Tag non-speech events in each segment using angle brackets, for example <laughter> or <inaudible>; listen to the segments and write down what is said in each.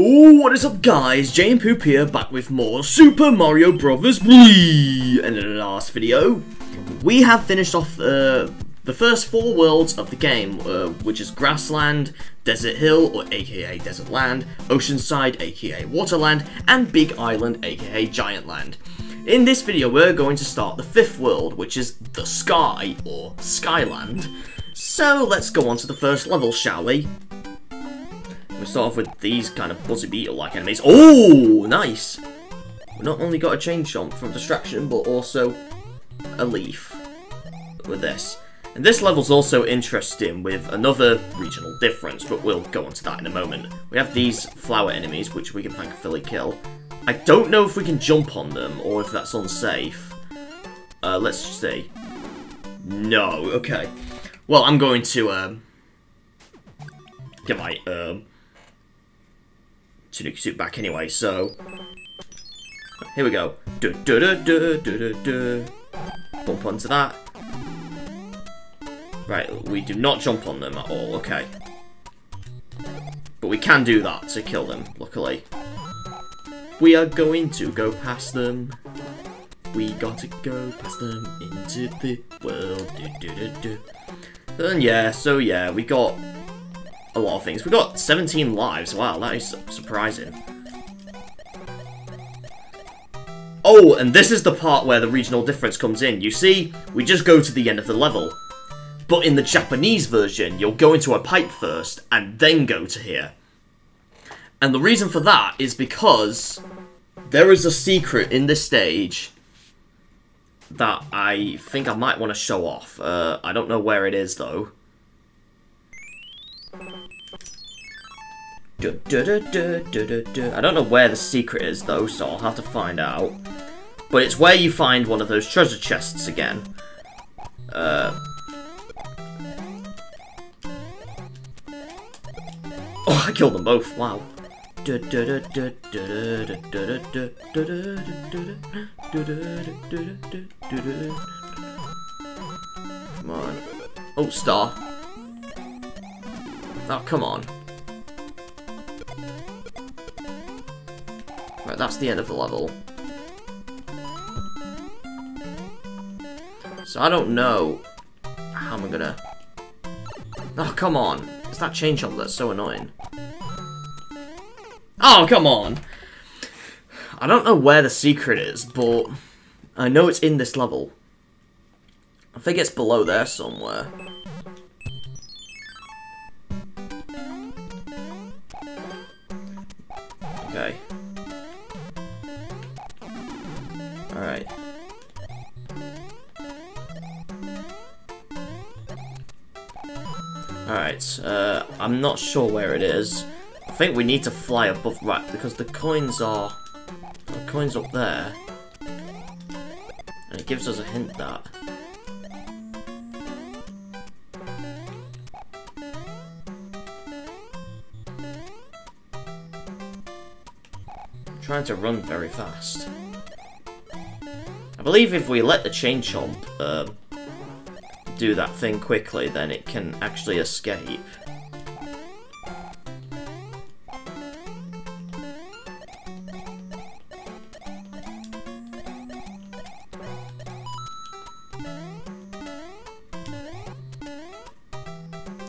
Oh, what is up guys? JNPoop here, back with more Super Mario Brothers 3! And in the last video, we have finished off uh, the first four worlds of the game, uh, which is Grassland, Desert Hill, or aka Desert Land, Oceanside, aka Waterland, and Big Island, aka Giant Land. In this video, we're going to start the fifth world, which is the Sky, or Skyland. So let's go on to the first level, shall we? Start off with these kind of buzzy beetle-like enemies. Oh, nice! We not only got a chain chomp from distraction, but also a leaf with this. And this level's also interesting with another regional difference, but we'll go on to that in a moment. We have these flower enemies, which we can thankfully kill. I don't know if we can jump on them, or if that's unsafe. Uh, let's see. No, okay. Well, I'm going to, um... Get my, um... Tanuki suit back anyway, so... Here we go. Du -du -du. Bump onto that. Right, we do not jump on them at all, okay. But we can do that to kill them, luckily. We are going to go past them. We got to go past them into the world. Do, do, do, do. And yeah, so yeah, we got a lot of things. We got 17 lives. Wow, that is surprising. Oh, and this is the part where the regional difference comes in. You see, we just go to the end of the level. But in the Japanese version, you'll go into a pipe first, and then go to here. And the reason for that is because there is a secret in this stage that I think I might want to show off. Uh, I don't know where it is, though. I don't know where the secret is though, so I'll have to find out. But it's where you find one of those treasure chests again. Uh... Oh, I killed them both, wow. Come on. Oh, star. Oh, come on. Right, that's the end of the level. So I don't know how I'm gonna... Oh, come on. It's that chain chomp that's so annoying. Oh, come on! I don't know where the secret is, but I know it's in this level. I think it's below there somewhere. Alright, uh, I'm not sure where it is. I think we need to fly above, right, because the coins are, the coins up there. And it gives us a hint that. Trying to run very fast. I believe if we let the chain chomp uh, do that thing quickly, then it can actually escape.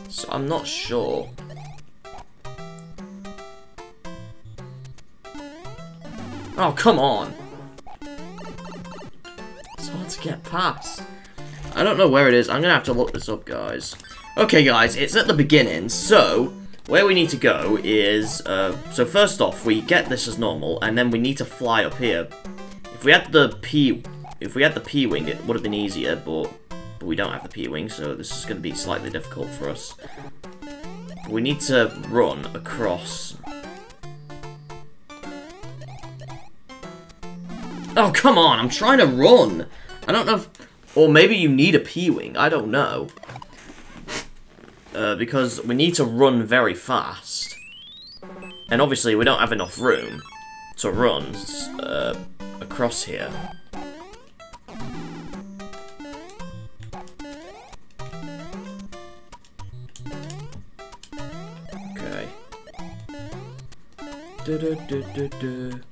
So I'm not sure. Oh, come on! So how to get past. I don't know where it is. I'm going to have to look this up, guys. Okay, guys, it's at the beginning. So, where we need to go is... Uh, so, first off, we get this as normal, and then we need to fly up here. If we had the P... If we had the P-Wing, it would have been easier, but, but we don't have the P-Wing, so this is going to be slightly difficult for us. We need to run across... Oh, come on, I'm trying to run! I don't know if... Or maybe you need a P-Wing. I don't know. Uh, because we need to run very fast. And obviously we don't have enough room to run uh, across here. Okay. Du -du -du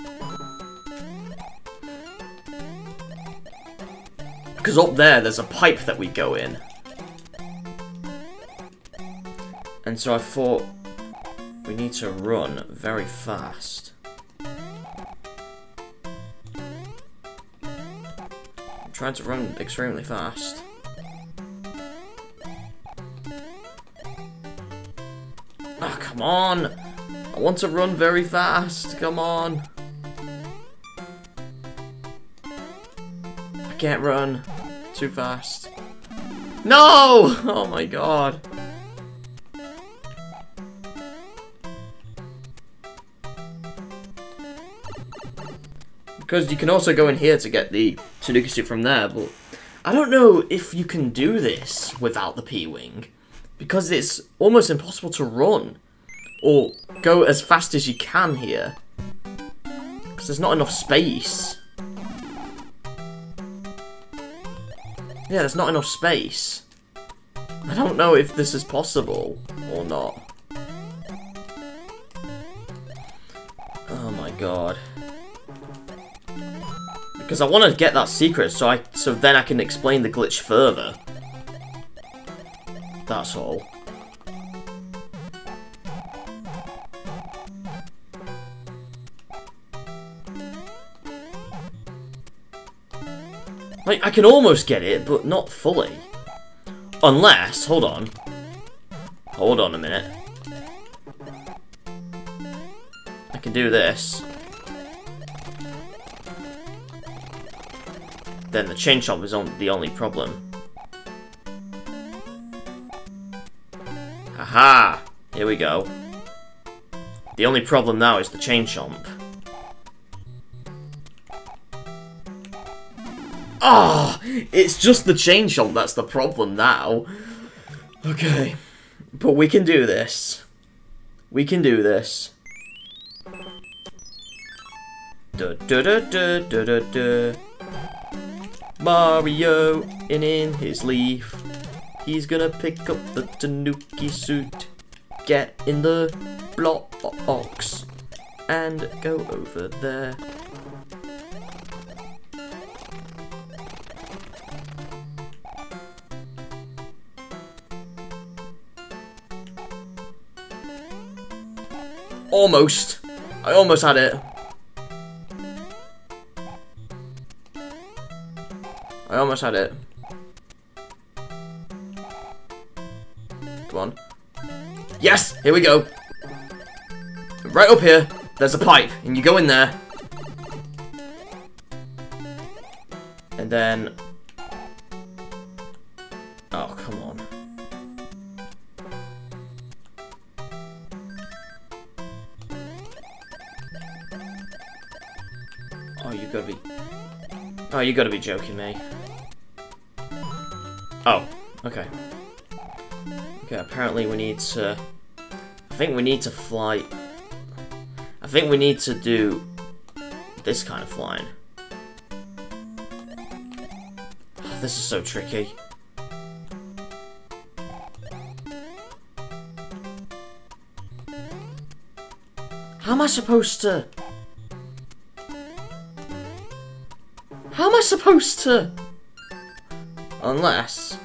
Because up there, there's a pipe that we go in. And so I thought we need to run very fast. I'm trying to run extremely fast. Ah, oh, come on! I want to run very fast, come on! I can't run too fast. No! <laughs> Oh my god. Because you can also go in here to get the Tanuki suit from there, but I don't know if you can do this without the P-Wing. Because it's almost impossible to run. Or go as fast as you can here. Because there's not enough space. Yeah, there's not enough space. I don't know if this is possible or not. Oh my god because I want to get that secret so I so then I can explain the glitch further. That's all. I can almost get it, but not fully. Unless, hold on. Hold on a minute. I can do this. then the chain chomp is on the only problem. Haha! Here we go. The only problem now is the chain chomp. Oh, it's just the chain chomp that's the problem now. Okay. But we can do this. We can do this. Da da da da da da da. Mario in in his leaf. He's gonna pick up the Tanuki suit, get in the block box, and go over there. Almost. I almost had it. I almost had it. Come on. Yes! Here we go. Right up here, there's a pipe, and you go in there. And then... Oh, you gotta be joking me. Oh, okay. Okay, apparently we need to... I think we need to fly... I think we need to do this kind of flying. Oh, this is so tricky. How am I supposed to... supposed to... Unless...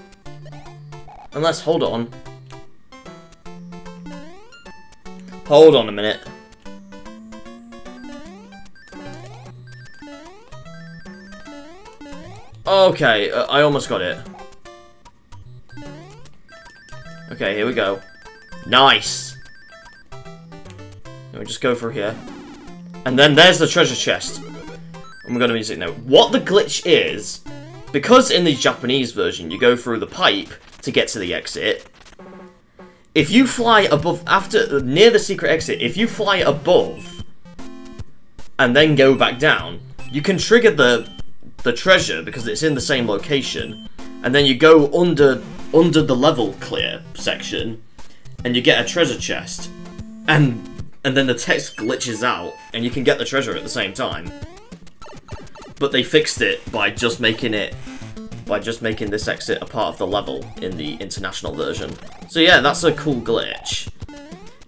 Unless, hold on. Hold on a minute. Okay, uh, I almost got it. Okay, here we go. Nice! Let me just go through here. And then there's the treasure chest. And we're gonna music now. What the glitch is, because in the Japanese version you go through the pipe to get to the exit, if you fly above, after, near the secret exit, if you fly above and then go back down, you can trigger the the treasure because it's in the same location, and then you go under under the level clear section, and you get a treasure chest, and and then the text glitches out, and you can get the treasure at the same time. But they fixed it by just making it by just making this exit a part of the level in the international version. So yeah, that's a cool glitch.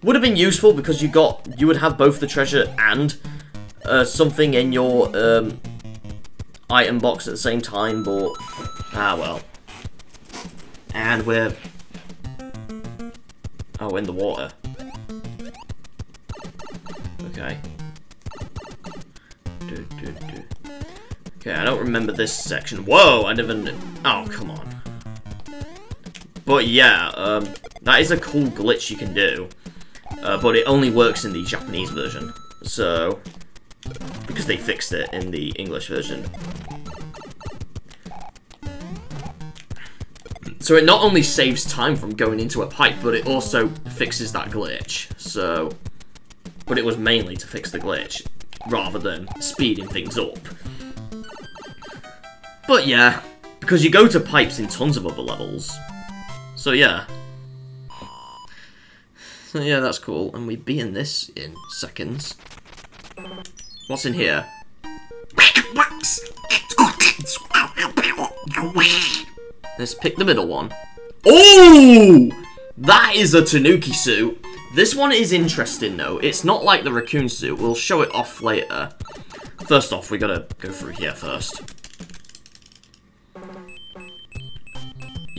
Would have been useful because you got you would have both the treasure and uh, something in your um, item box at the same time, but ah well. And we're oh in the water. Okay. Do, do, do. Okay, I don't remember this section. Whoa, I never knew. Oh, come on. But yeah, um, that is a cool glitch you can do. Uh, but it only works in the Japanese version. So, because they fixed it in the English version. So it not only saves time from going into a pipe, but it also fixes that glitch. So, but it was mainly to fix the glitch, rather than speeding things up. But yeah, because you go to pipes in tons of other levels. So yeah. So yeah, that's cool. And we'd be in this in seconds. What's in here? Let's pick the middle one. Oh! That is a Tanuki suit. This one is interesting though. It's not like the raccoon suit. We'll show it off later. First off, we gotta go through here first.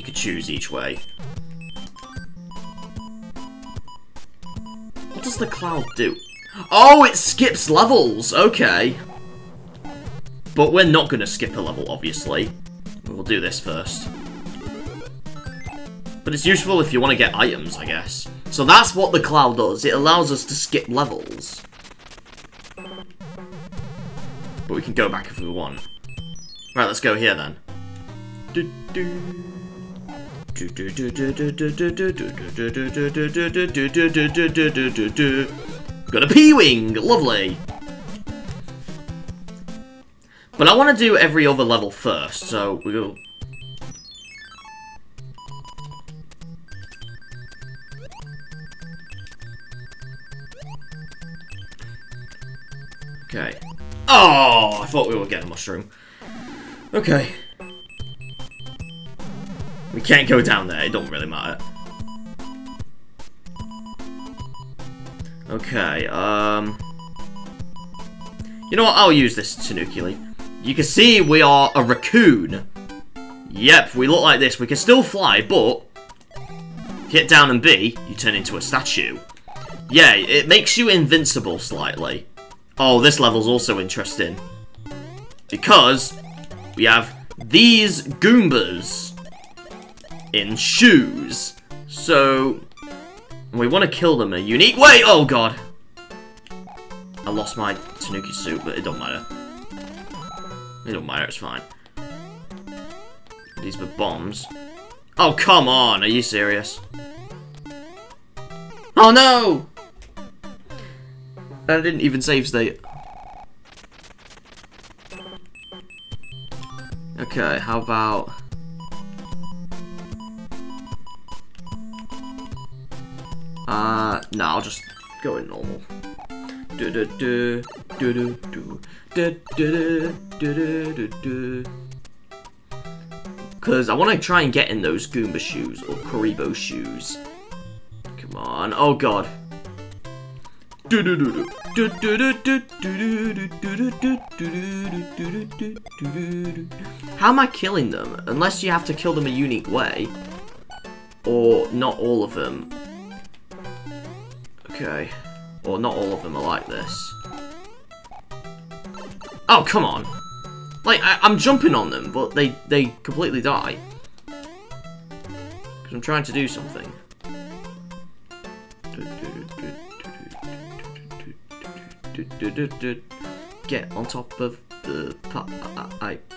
Could choose each way. What does the cloud do? Oh, it skips levels! Okay. But we're not gonna skip a level, obviously. We'll do this first. But it's useful if you want to get items, I guess. So that's what the cloud does. It allows us to skip levels. But we can go back if we want. Right, let's go here then. Got a P-Wing! Lovely! But I want to do every other level first, so we'll Okay. Oh, I thought we were getting a mushroom. Okay. We can't go down there, it don't really matter. Okay, um... You know what, I'll use this Tanuki Leaf. You can see we are a raccoon. Yep, we look like this. We can still fly, but... Hit down and B, you turn into a statue. Yeah, it makes you invincible slightly. Oh, this level's also interesting. Because we have these Goombas in shoes. So, we want to kill them a unique way. Oh, God. I lost my Tanuki suit, but it don't matter. It don't matter, it's fine. These were bombs. Oh, come on. Are you serious? Oh, no! I didn't even save state. Okay, how about... Uh, no, I'll just go in normal. Because I want to try and get in those Goomba shoes or Kuribo shoes. Come on. Oh god. How am I killing them? Unless you have to kill them a unique way. Or not all of them. Okay. Or not all of them are like this. Oh, come on. Like, I am jumping on them, but they, they completely die. Because I'm trying to do something. Get on top of the pipe.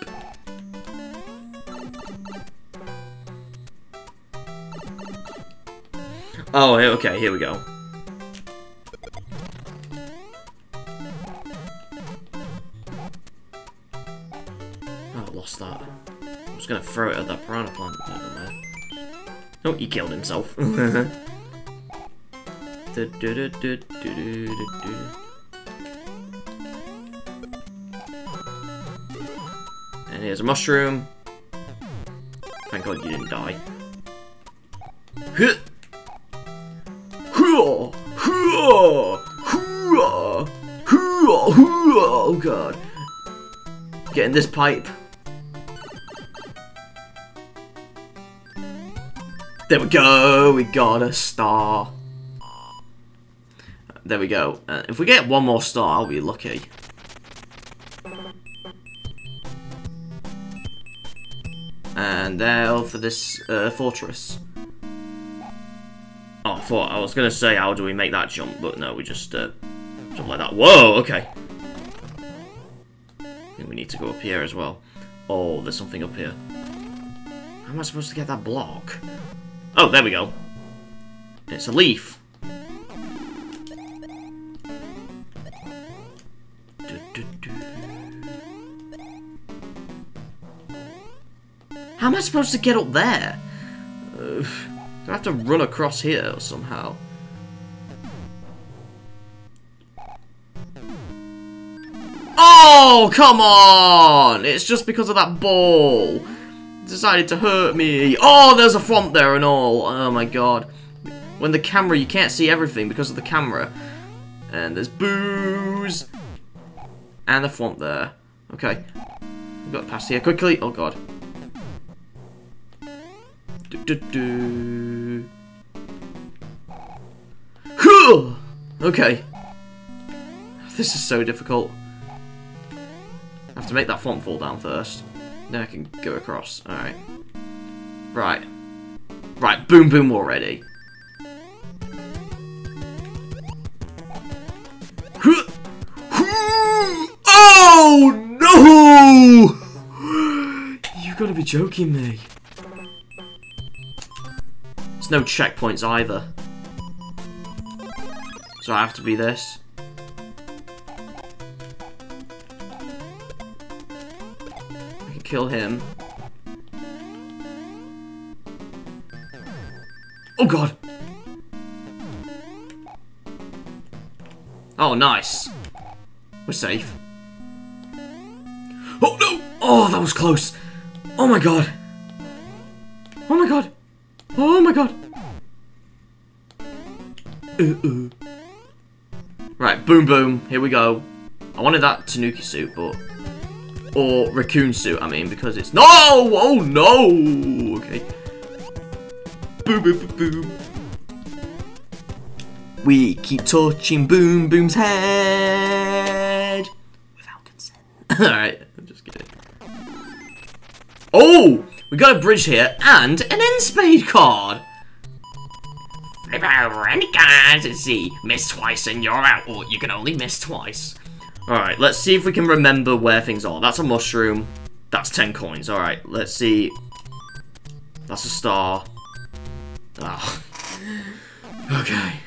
Oh, okay, here we go. lost that. I was gonna throw it at that piranha plant. No, oh, he killed himself. And here's a mushroom. Thank God you didn't die. Oh god. Getting this pipe. There we go. We got a star. There we go. Uh, if we get one more star, I'll be lucky. And now for this uh, fortress. Oh, I thought I was gonna say how do we make that jump, but no, we just uh, jump like that. Whoa, okay. I think we need to go up here as well. Oh, there's something up here. How am I supposed to get that block? Oh, there we go. It's a leaf. How am I supposed to get up there? Uh, I have to run across here somehow? Oh, come on! It's just because of that ball. Decided to hurt me. Oh, there's a Thwomp there and all. Oh my god. When the camera, you can't see everything because of the camera. And there's Boos. And the Thwomp there. Okay. We've got past here quickly. Oh god. Do, do, do. Okay. This is so difficult. I have to make that Thwomp fall down first. Then I can go across. Alright. Right. Right, boom boom already. <laughs> Oh no! You gotta be joking me. There's no checkpoints either. So I have to be this. Kill him. Oh god! Oh, nice. We're safe. Oh no! Oh, that was close. Oh my god. Oh my god. Oh my god. Uh -uh. Right, boom boom. Here we go. I wanted that Tanuki suit, but... Or raccoon suit, I mean, because it's... No! Oh no! Okay. Boom boom boom boom. We keep touching Boom Boom's head without consent. <laughs> Alright, I'm just kidding. Oh! We got a bridge here and an N-Spade card! Flip over any cards and see. Miss twice and you're out. Or you can only miss twice. Alright, let's see if we can remember where things are. That's a mushroom. That's 10 coins. Alright, let's see. That's a star. Ah. <laughs> Okay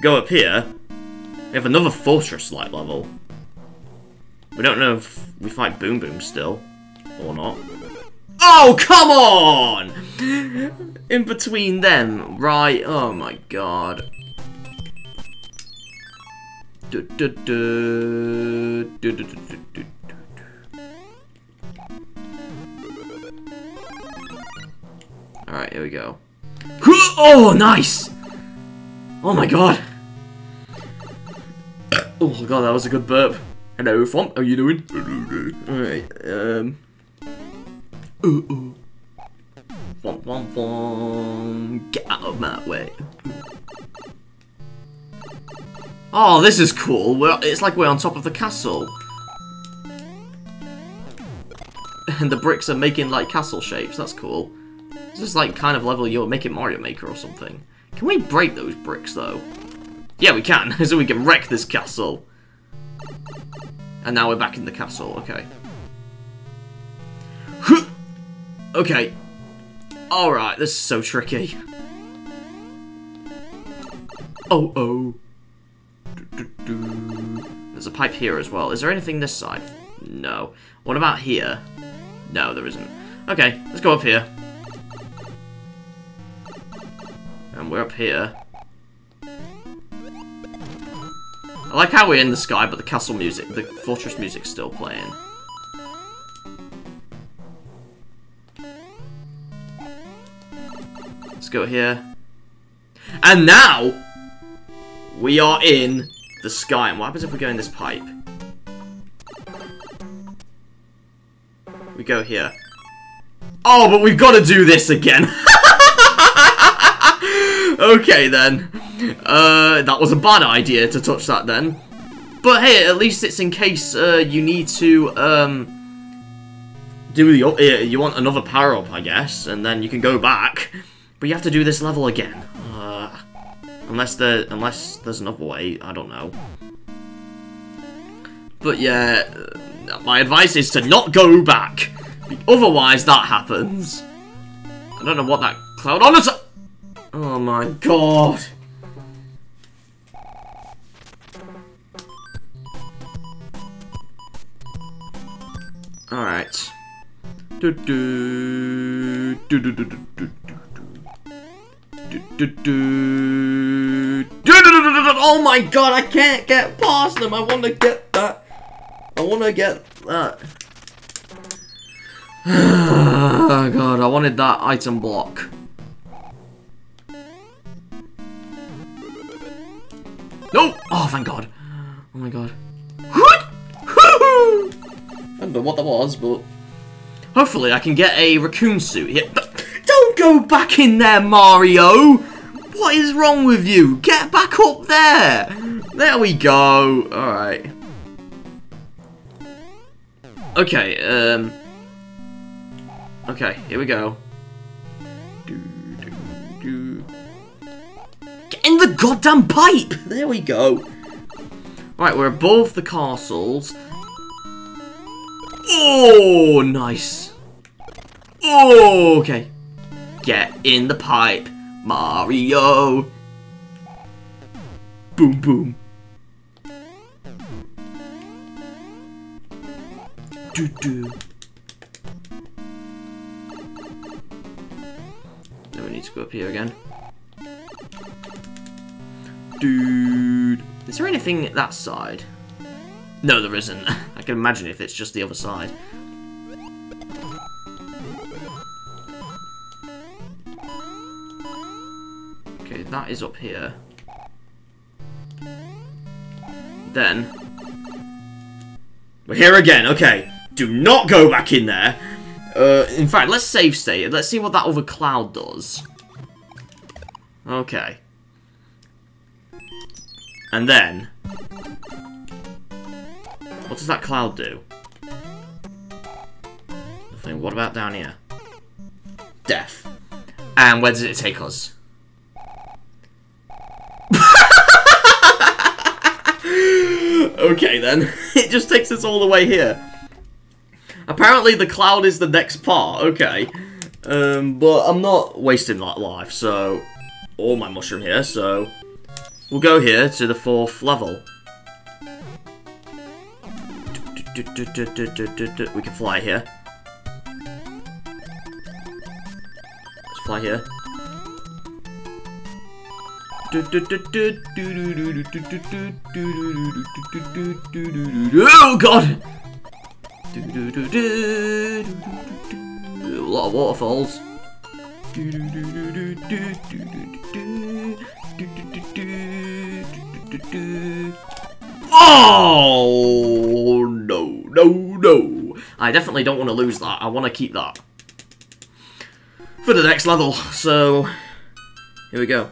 go up here, we have another fortress-like level. We don't know if we fight Boom Boom still, or not. Oh, come on! <laughs> In between them, right? Oh my god. Alright, here we go. Oh, nice! Oh my god! Oh my god, that was a good burp. Hello, Thwomp, how you doing? Alright, um... Ooh, ooh. Thwomp, thwomp, thwomp. Get out of my way. Oh, this is cool. We're, it's like we're on top of the castle. And <laughs> the bricks are making, like, castle shapes. That's cool. This is, like, kind of level you're making Mario Maker or something. Can we break those bricks, though? Yeah, we can, <laughs> so we can wreck this castle. And now we're back in the castle, okay. <laughs> okay. Alright, this is so tricky. Oh, oh. There's a pipe here as well. Is there anything this side? No. What about here? No, there isn't. Okay, let's go up here. And we're up here. I like how we're in the sky, but the castle music, the fortress music's still playing. Let's go here. And now, we are in the sky. And what happens if we go in this pipe? We go here. Oh, but we've got to do this again. <laughs> okay, then. Uh, that was a bad idea to touch that then. But hey, at least it's in case uh, you need to um, do the uh, you want another power up, I guess, and then you can go back. But you have to do this level again. Uh, Unless there, unless there's another way, I don't know. But yeah, uh, my advice is to not go back. Otherwise, that happens. I don't know what that cloud on us. Oh my god. All right. Do do do do do do. Oh my god, I can't get past them. I want to get that. I want to get that. oh god, I wanted that item block. No! Oh, thank god. Oh my god. I don't know what that was, but... Hopefully I can get a raccoon suit here. Don't go back in there, Mario! What is wrong with you? Get back up there! There we go. Alright. Okay, um... Okay, here we go. Get in the goddamn pipe! There we go. Right, we're above the castles. Oh, nice. Oh, okay. Get in the pipe, Mario. Boom, boom. Do do. Then we need to go up here again. Dude. Is there anything that side? No, there isn't. <laughs> I can imagine if it's just the other side. Okay, that is up here. Then... We're here again, okay. Do not go back in there. Uh, in fact, let's save state. Let's see what that other cloud does. Okay. And then... What does that cloud do? Nothing. What about down here? Death. And where does it take us? Okay then. <laughs> it just takes us all the way here. Apparently the cloud is the next part, okay. Um, but I'm not wasting that life, so... All my mushroom here, so... We'll go here to the fourth level. We can fly here. Let's fly here. Oh god! A lot of waterfalls. Oh, no, no, no. I definitely don't want to lose that. I want to keep that. For the next level, so... Here we go.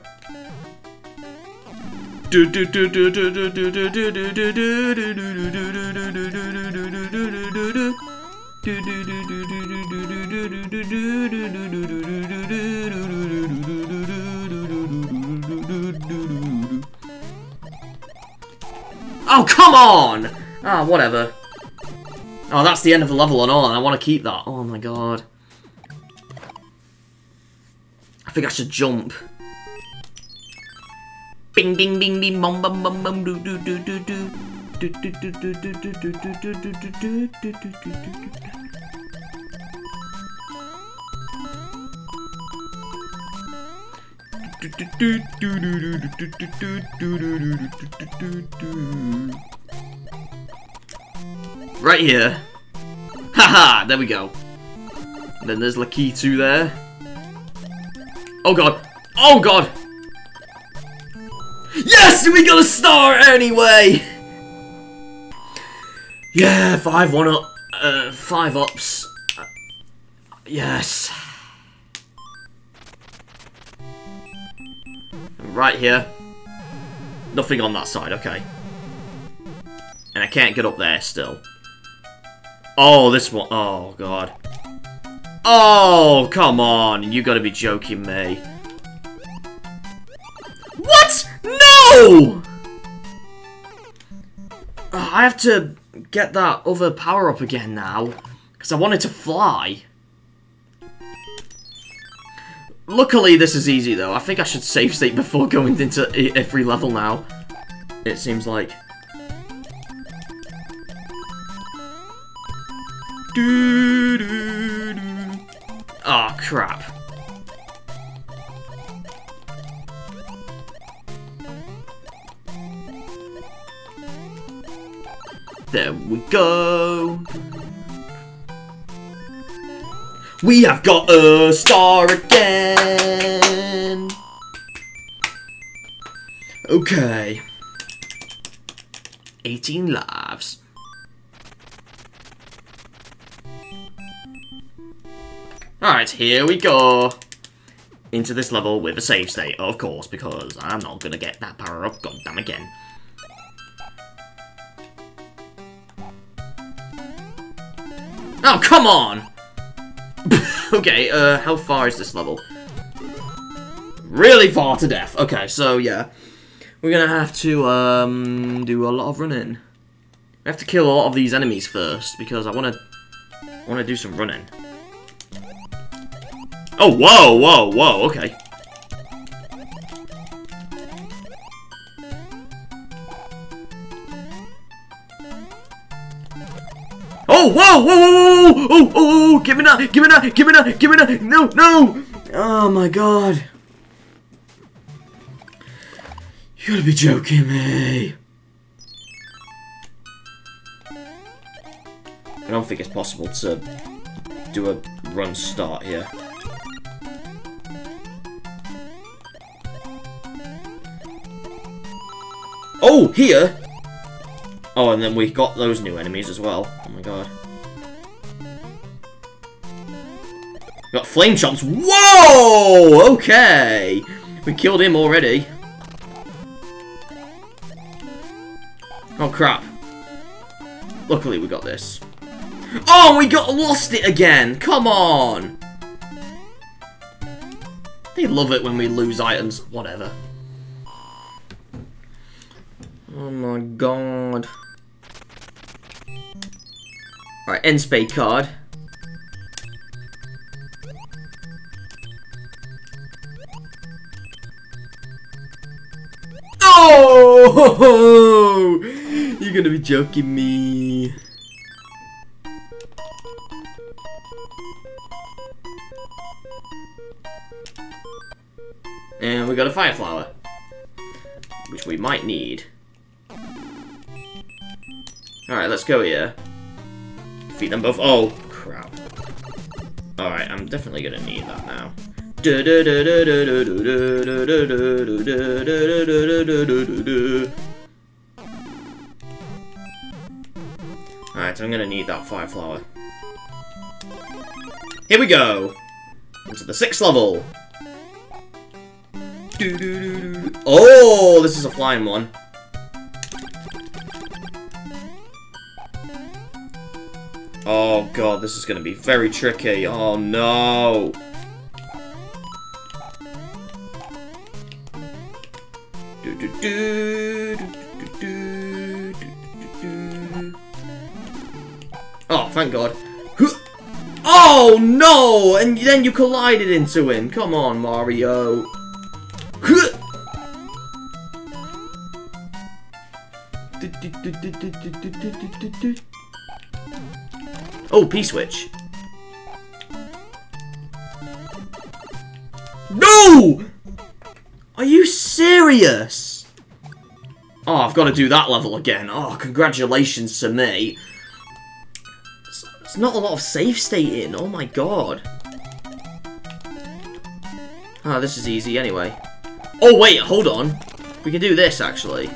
Oh, come on! Ah, whatever. Oh, that's the end of the level and all, and I want to keep that. Oh my god. I think I should jump. Bing bing bing bing bum bum bum bum do do do do do. Right here. Haha, there we go. Then there's Lakitu there. Oh god. Oh god! Yes, we got a star anyway. Yeah, five one up, uh, five ups. Uh, yes. Right here. Nothing on that side, okay. And I can't get up there still. Oh, this one. Oh, God. Oh, come on. You gotta be joking me. Uh, I have to get that other power up again now. Because I wanted to fly. Luckily, this is easy, though. I think I should save state before going into every level now. It seems like. Oh, crap. There we go. We have got a star again. Okay. 18 lives. Alright, here we go. Into this level with a save state, of course, because I'm not gonna get that power up goddamn again. Oh, come on! <laughs> okay, uh, how far is this level? Really far to death. Okay, so, yeah. We're gonna have to, um, do a lot of running. We have to kill a lot of these enemies first, because I wanna, I wanna do some running. Oh, whoa, whoa, whoa, okay. Oh, whoa, whoa, whoa, whoa, oh, oh, oh, oh, give me that, give me that, give me that, give me that, no, no! Oh my god. You gotta be joking me. I don't think it's possible to do a run start here. Oh, here! Oh, and then we got those new enemies as well. Oh my god. Got flame chomps. Whoa! Okay! We killed him already. Oh crap. Luckily we got this. Oh, we got lost it again! Come on! They love it when we lose items. Whatever. Oh my god. Alright, N-Spade card. Oh! <laughs> You're gonna be joking me. And we got a fire flower. Which we might need. Alright, let's go here. Defeat them both. Oh, crap. Alright, I'm definitely gonna need that now. Alright, so I'm gonna need that fire flower. Here we go! Into the sixth level! Oh, this is a flying one. Oh god, this is going to be very tricky. Oh no! Oh, thank god. Oh no! And then you collided into him. Come on, Mario. Oh, P-switch. No! Are you serious? Oh, I've got to do that level again. Oh, congratulations to me. It's not a lot of safe state in. Oh my god. Ah, oh, this is easy anyway. Oh, wait, hold on. We can do this, actually.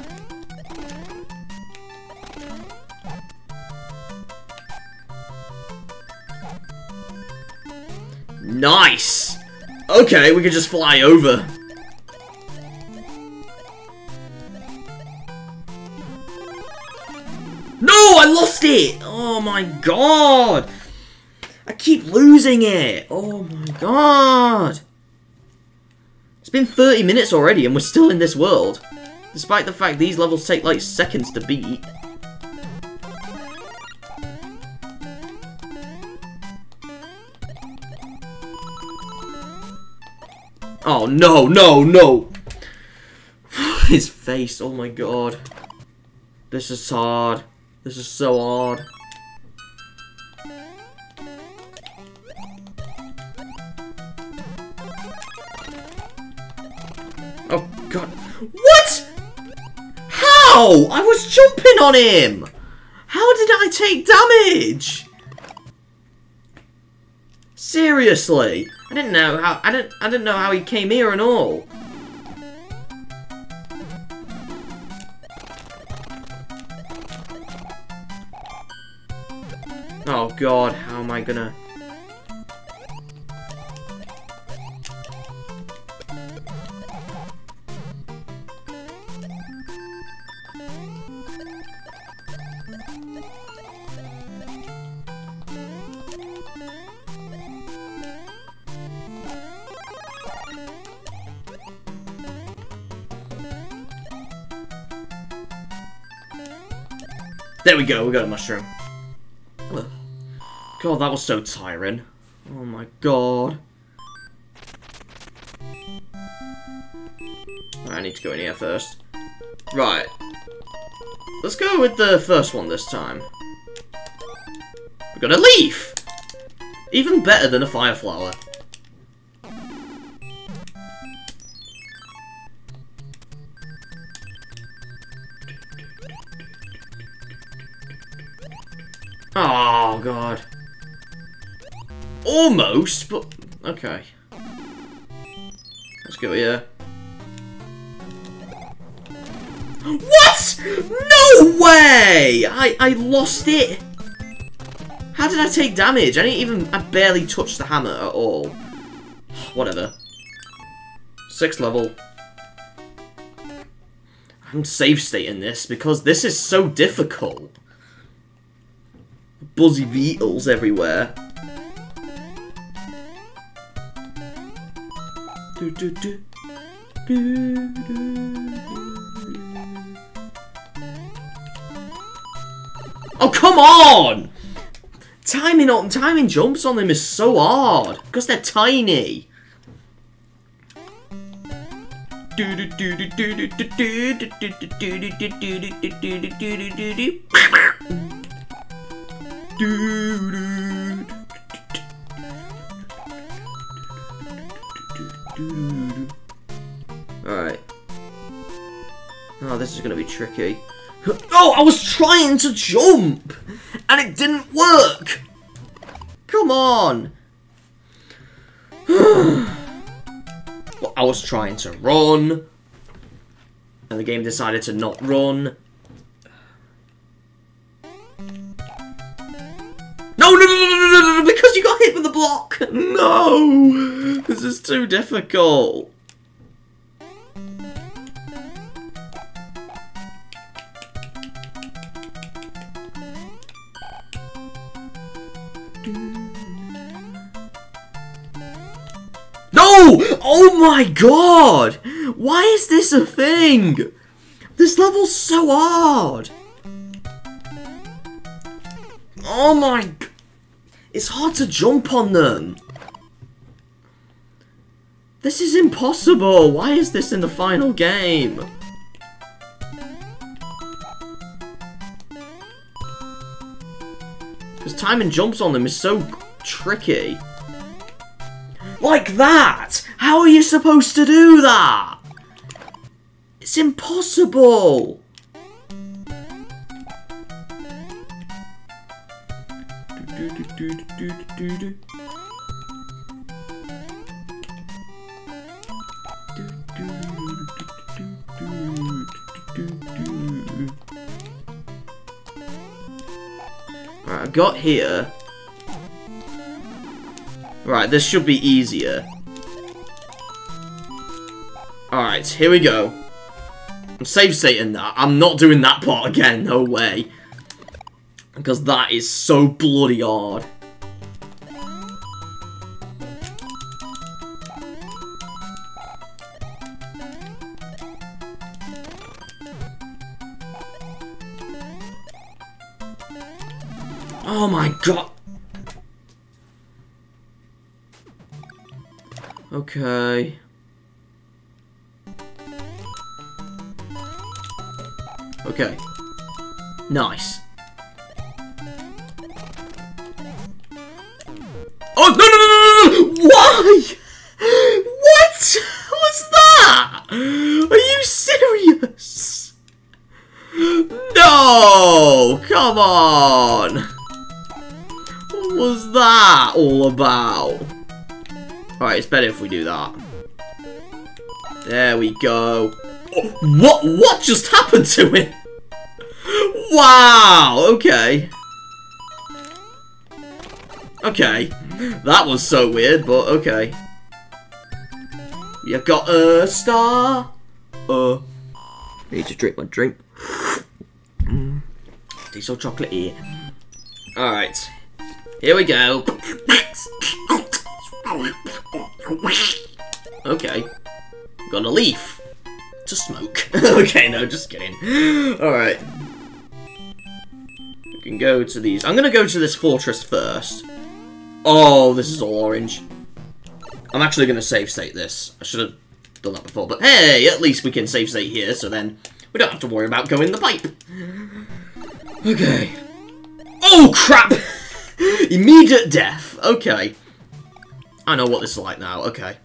Nice! Okay, we can just fly over. No, I lost it! Oh my god! I keep losing it! Oh my god! It's been 30 minutes already and we're still in this world. Despite the fact these levels take like seconds to beat. Oh, no, no, no! <sighs> His face, oh my god. This is hard. This is so hard. Oh, god. What?! How?! I was jumping on him! How did I take damage? Seriously? I didn't know how I didn't I didn't know how he came here and all. Oh god, how am I gonna There we go, we got a mushroom. God, that was so tiring. Oh my god. I need to go in here first. Right. Let's go with the first one this time. We got a leaf! Even better than a fire flower. Oh, God. Almost, but... Okay. Let's go here. What?! No way! I, I lost it! How did I take damage? I didn't even... I barely touched the hammer at all. Whatever. Sixth level. I'm save stating this because this is so difficult. Buzzy beetles everywhere. Do, do, do. Oh, come on! Timing on timing jumps on them is so hard because they're tiny. Alright. Oh, this is gonna be tricky. Oh, I was trying to jump! And it didn't work! Come on! <sighs> well, I was trying to run. And the game decided to not run. Block! No! This is too difficult. No! Oh my god! Why is this a thing? This level's so hard! Oh my... It's hard to jump on them. This is impossible. Why is this in the final game? Because timing jumps on them is so tricky. Like that! How are you supposed to do that? It's impossible! Right, I got here. Right, this should be easier. Alright, here we go. I'm save stating that. I'm not doing that part again, no way. Because that is so bloody hard. Oh my god. Okay. Okay. Nice. Oh, no, no, no, no, no! Why? What was that? Are you serious? No! Come on! What was that all about? Alright, it's better if we do that. There we go. Oh, what? What just happened to it? Wow, okay. Okay. <laughs> That was so weird, but okay. You got a star. Uh. Need to drink my drink. Mm. Tastes so chocolatey. Alright. Here we go. Okay. Got a leaf. To smoke. <laughs> okay, no, just kidding. Alright. We can go to these. I'm gonna go to this fortress first. Oh, this is all orange. I'm actually going to save state this. I should have done that before, but hey, at least we can save state here, so then we don't have to worry about going the pipe. Okay. Oh, crap! <laughs> Immediate death. Okay. I know what this is like now. Okay.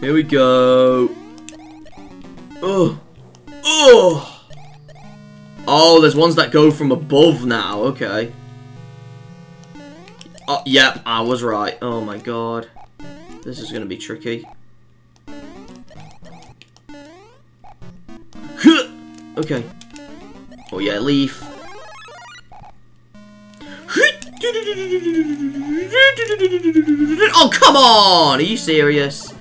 Here we go. Oh. Oh. Oh, there's ones that go from above now. Okay. Oh, yep, I was right. Oh my god. This is gonna be tricky. <laughs> okay. Oh yeah, leaf. <laughs> Oh, come on! Are you serious?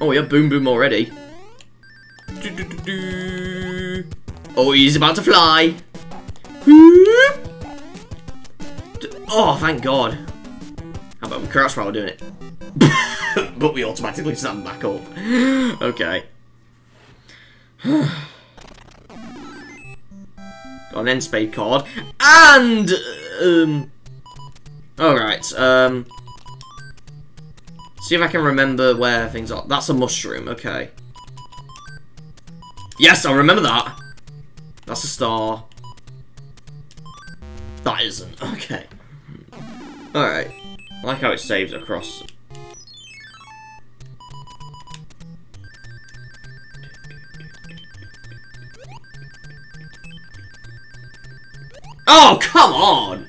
Oh, yeah, boom boom already. Oh, he's about to fly. Oh, thank God. How about we crouch while we're doing it? <laughs> but we automatically stand back up. <gasps> okay. <sighs> Got an N-Spade card. And, um... Alright, um... See if I can remember where things are. That's a mushroom, okay. Yes, I remember that. That's a star. That isn't. Okay. Alright. Like how it saves across. Oh, come on!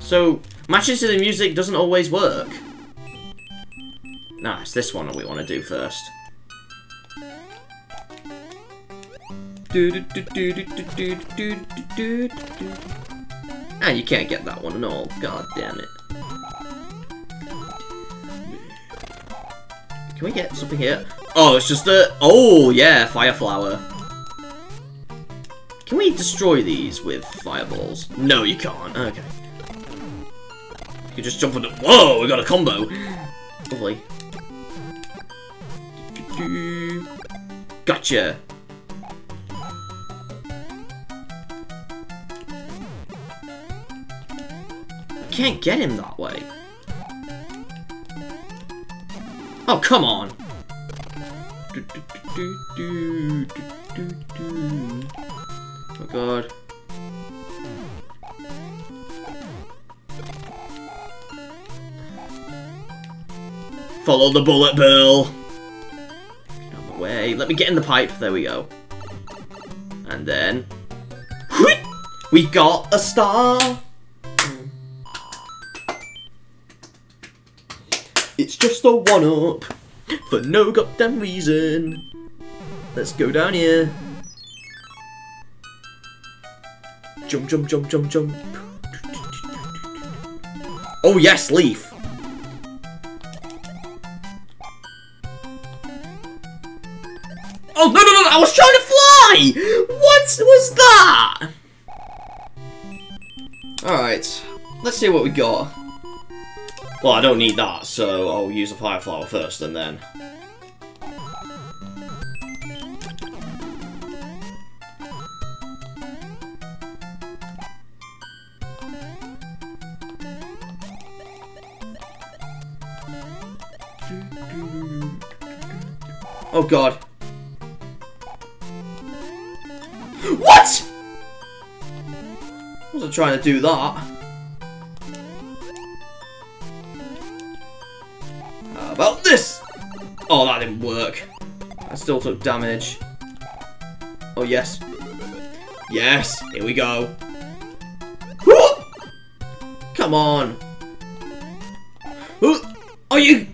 So, matching to the music doesn't always work. Nah, it's this one that we want to do first. Ah, you can't get that one at all. God damn it. Can we get something here? Oh, it's just a... Oh, yeah, fire flower. Can we destroy these with fireballs? No, you can't. Okay. You can just jump on it. Whoa, we got a combo. Lovely. Gotcha. Can't get him that way. Oh, come on. Oh, God. Follow the bullet bill. Get out of way. Let me get in the pipe. There we go. And then... <laughs> We got a star! It's just a one-up, for no goddamn reason. Let's go down here. Jump, jump, jump, jump, jump. Oh yes, leaf. Oh, no, no, no, I was trying to fly! What was that? Alright, let's see what we got. Well, I don't need that, so I'll use a fire flower first and then... Oh god. What? I wasn't trying to do that. About this? Oh, that didn't work. I still took damage. Oh, yes. Yes, here we go. Come on. Are you...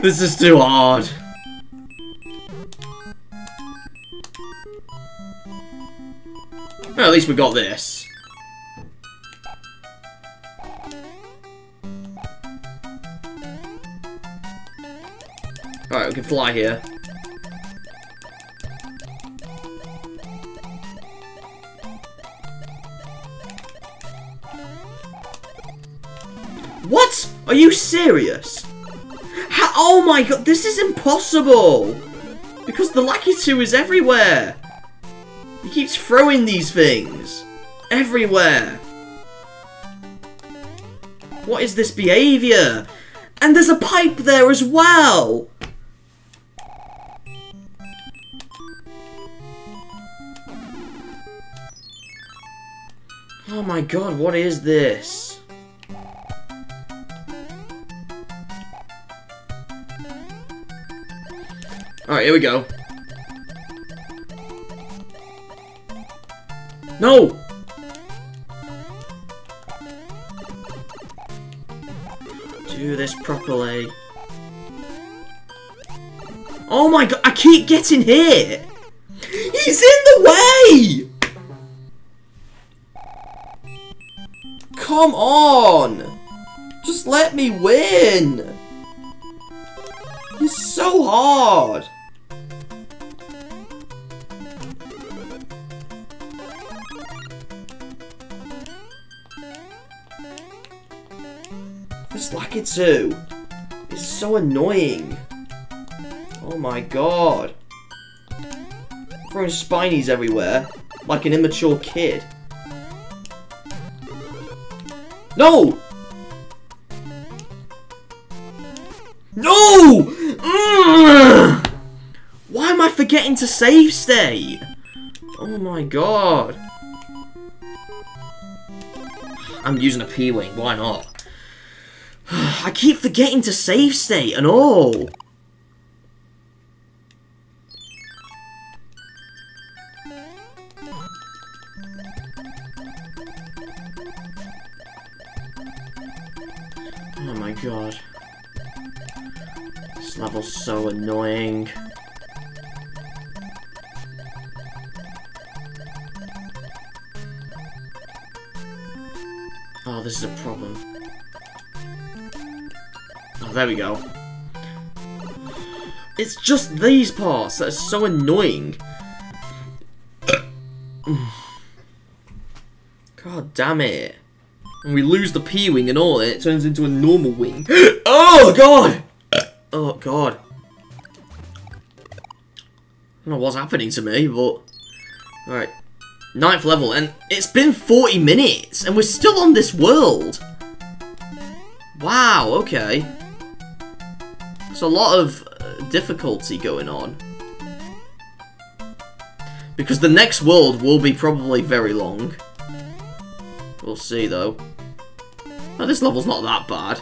This is too hard. Well, at least we got this. Alright, we can fly here. What? Are you serious? How oh my god, this is impossible! Because the Lakitu is everywhere! He keeps throwing these things! Everywhere! What is this behaviour? And there's a pipe there as well! Oh my god, what is this? Alright, here we go. No! Do this properly. Oh my god, I keep getting hit! He's in the way! Come on! Just let me win! It's so hard! This Lakitu is so annoying. Oh my god. Throwing spinies everywhere, like an immature kid. No! No! Mm! Why am I forgetting to save state? Oh my god. I'm using a P-Wing, why not? <sighs> I keep forgetting to save state and all. These parts that are so annoying. God damn it. And we lose the P-Wing and all, and it turns into a normal wing. <gasps> oh, God! Oh, God. I don't know what's happening to me, but... Alright. Ninth level, and it's been 40 minutes, and we're still on this world. Wow, okay. It's a lot of difficulty going on. Because the next world will be probably very long. We'll see, though. Oh, this level's not that bad.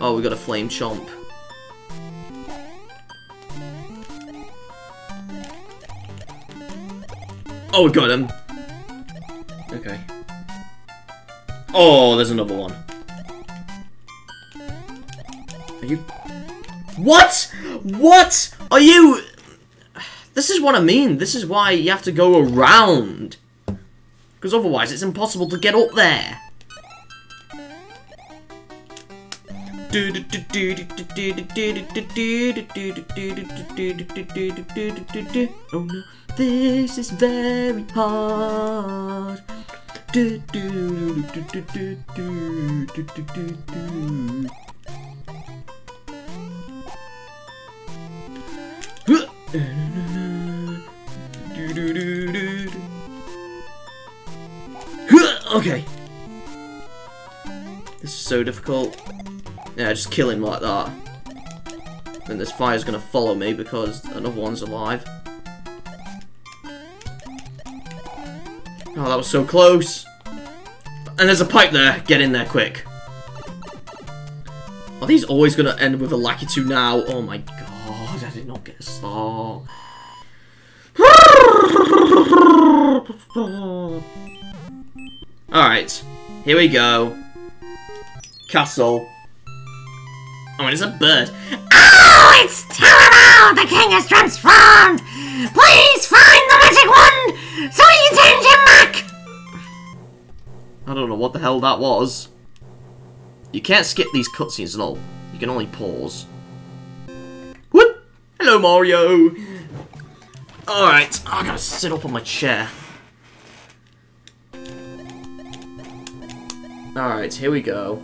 Oh, we got a flame chomp. Oh, we got him. Okay. Oh, there's another one. Are you... What? What? Are you... This is what I mean. This is why you have to go around. Because otherwise it's impossible to get up there. Oh no, this is very hard. <laughs> Okay. This is so difficult. Yeah, just kill him like that. Then this fire's gonna follow me because another one's alive. Oh, that was so close. And there's a pipe there. Get in there quick. Are these always gonna end with a Lakitu now? Oh my god, I did not get a star. Alright, here we go. Castle. Oh, it's a bird. Oh, it's terrible! The king is transformed! Please find the magic wand so we can change him back! I don't know what the hell that was. You can't skip these cutscenes at all. You can only pause. Hello, Mario! Alright, I gotta sit up on my chair. Alright, here we go.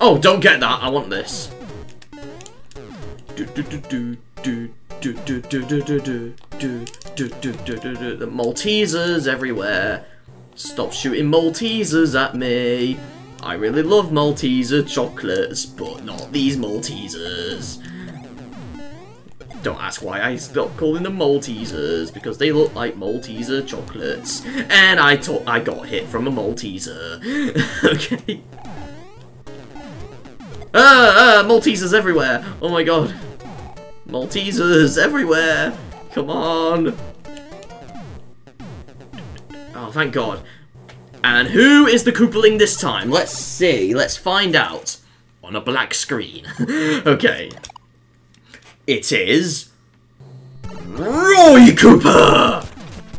Oh, don't get that. I want this. The Maltesers everywhere. Stop shooting Maltesers at me. I really love Malteser chocolates, but not these Maltesers. Don't ask why I stopped calling them Maltesers, because they look like Malteser chocolates. And I I got hit from a Malteser. okay. Ah, ah, Maltesers everywhere! Oh my god. Maltesers everywhere! Come on! Oh, thank god. And who is the Koopaling this time? Let's see. Let's find out. On a black screen. <laughs> okay. It is... Roy Koopa!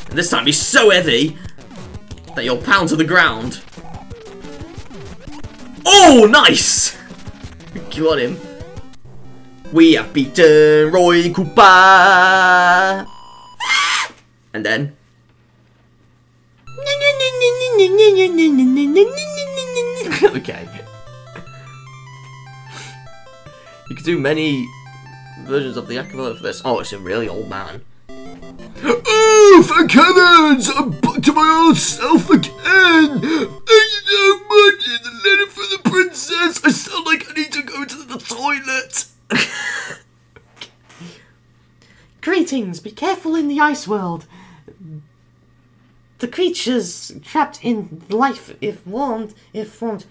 And this time he's so heavy that you'll pound to the ground. Oh, nice! <laughs> Got him. We have beaten Roy Koopa! And then... okay. You could do many versions of the acapella for this. Oh, it's a really old man. Oh, thank heavens! I'm back to my old self again! And you know much the letter for the princess! I sound like I need to go to the toilet! Greetings, be careful in the ice world. The creatures trapped in life, if warmed, if warmed.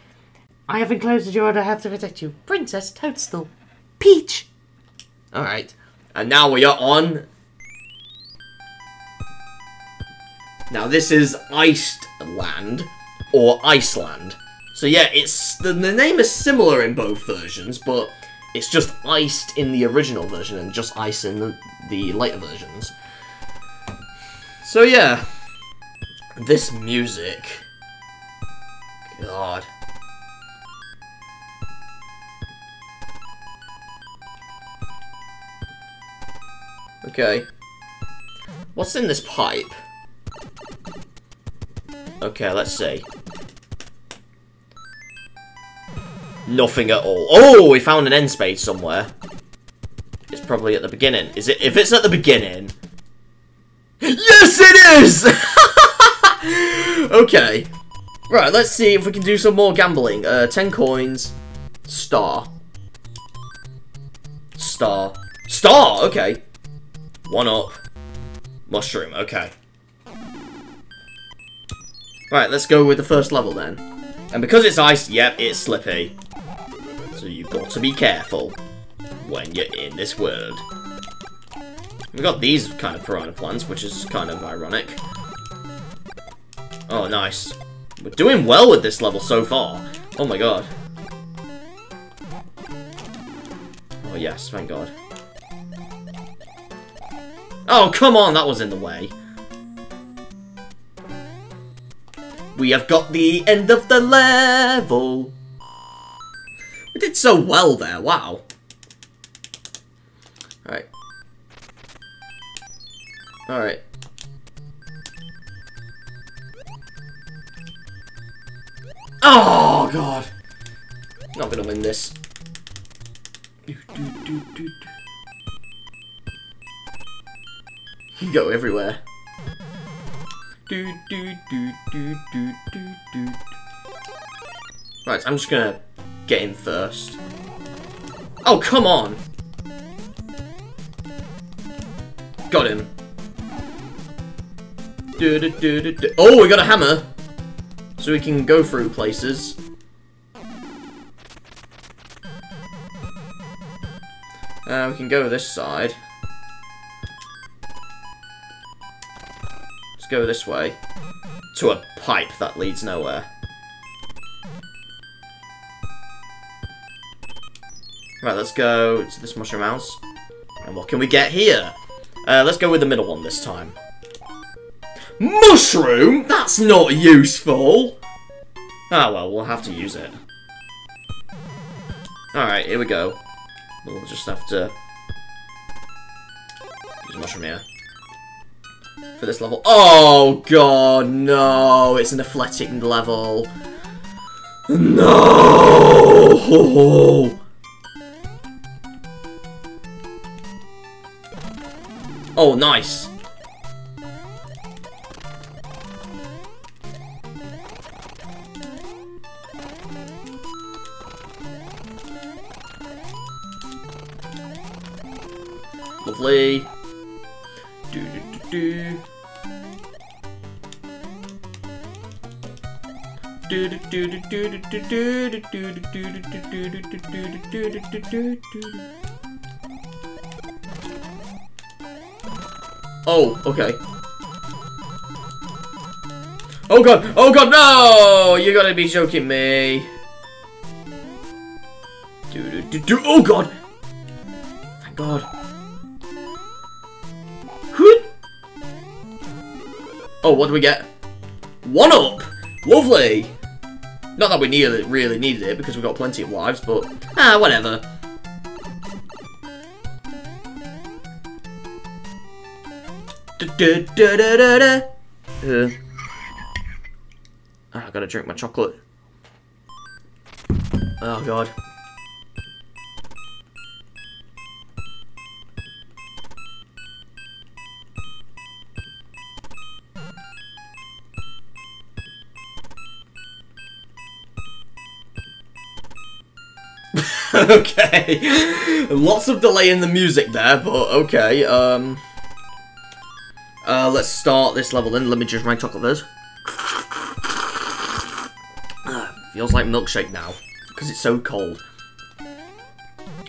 I have enclosed your order, I have to protect you. Princess Toadstool. Peach! Alright. And now we are on... Now this is Iced Land, or Iceland. So yeah, it's the, the name is similar in both versions, but it's just iced in the original version and just ice in the, the later versions. So yeah, this music. God. Okay. What's in this pipe? Okay, let's see. Nothing at all. Oh, we found an end space somewhere. It's probably at the beginning. Is it? If it's at the beginning... Yes, it is! <laughs> okay. Right, let's see if we can do some more gambling. Uh, 10 coins. Star. Star. Star! Okay. One up. Mushroom, okay. Right, let's go with the first level then. And because it's ice, yep, it's slippy. So you've got to be careful when you're in this world. We've got these kind of piranha plants, which is kind of ironic. Oh, nice. We're doing well with this level so far. Oh my god. Oh yes, thank god. Oh, come on, that was in the way. We have got the end of the level. We did so well there, wow. Alright. Alright. Oh, God. Not gonna win this. You go everywhere. Right, I'm just gonna get in first. Oh, come on! Got him. Oh, we got a hammer! So we can go through places. Uh, we can go this side. Let's go this way. To a pipe that leads nowhere. Right, let's go to this mushroom house. And what can we get here? Uh, let's go with the middle one this time. Mushroom? That's not useful! Ah, well, we'll have to use it. Alright, here we go. We'll just have to... Use mushroom here. For this level. Oh, God, no! It's an athletic level. No! <laughs> Oh, nice. Lovely. Do do do do. Do Oh, okay. Oh god! Oh god, no! You gotta be joking me. Do do do do. Oh god! Thank god. Oh, what do we get? One up! Lovely! Not that we nearly really needed it because we've got plenty of lives, but ah, whatever. Uh. I gotta drink my chocolate. Oh god. <laughs> okay. Lots of delay in the music there, but okay. Um. Uh, let's start this level then. Let me just my chocolate first. Ah, feels like milkshake now because it's so cold.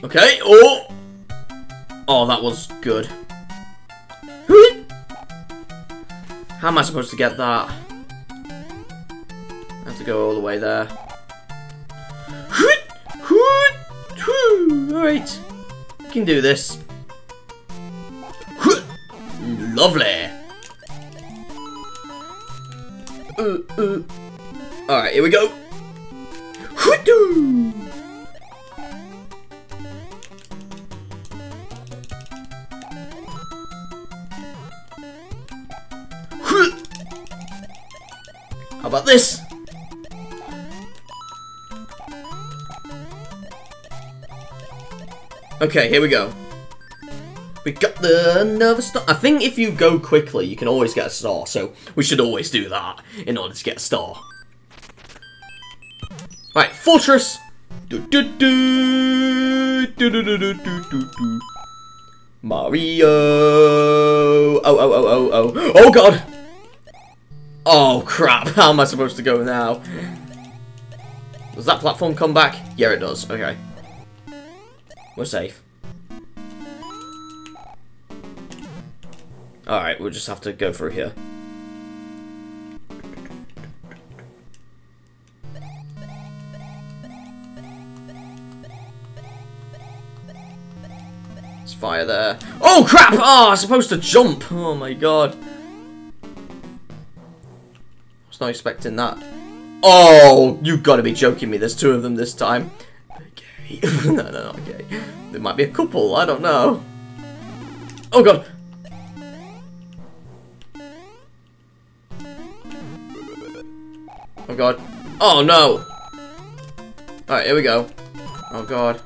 Okay. Oh. Oh, that was good. How am I supposed to get that? I have to go all the way there. Alright. Can do this. Lovely. Uh, uh. Alright, here we go. How about this? Okay, here we go. We got the another star. I think if you go quickly, you can always get a star. So we should always do that in order to get a star. Right, fortress. Do, do, do, do, do, do, do, do, do, do. Mario. Oh, oh, oh, oh, oh. Oh, God. Oh, crap. <laughs> How am I supposed to go now? Does that platform come back? Yeah, it does. Okay. We're safe. Alright, we'll just have to go through here. There's fire there. Oh crap! Ah, oh, I'm supposed to jump! Oh my god. I was not expecting that. Oh, you gotta be joking me. There's two of them this time. Gay. <laughs> no, no, not gay. There might be a couple. I don't know. Oh god. God. Oh no. Alright, here we go. Oh god.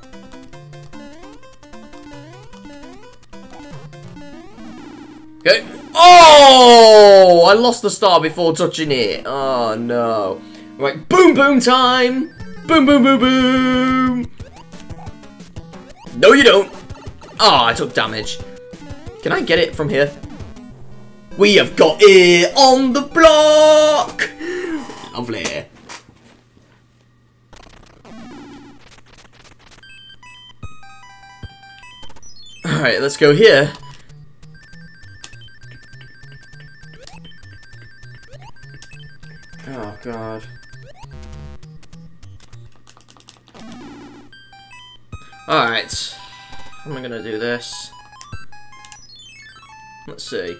Okay. Oh! I lost the star before touching it. Oh no. Right, boom boom time! Boom boom boom boom! No you don't! Oh, I took damage. Can I get it from here? We have got it on the block! Lovely. Alright, let's go here. Oh god. Alright. How am I gonna do this? Let's see.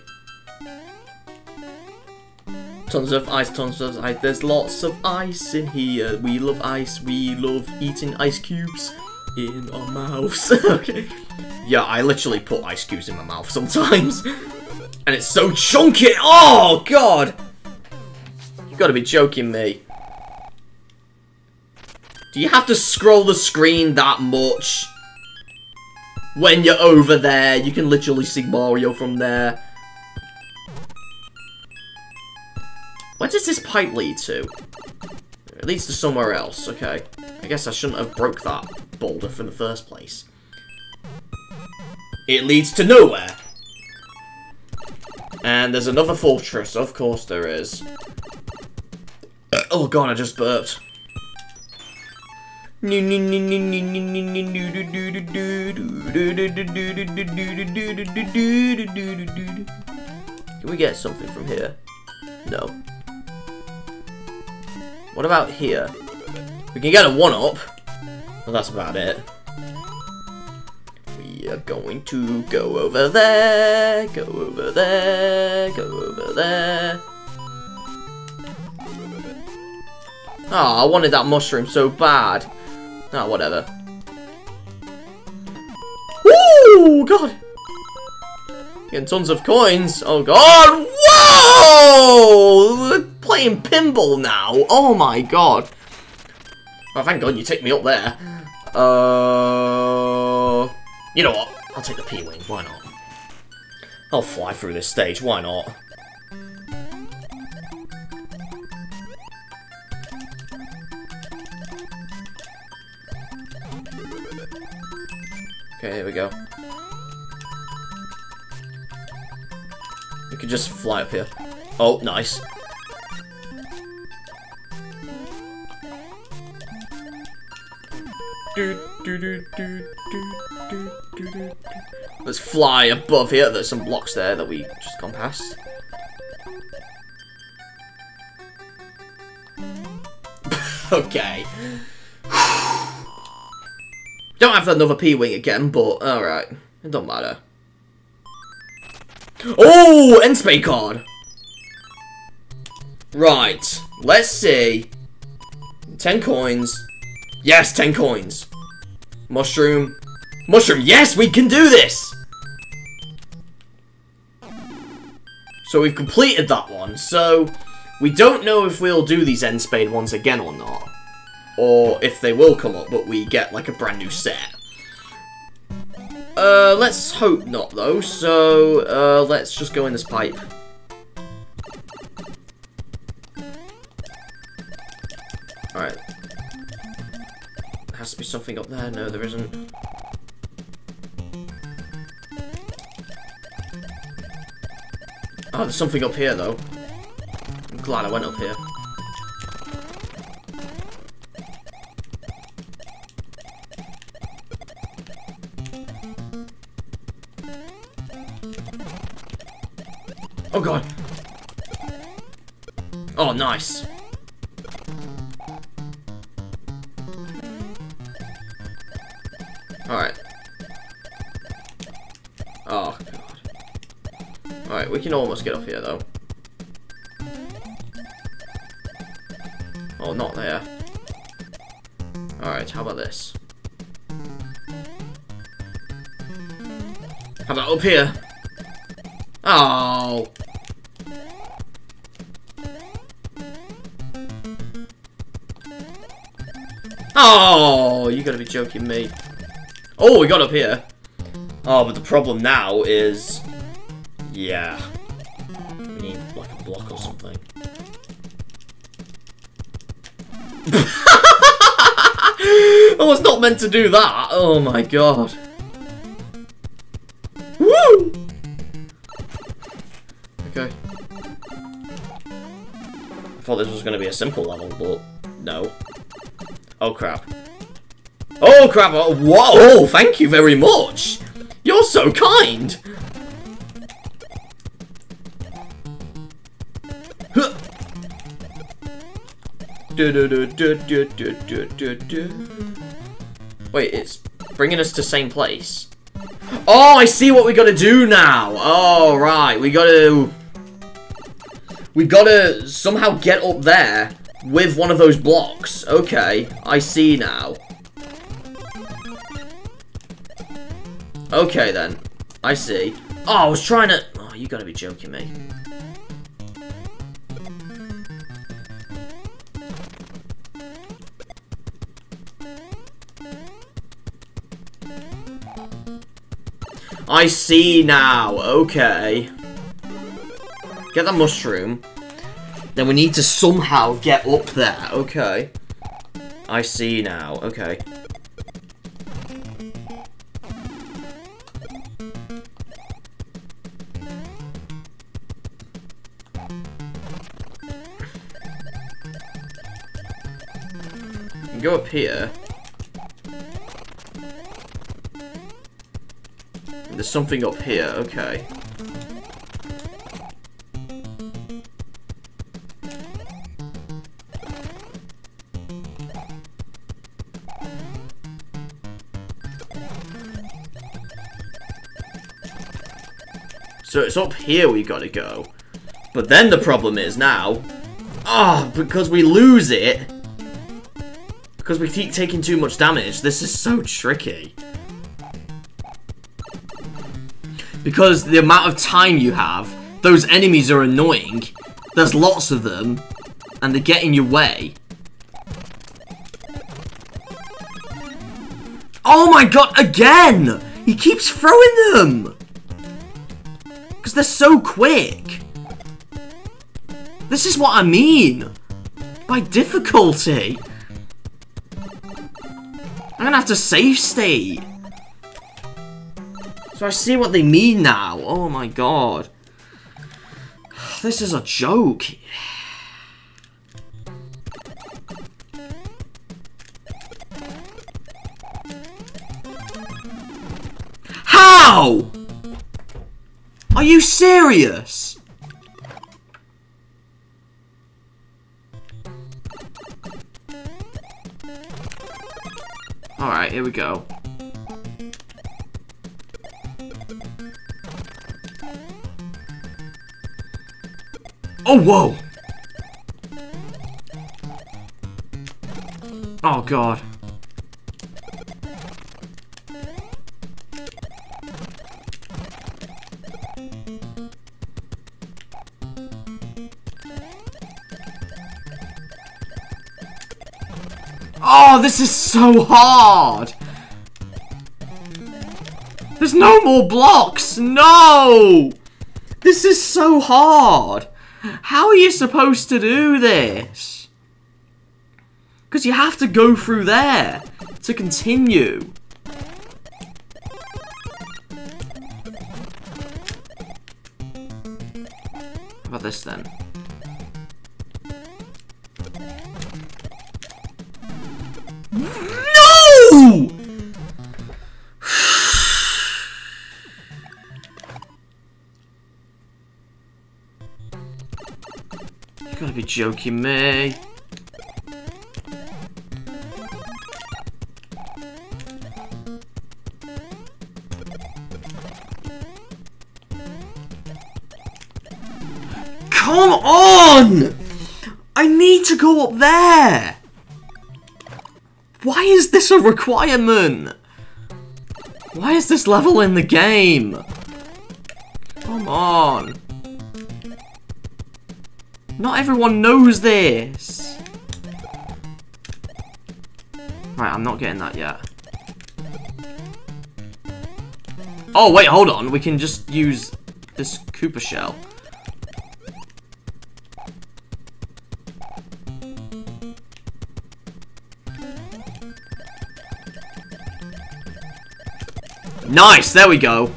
Tons of ice, tons of ice. There's lots of ice in here. We love ice. We love eating ice cubes in our mouths. <laughs> okay. Yeah, I literally put ice cubes in my mouth sometimes. <laughs> and it's so chunky. Oh, God. You gotta be joking me. Do you have to scroll the screen that much? When you're over there, you can literally see Mario from there. Where does this pipe lead to? It leads to somewhere else, okay. I guess I shouldn't have broke that boulder from the first place. It leads to nowhere. And there's another fortress, of course there is. Oh god, I just burped. Can we get something from here? No. What about here? We can get a one-up. Well, that's about it. We are going to go over there, go over there, go over there. Oh, I wanted that mushroom so bad. Oh, whatever. Woo! God! Getting tons of coins. Oh, God! Whoa! Playing pinball now. Oh, my God. Oh, thank God you took me up there. Uh... You know what? I'll take the P-Wing. Why not? I'll fly through this stage. Why not? Okay, here we go. We could just fly up here. Oh, nice. Let's fly above here. There's some blocks there that we just gone past. <laughs> okay. <sighs> Don't have another P-Wing again, but alright. It don't matter. Oh! N-Spade card! Right. Let's see. 10 coins. Yes, 10 coins. Mushroom. Mushroom, yes, we can do this! So we've completed that one, so we don't know if we'll do these N-Spade ones again or not. Or if they will come up, but we get like a brand new set. Uh, let's hope not though, so uh, let's just go in this pipe. Alright. There has to be something up there. No, there isn't. Oh, there's something up here, though. I'm glad I went up here. Oh god. Oh, nice. Alright. Oh, God. Alright, we can almost get off here, though. Oh, not there. Alright, how about this? How about up here? Oh. Oh, you gotta be joking me. Oh, we got up here. Oh, but the problem now is... Yeah. We need, like, a block or something. <laughs> I was not meant to do that. Oh my god. Woo! okay. I thought this was going to be a simple level, but no. Oh, crap. Oh, crap! Oh, whoa! Oh, thank you very much! You're so kind! Wait, it's bringing us to same place. Oh, I see what we gotta do now! Oh, right, we gotta we gotta somehow get up there with one of those blocks. Okay, I see now. Okay, then. I see. Oh, I was trying to... Oh, you gotta be joking me. I see now. Okay. Get the mushroom. Then we need to somehow get up there. Okay. I see now. Okay. Go up here. There's something up here, okay. So it's up here we gotta go. But then the problem is now... Ah, because we lose it... Because we keep taking too much damage, this is so tricky. Because the amount of time you have, those enemies are annoying. There's lots of them, and they get in your way. Oh my god, again! He keeps throwing them! Because they're so quick. This is what I mean. By difficulty. I'm gonna have to save state. So I see what they mean now. Oh my god. This is a joke. How? Are you serious? Alright, here we go. Oh, whoa! Oh, God. Oh, this is so hard! There's no more blocks! No! This is so hard! How are you supposed to do this? Because you have to go through there to continue. How about this then? Joking me. Come on! I need to go up there! Why is this a requirement? Why is this level in the game? Come on. Not everyone knows this. Right, I'm not getting that yet. Oh, wait, hold on. We can just use this Koopa shell. Nice, there we go.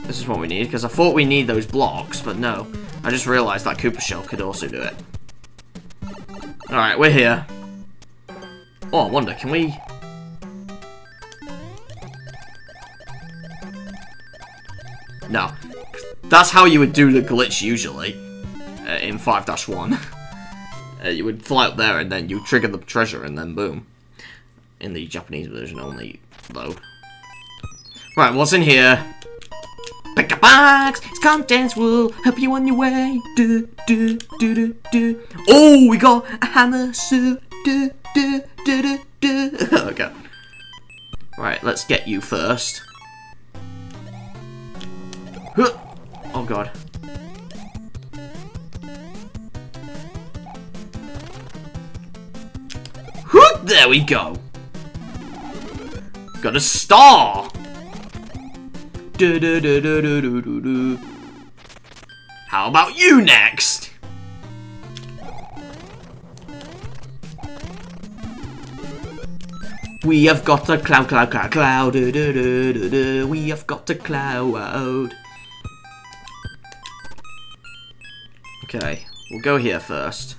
This is what we need, because I thought we need those blocks, but no. I just realised that Koopa Shell could also do it. Alright, we're here. Oh, I wonder, can we... No. That's how you would do the glitch usually. Uh, in 5-1. <laughs> uh, you would fly up there and then you trigger the treasure and then boom. In the Japanese version only, though. Right, what's in here? Pick a box, its contents will help you on your way. Do, do, do, do, do. Oh, we got a hammer suit. Do, do, do, do, do. okay. Right, let's get you first. Huh. Oh, God. There we go. Got a star. How about you next? We have got a cloud, cloud, cloud, cloud. We have got a cloud. Okay, we'll go here first.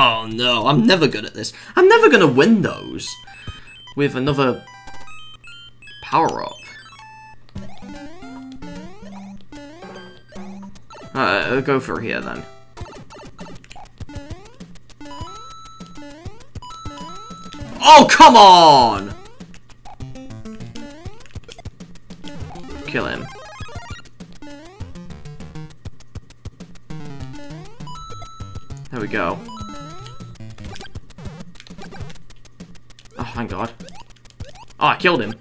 Oh no, I'm never good at this. I'm never gonna win those with another power up. Alright, I'll go for here then. Oh, come on! Kill him. There we go. Thank God. Oh, I killed him.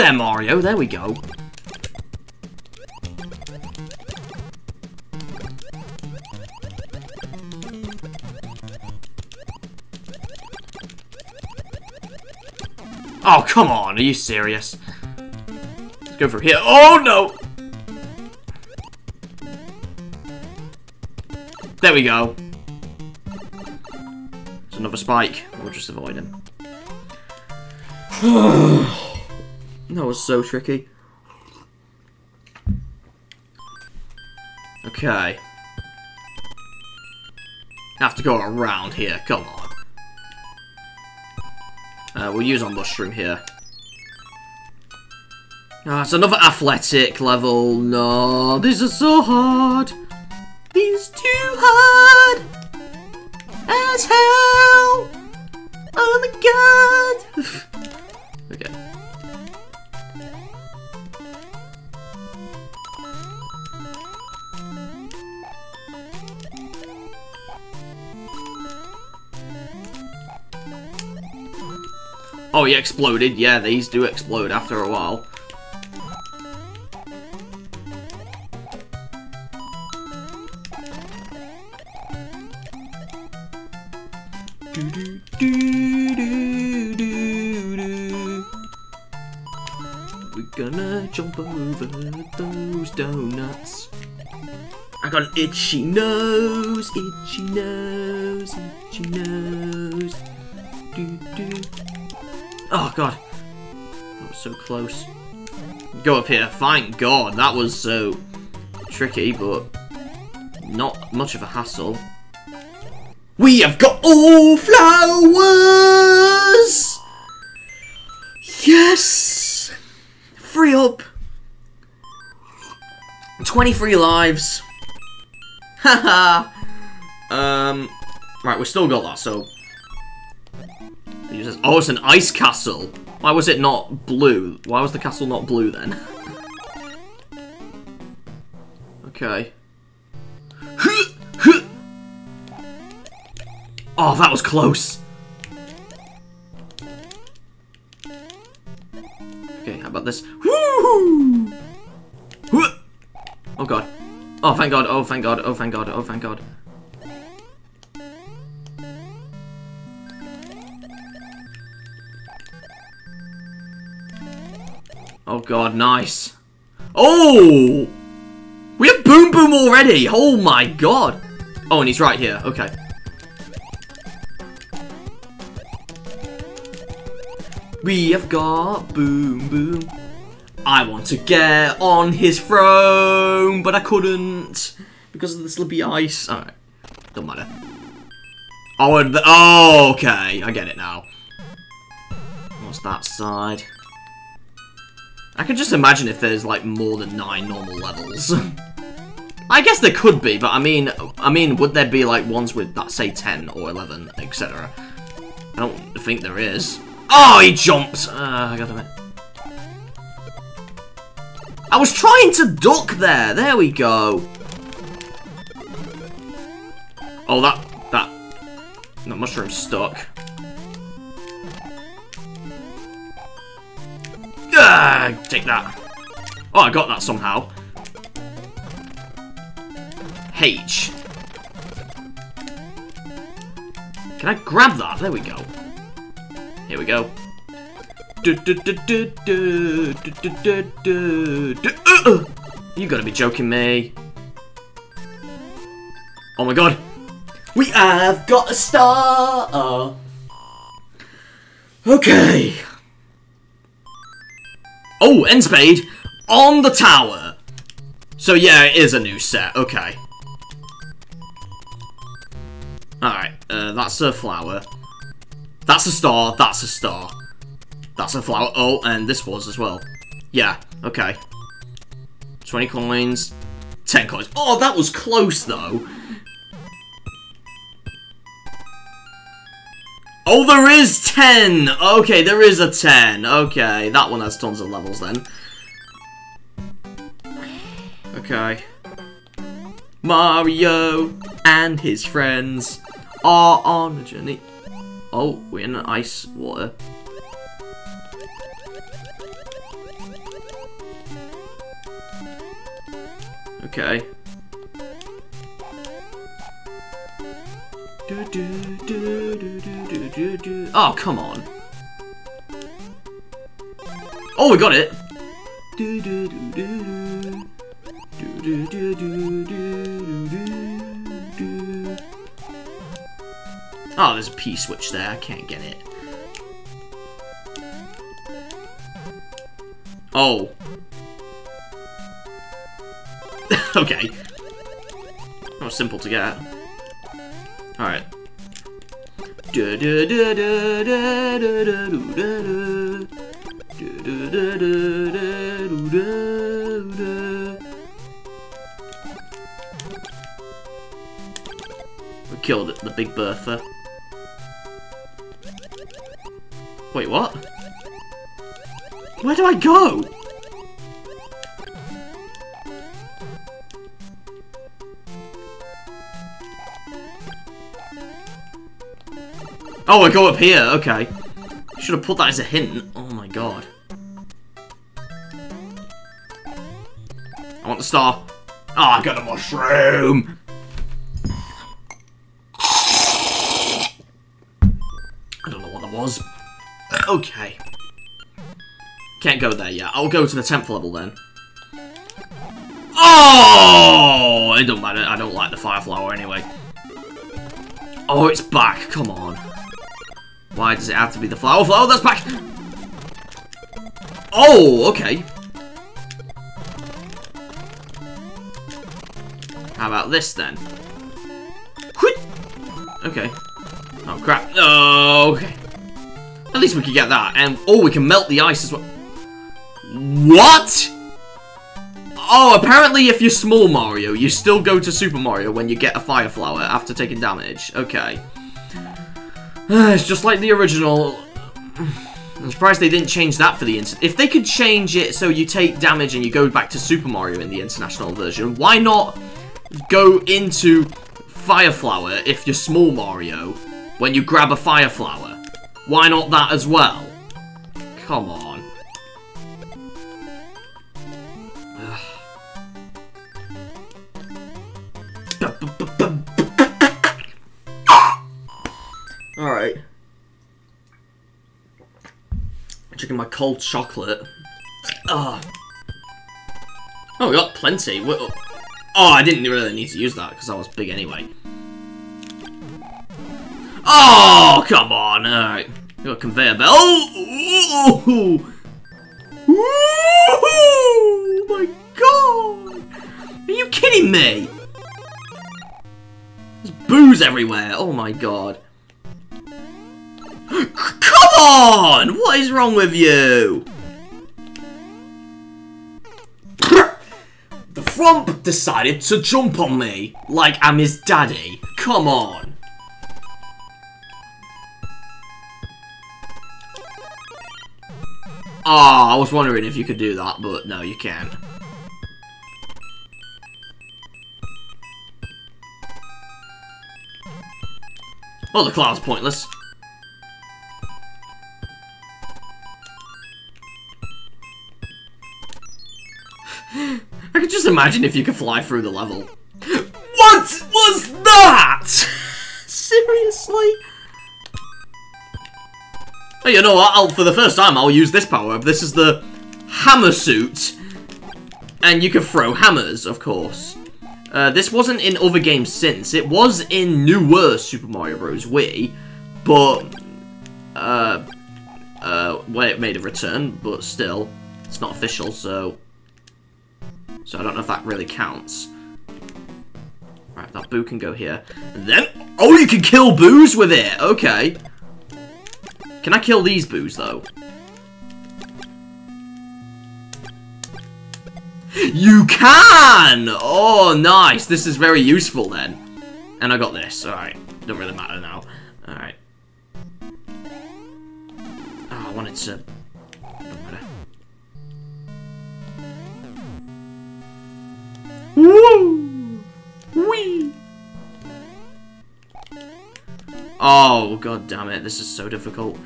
There, Mario! There we go. Oh, come on, are you serious? Let's go for here. Oh, no! There we go. It's another spike. We'll just avoid him. <sighs> <sighs> <sighs> that was so tricky. Okay. Have to go around here. Come on. Uh, we'll use our mushroom here. Ah, it's another athletic level. No, these are so hard. he exploded. Yeah, these do explode after a while. We're gonna jump over those donuts. I got an itchy nose. So close. Go up here. Thank God, that was so tricky, but not much of a hassle. We have got all flowers! Yes! Free up! 23 lives. <laughs> Haha! um, right, we still got that, so... Oh, it's an ice castle. Why was it not blue? Why was the castle not blue then? <laughs> okay. <laughs> Oh, that was close. Okay, how about this? <laughs> Oh god. Oh, thank god. Oh, thank god. Oh, thank god. Oh, thank god. Oh god, nice. Oh! We have Boom Boom already! Oh my god! Oh, and he's right here. Okay. We have got Boom Boom. I want to get on his throne, but I couldn't because of the slippy ice. Alright, don't matter. Oh, oh, okay, I get it now. What's that side? I can just imagine if there's like more than nine normal levels. <laughs> I guess there could be, but I mean, I mean, would there be like ones with that say 10 or 11, etc.? I don't think there is. Oh, he jumped! Uh, I got him. I was trying to duck there. There we go. Oh, that that that mushroom stuck. Ah, take that. Oh, I got that somehow. H. Can I grab that? There we go. Here we go. You gotta be joking me. Oh my god. We have got a star! Okay. Oh, N-Spade on the tower. So yeah, it is a new set. Okay. Alright, uh, that's a flower. That's a star, that's a star. That's a flower. Oh, and this was as well. Yeah, okay. 20 coins. 10 coins. Oh, that was close, though. Oh, there is 10! Okay, there is a 10. Okay, that one has tons of levels, then. Okay. Mario and his friends are on a journey. Oh, we're in ice water. Okay. Do, do, do, do do. Oh, come on. Oh, we got it. Do do do do do. Do do do do do do do. Oh, there's a P switch there. I can't get it. Oh. <laughs> okay. That was simple to get. Alright. We killed the Big Bertha. Wait, what? Where do I go? Oh, I go up here, okay. Should have put that as a hint. Oh my god. I want the star. Oh, I got a mushroom! I don't know what that was. Okay. Can't go there yet. I'll go to the 10th level then. Oh! It don't matter. I don't like the fire flower anyway. Oh, it's back. Come on. Why does it have to be the flower flower that's back? Oh, okay. How about this then? Okay. Oh crap. Oh, okay. At least we can get that. And oh, we can melt the ice as well. What? Oh, apparently if you're small Mario, you still go to Super Mario when you get a fire flower after taking damage. Okay. <sighs> it's just like the original. I'm surprised they didn't change that for the. If they could change it so you take damage and you go back to Super Mario in the international version, why not go into Fire Flower if you're small Mario when you grab a Fire Flower? Why not that as well? Come on. Alright. Drinking my cold chocolate. Ah. Oh, we got plenty. Wha- Oh, I didn't really need to use that because I was big anyway. Oh, come on. Alright. We got conveyor belt. Oh, ooh. Ooh, my god. Are you kidding me? There's Boos everywhere. Oh my god. Come on! What is wrong with you? The Thwomp decided to jump on me like I'm his daddy. Come on. Ah, I was wondering if you could do that, but no, you can't. Oh, the cloud's pointless. I could just imagine if you could fly through the level. What was that? Seriously? Oh, you know what? I'll, for the first time, I'll use this power-up. This is the hammer suit. And you can throw hammers, of course. Uh, this wasn't in other games since. It was in newer Super Mario Bros. Wii, but uh, uh, where it made a return, but still, it's not official, so so I don't know if that really counts. Right, that boo can go here. And then, oh, you can kill boos with it. Okay. Can I kill these boos though? You can! Oh, nice. This is very useful then. And I got this. Alright. Don't really matter now. Alright. Oh, ah, I wanted to... Woo! Wee! Oh, god damn it. This is so difficult.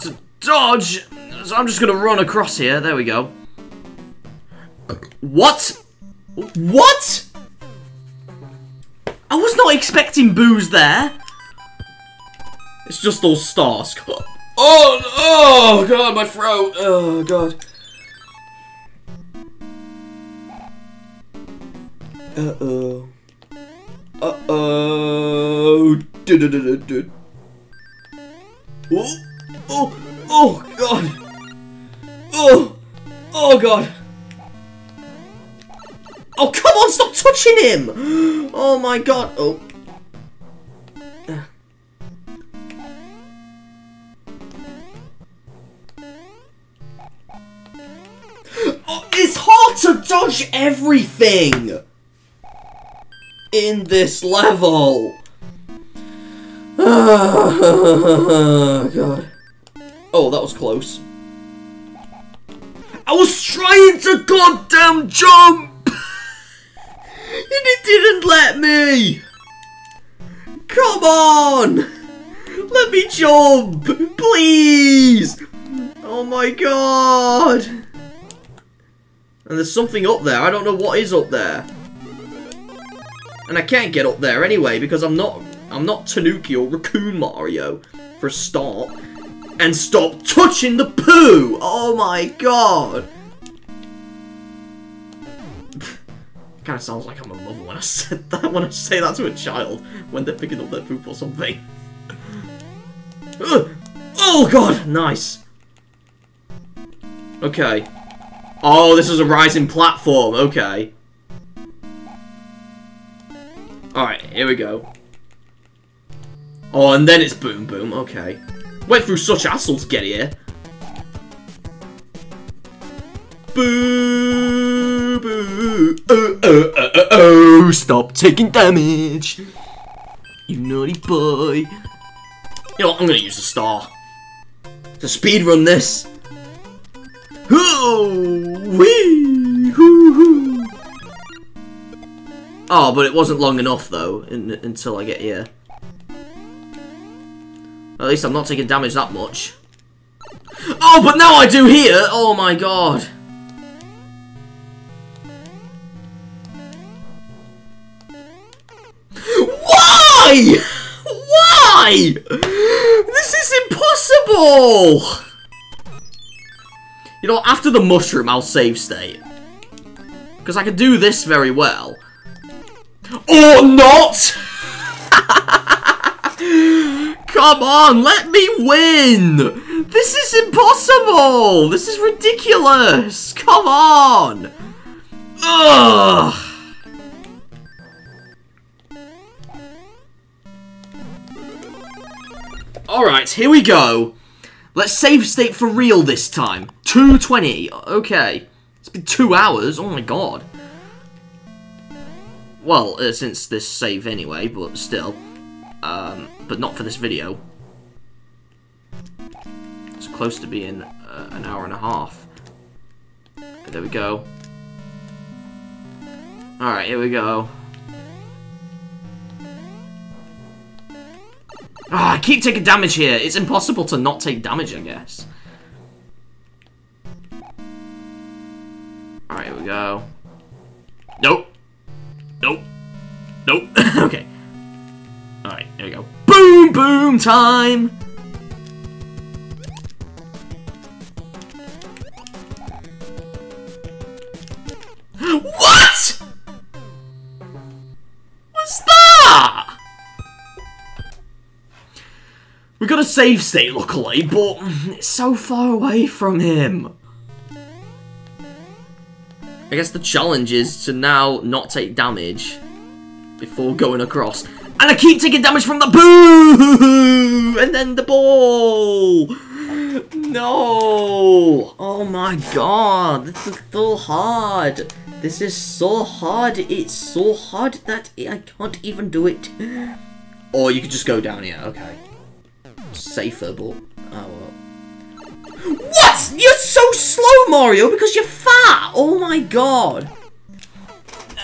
To dodge! So I'm just gonna run across here. There we go. What? What? I was not expecting Boos there. It's just all stars. <gasps> Oh, oh, god, my throat. Oh, god. Uh-oh. Uh-oh. Oh, oh, oh, god. Oh, oh, god. Oh, come on, stop touching him! Oh my god. Oh. Oh, it's hard to dodge everything in this level. Oh, <sighs> god. Oh, that was close. I was trying to goddamn jump! <laughs> and it didn't let me! Come on! Let me jump! Please! Oh my god! And there's something up there. I don't know what is up there. And I can't get up there anyway because I'm not I'm not Tanuki or Raccoon Mario for a start. and stop touching the poo. Oh my god. <laughs> kind of sounds like I'm a mother when I <laughs> said that, when I say that to a child, when they're picking up their poop or something. <laughs> Oh god, nice. Okay. Oh, this is a rising platform, okay. Alright, here we go. Oh, and then it's boom boom, okay. Went through such hassle to get here. Boo boo oh oh oh oh oh stop taking damage. You naughty boy. You know what, I'm gonna use the star. To speedrun this. Hoo wee hoo hoo. Oh, but it wasn't long enough though, in, until I get here. At least I'm not taking damage that much. Oh, but now I do here! Oh my god. Why? Why? This is impossible! You know, after the mushroom, I'll save state. Because I can do this very well. Or not! Come on, let me win! This is impossible! This is ridiculous! Come on! Ugh! Alright, here we go. Let's save state for real this time. 220. Okay. It's been two hours. Oh my god. Well, uh, since this save anyway, but still. Um, but not for this video. It's close to being uh, an hour and a half. But there we go. Alright, here we go. Ah, I keep taking damage here. It's impossible to not take damage, I guess. Alright, here we go. Nope. Nope. Nope. <coughs> okay. Alright, here we go. Boom, boom time! What? What's that? We got a save state, luckily, but it's so far away from him. I guess the challenge is to now not take damage before going across. And I keep taking damage from the boo! And then the ball! No! Oh my god, this is so hard. This is so hard. It's so hard that I can't even do it. Or you could just go down here, okay. Safer, but... Oh well. What? You're so slow, Mario, because you're fat! Oh my god.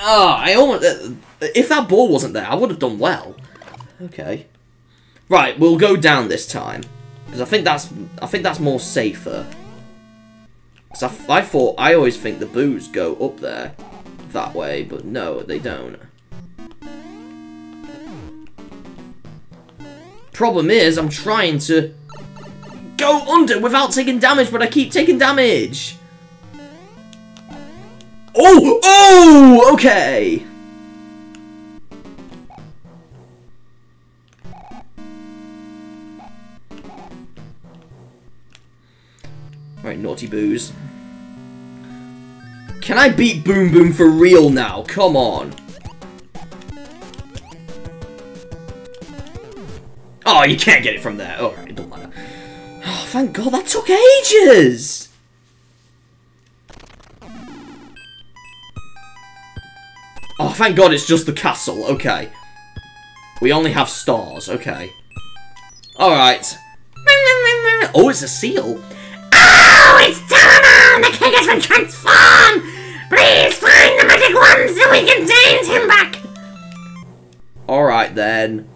Oh, I almost... Uh, if that ball wasn't there, I would have done well. Okay. Right, we'll go down this time. Because I think that's... I think that's more safer. Because I, I thought... I always think the boos go up there. That way, but no, they don't. Problem is, I'm trying to go under without taking damage, but I keep taking damage. Oh! Oh! Okay! Right, naughty boos. Can I beat Boom Boom for real now? Come on. Oh, you can't get it from there. Alright, it don't matter. Oh, thank god, that took ages! Oh, thank god it's just the castle. Okay. We only have stars. Okay. Alright. Oh, it's a seal. Oh, it's Talon! The king has been transformed! Please find the magic wand so we can change him back! Alright then.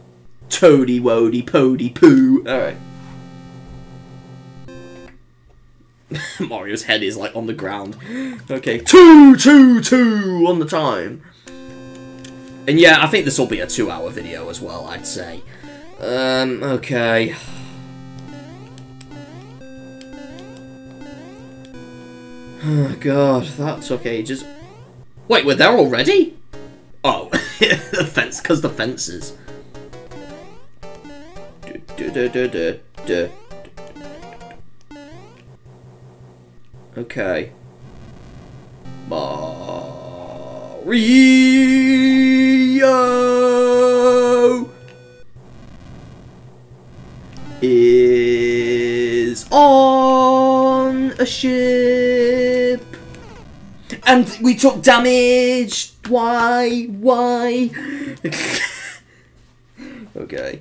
Toady woady pody poo. Alright. <laughs> Mario's head is like on the ground. Okay, two, two, two on the time. And yeah, I think this will be a two-hour video as well, I'd say. Um, okay. Oh <sighs> god, that took ages. Wait, we're there already? Oh, <laughs> the fence, because the fences. Okay. Mario is on a ship. And we took damage. Why? Why? <laughs> okay.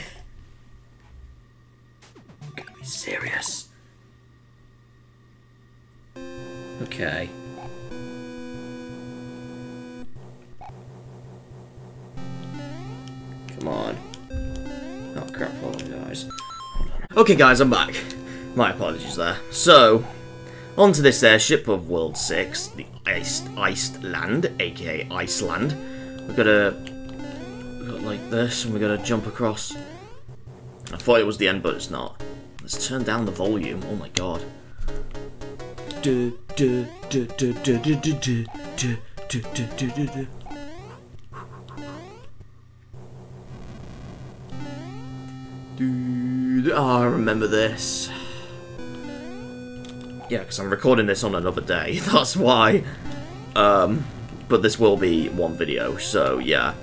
Okay guys, I'm back. My apologies there. So, onto this airship of World 6, the Iced, Land, aka Iceland. We're gonna go like this, and we're gonna jump across. I thought it was the end, but it's not. Let's turn down the volume. Oh my god. Du- du- du- du- du- du- du- du- du- du- du- du- du- oh, I remember this. Yeah, because I'm recording this on another day. <laughs> That's why. Um, but this will be one video, so yeah.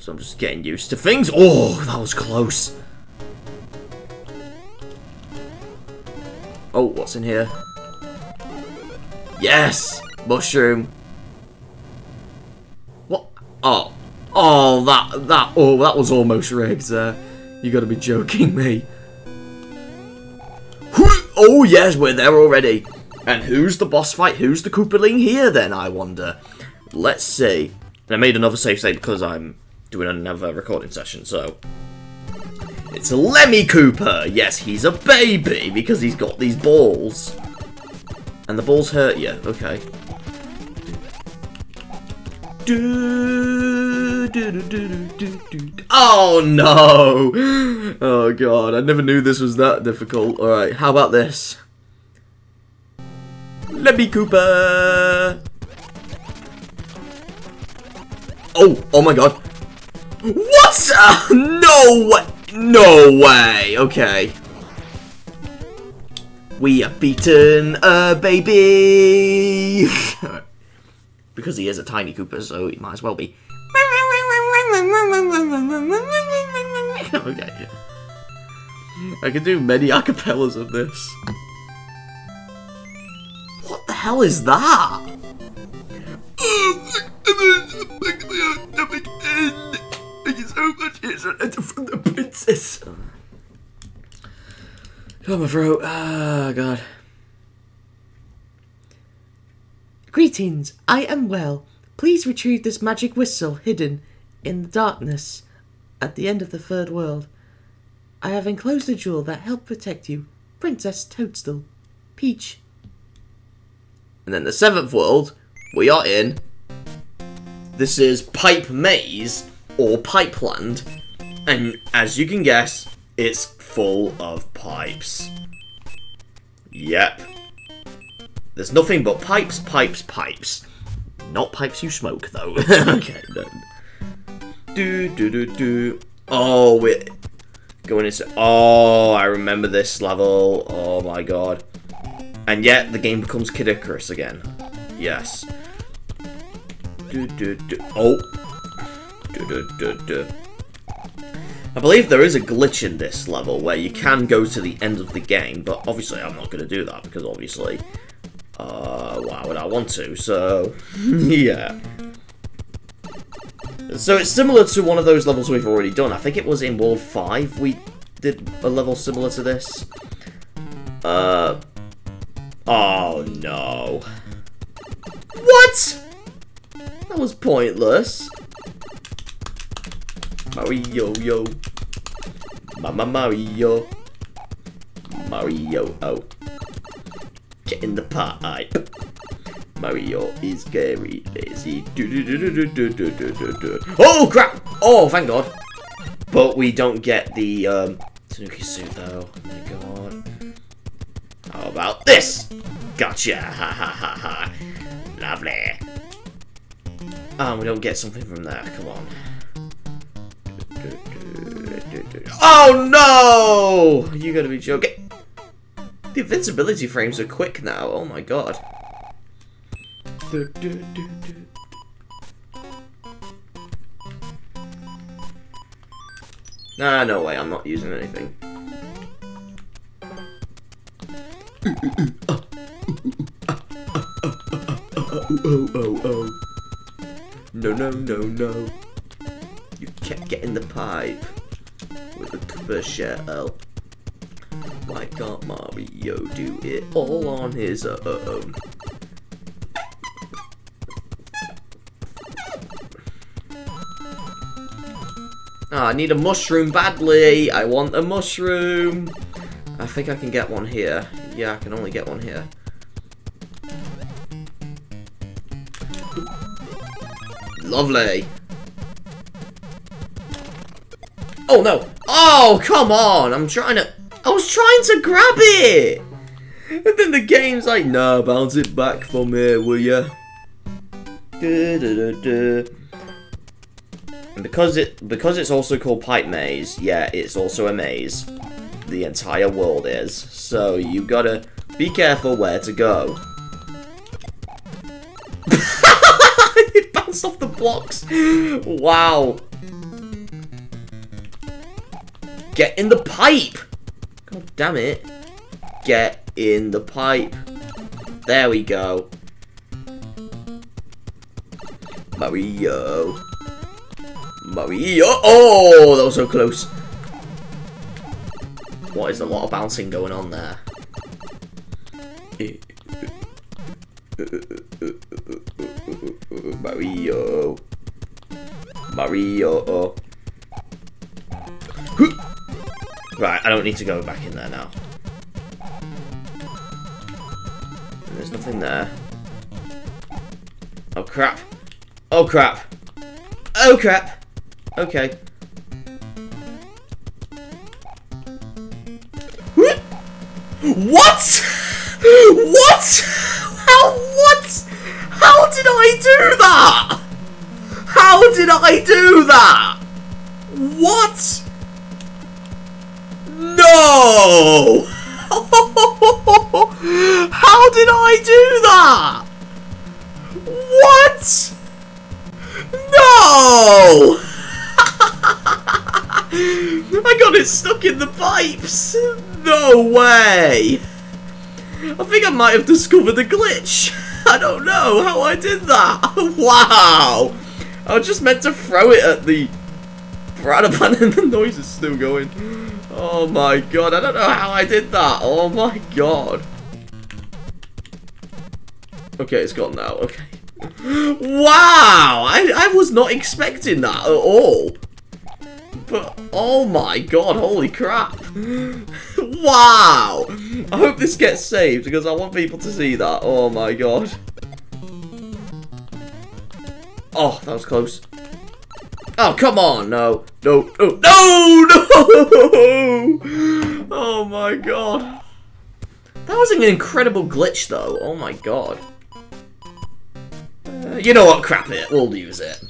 So I'm just getting used to things. Oh, that was close. Oh, what's in here? Yes! Mushroom. What? Oh. Oh, that, that, oh, that was almost rigged there. You gotta be joking me. Oh, yes, we're there already. And who's the boss fight? Who's the Koopaling here then, I wonder? Let's see. And I made another save state because I'm doing another recording session, so... It's a Lemmy Koopa! Yes, he's a baby because he's got these balls. And the balls hurt you, okay. Do, do, do. Oh no! Oh god, I never knew this was that difficult. Alright, how about this? Lemmy Koopa! Oh, oh my god. What? Uh, <laughs> no way! No way! Okay. We are beaten a baby! <laughs> because he is a tiny Koopa, so he might as well be. <laughs> okay. I can do many acapellas of this. What the hell is that? From the princess. Oh, my throat. Ah, God. Greetings, I am well. Please retrieve this magic whistle hidden in the darkness at the end of the third world. I have enclosed a jewel that helped protect you. Princess Toadstool. Peach. And then the seventh world, we are in. This is Pipe Maze, or Pipeland. And as you can guess, it's full of pipes. Yep. There's nothing but pipes, pipes, pipes. Not pipes you smoke, though. <laughs> okay, no. Do, do, do, do. Oh, we're going into... Oh, I remember this level. Oh, my God. And yet, the game becomes Kid Icarus again. Yes. Do, do, do. Oh. Do, do, do, do. I believe there is a glitch in this level where you can go to the end of the game, but obviously I'm not going to do that because obviously, uh, why would I want to? So, <laughs> yeah. So it's similar to one of those levels we've already done. I think it was in World 5 we did a level similar to this. Uh... Oh, no. What? That was pointless. Mario, yo. Mama Mario. Mario, oh. Get in the pipe. Mario is very lazy. Oh crap! Oh, thank God. But we don't get the um, Tanuki suit though. Thank God. How about this? Gotcha! Ha ha ha ha! Lovely. Um, we don't get something from that. Come on. Oh no! You gotta be joking. The invincibility frames are quick now. Oh my god. Nah, no way. I'm not using anything. Oh, oh, oh. No, no, no, no. You can't get in the pipe with tuber shell. Why can't Mario do it all on his own? Ah, I need a mushroom badly. I want a mushroom. I think I can get one here. Yeah, I can only get one here. Lovely. Oh no! Oh, come on! I'm trying to... I was trying to grab it! And then the game's like, nah, bounce it back for me, will ya? And because it because it's also called Pipe Maze, yeah, it's also a maze. The entire world is. So you gotta be careful where to go. <laughs> it bounced off the blocks. Wow. Get in the pipe! God damn it. Get in the pipe. There we go. Mario. Mario. Oh, that was so close. What is a lot of bouncing going on there? Mario. Mario. Right, I don't need to go back in there now. There's nothing there. Oh crap. Oh crap. Oh crap. Okay. What? What? How? What? How did I do that? How did I do that? What? No! <laughs> How did I do that? What? No! <laughs> I got it stuck in the pipes! No way! I think I might have discovered a glitch. <laughs> I don't know how I did that. Wow! I was just meant to throw it at the Bradapan and the noise is still going. Oh my god, I don't know how I did that. Oh my god. Okay, it's gone now. Okay. <laughs> Wow! I, I was not expecting that at all. But, oh my god, holy crap. <laughs> wow! I hope this gets saved because I want people to see that. Oh my god. Oh, that was close. Oh, come on, no. No, no, no, no! <laughs> Oh my god. That was an incredible glitch, though. Oh my god. Uh, you know what? Crap it. We'll use it.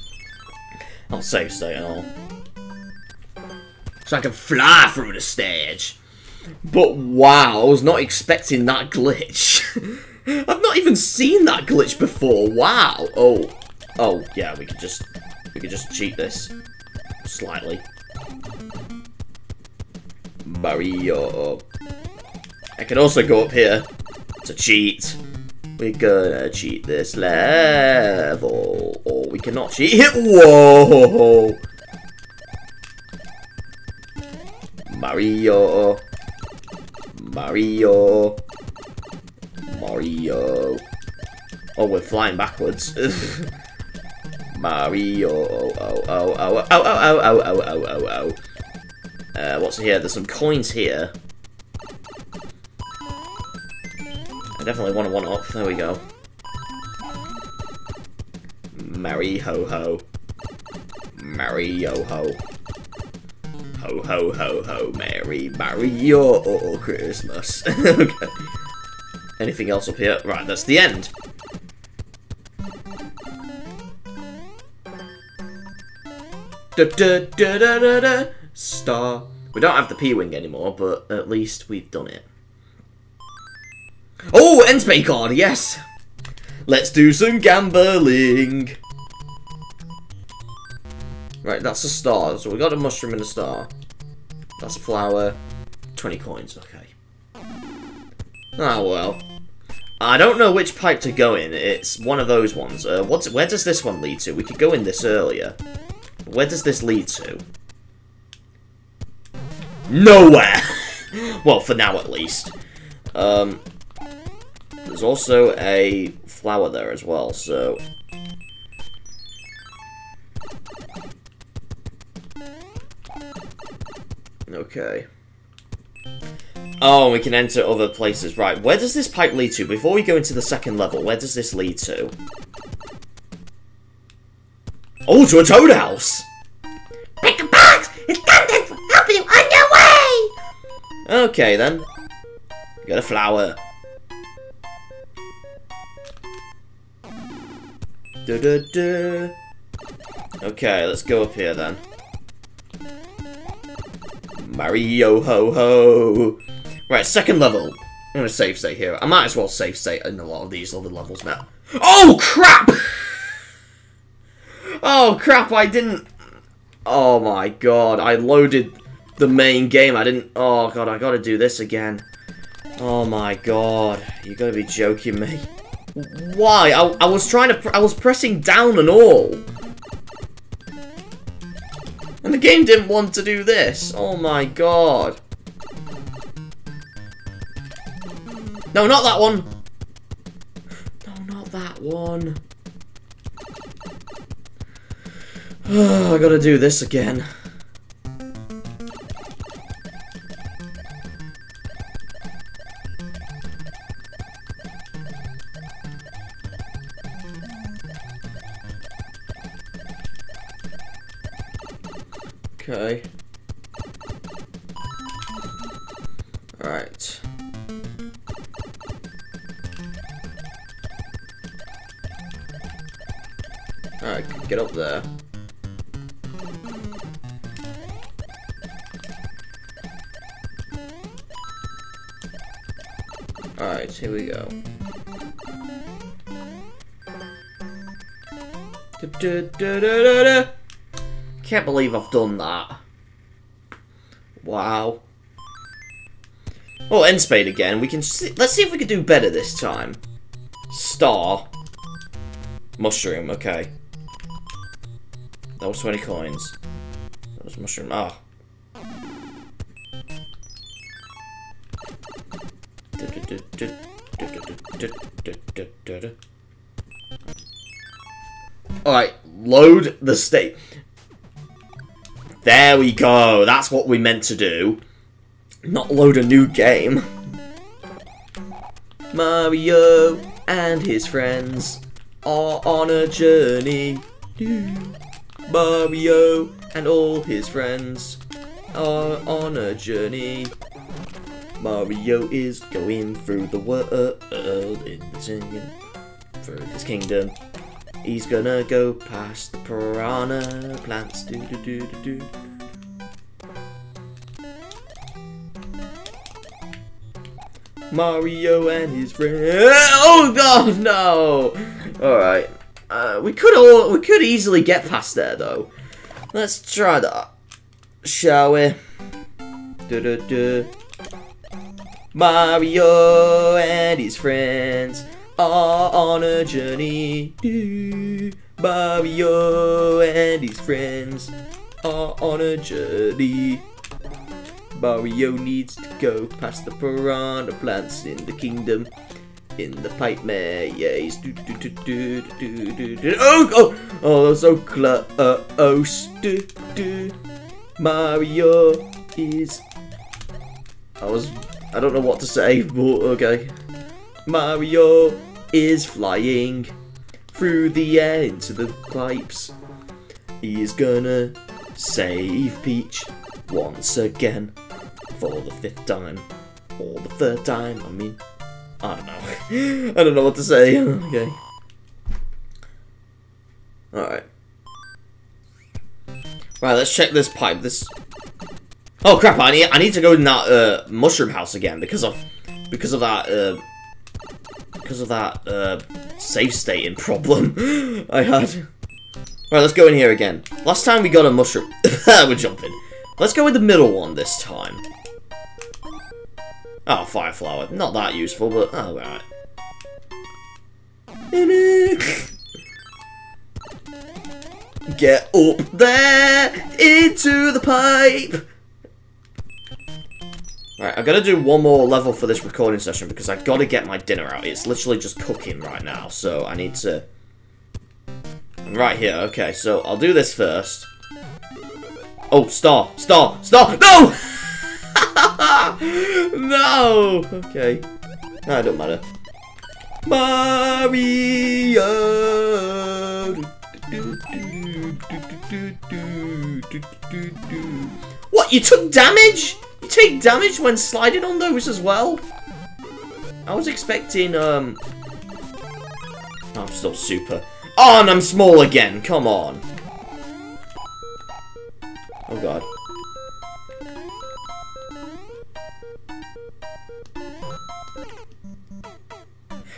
I'll save state and all. So I can fly through the stage. But wow, I was not expecting that glitch. <laughs> I've not even seen that glitch before. Wow. Oh. Oh, yeah, we can just... We could just cheat this. Slightly. Mario. I can also go up here to cheat. We're gonna cheat this level. Oh Oh, we cannot cheat. it. <laughs> Whoa! Mario. Mario. Mario. Oh, we're flying backwards. <laughs> Mario. Oh, oh, oh, oh, oh, oh, oh, oh, oh, oh, oh, oh. Uh, what's here? There's some coins here. I definitely want to one up. There we go. Marry ho ho. Marry yo ho. Ho ho ho ho. Merry Mario Christmas. okay. Anything else up here? Right, that's the end. Da, da, da, da, da, da. Star. We don't have the P-Wing anymore, but at least we've done it. Oh, N-Spade card, yes! Let's do some gambling! Right, that's a star. So we got a mushroom and a star. That's a flower. 20 coins, okay. Oh well. I don't know which pipe to go in. It's one of those ones. Uh, what's where does this one lead to? We could go in this earlier. Where does this lead to? Nowhere! <laughs> well, for now at least. Um, there's also a flower there as well, so... Okay. Oh, we can enter other places. Right, where does this pipe lead to? Before we go into the second level, where does this lead to? Oh, to a toad house! Pick a box! It's content will help you on your way! Okay, then. Got a flower. Da da da. Okay, let's go up here then. Mario ho ho. Right, second level. I'm gonna save state here. I might as well save state in a lot of these other levels now. Oh crap! Oh crap! I didn't. Oh my god! I loaded the main game. I didn't. Oh god! I gotta do this again. Oh my god! You gotta be joking me. Why? I, I was trying to. I was pressing down and all. And the game didn't want to do this. Oh my god. No, not that one. No, not that one. <sighs> I gotta do this again. Believe I've done that. Wow. Oh, N-Spade again. We can see, let's see if we can do better this time. Star. Mushroom, okay. That was 20 coins. That was mushroom. Ah. Alright, load the state. There we go. That's what we meant to do. Not load a new game. Mario and his friends are on a journey. Mario and all his friends are on a journey. Mario is going through the world in singing through his kingdom. He's gonna go past the piranha plants. Do do do do do. Mario and his friends. Oh god, no! Alright. Uh, we could all we could easily get past there though. Let's try that. Shall we? Du -du -du. Mario and his friends are on a journey. Mario and his friends are on a journey. Mario needs to go past the piranha plants in the kingdom. In the pipe maze. Do, do, do, do, do, do, do. Oh, oh, oh, so close. Do, do. Mario is. I was. I don't know what to say, but okay. Mario is flying through the air into the pipes. He's gonna save Peach once again for the fifth time or the third time. I mean, I don't know. <laughs> I don't know what to say. <laughs> okay. Alright. Right, let's check this pipe. This. Oh crap! I need I need to go in that uh, mushroom house again because of because of that uh, because of that uh, save stating problem <laughs> I had. Right, let's go in here again. Last time we got a mushroom. <laughs> We're jumping. Let's go with the middle one this time. Oh, fire flower. Not that useful, but oh, alright. <laughs> Get up there into the pipe. Right, I gotta do one more level for this recording session because I've gotta get my dinner out. It's literally just cooking right now, so I need to... I'm Right here, okay, so I'll do this first. Oh, star, star, star, no! <laughs> no! Okay. No, it don't matter. Mario! What, you took damage? You take damage when sliding on those as well? I was expecting, um... I'm still super. Oh, and I'm small again, come on. Oh god.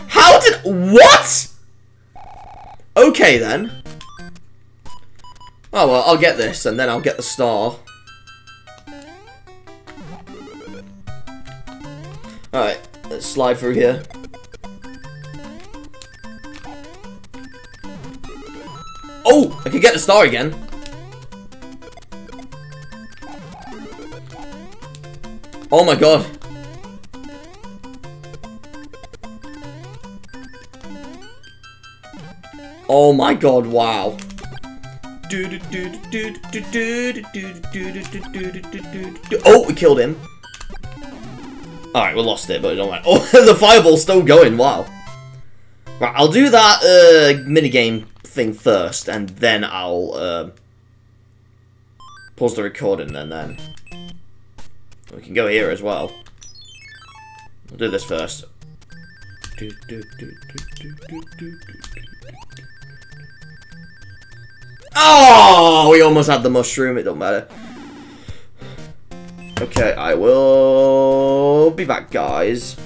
How did- What?! Okay then. Oh well, I'll get this, and then I'll get the star. Alright, let's slide through here. Oh! I can get the star again. Oh my god. Oh my god, wow. Oh, we killed him. Alright, we lost it, but it don't matter. <laughs> Oh, the fireball's still going, wow. Right, I'll do that uh, minigame thing first, and then I'll uh, pause the recording, and then we can go here as well. We'll do this first. Oh, we almost had the mushroom. It don't matter. Okay, I will be back, guys.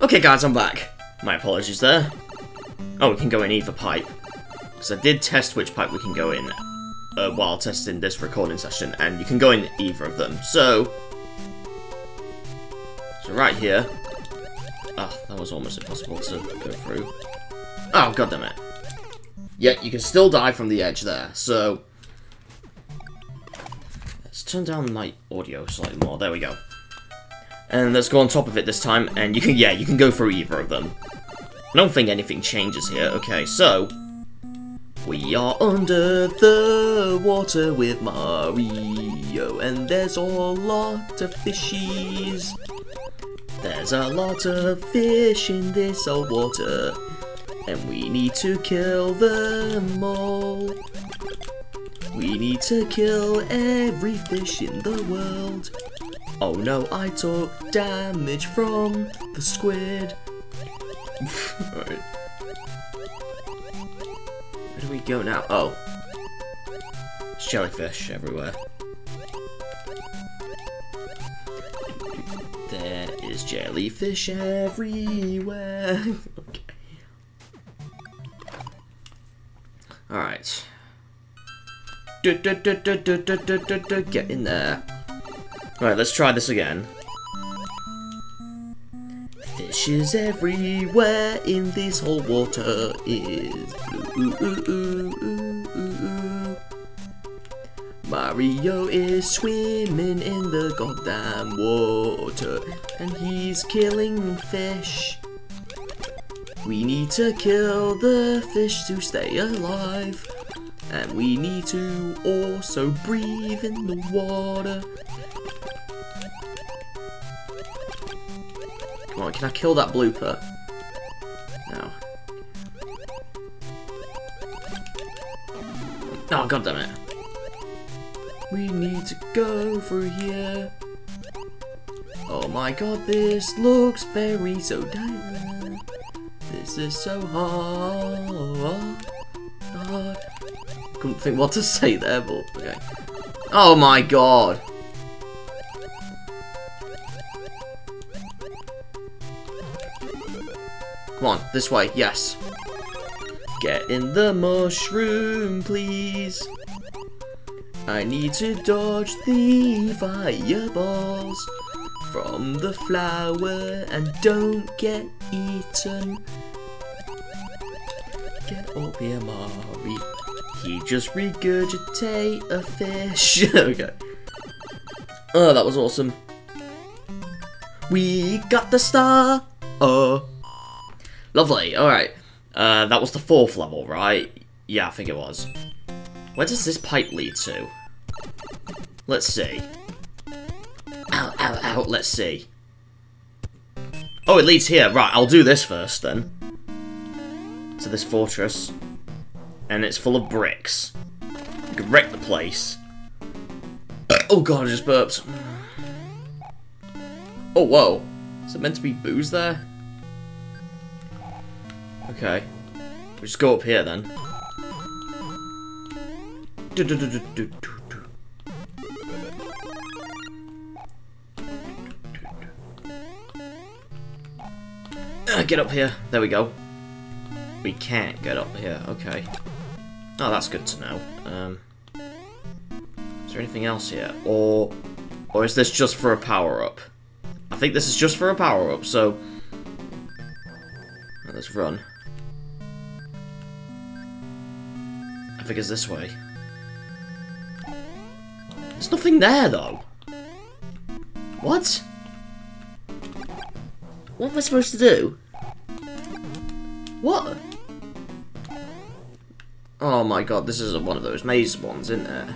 Okay, guys, I'm back. My apologies there. Oh, we can go in either pipe. Because I did test which pipe we can go in uh, while testing this recording session, and you can go in either of them. So, so right here. Ah, oh, that was almost impossible to go through. Oh, god damn it. Yet you can still die from the edge there, so... Turn down my audio slightly more, there we go. And let's go on top of it this time, and you can, yeah, you can go through either of them. I don't think anything changes here. Okay, so... We are under the water with Mario, and there's a lot of fishies. There's a lot of fish in this old water. And we need to kill them all. We need to kill every fish in the world. Oh no, I took damage from the squid. Alright. <laughs> Where do we go now? Oh. Jellyfish everywhere. There is jellyfish everywhere. <laughs> okay. Alright. Get in there. Alright, let's try this again. Fish Fishes everywhere in this whole water is. Mario is swimming in the goddamn water and he's killing fish. We need to kill the fish to stay alive. And we need to also breathe in the water. Come on, can I kill that blooper? No. Oh, god damn it. We need to go through here. Oh my god, this looks very so diamond. This is so hard. Couldn't think what to say there, but okay. Oh my god. Come on, this way, yes. Get in the mushroom, please. I need to dodge the fireballs from the flower and don't get eaten. Get up here, Mari. He just regurgitate a fish. <laughs> okay. Oh, that was awesome. We got the star. Oh. Lovely, alright. Uh, that was the fourth level, right? Yeah, I think it was. Where does this pipe lead to? Let's see. Ow, ow, ow, let's see. Oh, it leads here. Right, I'll do this first, then. To this fortress. And it's full of bricks. You can wreck the place. Oh god, I just burped. Oh, whoa. Is it meant to be Boos there? Okay. We'll just go up here then. Do, do, do, get up here. There we go. We can't get up here. Okay. Oh, that's good to know. Um, is there anything else here? Or, or is this just for a power-up? I think this is just for a power-up, so... Let's run. I think it's this way. There's nothing there, though. What? What am I supposed to do? What? Oh my god, this is one of those maze ones, isn't it?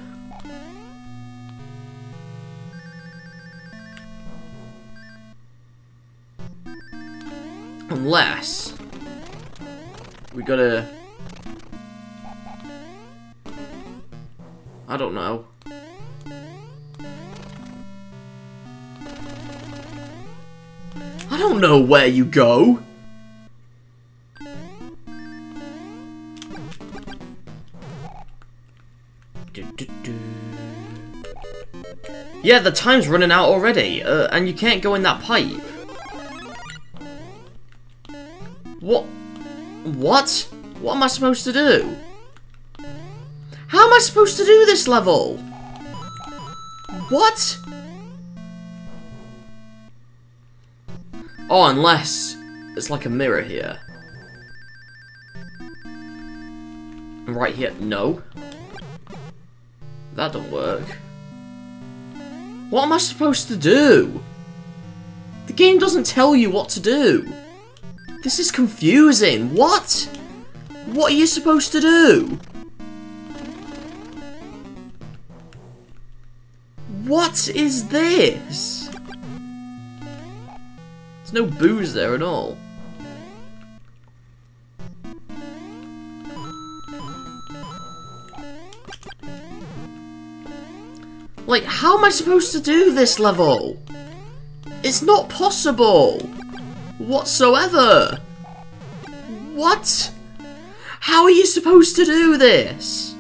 Unless... We gotta... I don't know. I don't know where you go. Yeah, the time's running out already, uh, and you can't go in that pipe. What? What? What am I supposed to do? How am I supposed to do this level? What? Oh, unless it's like a mirror here. Right here, no. That don't work. What am I supposed to do? The game doesn't tell you what to do. This is confusing. What? What are you supposed to do? What is this? There's no Boos there at all. Like, how am I supposed to do this level? It's not possible! Whatsoever! What? How are you supposed to do this?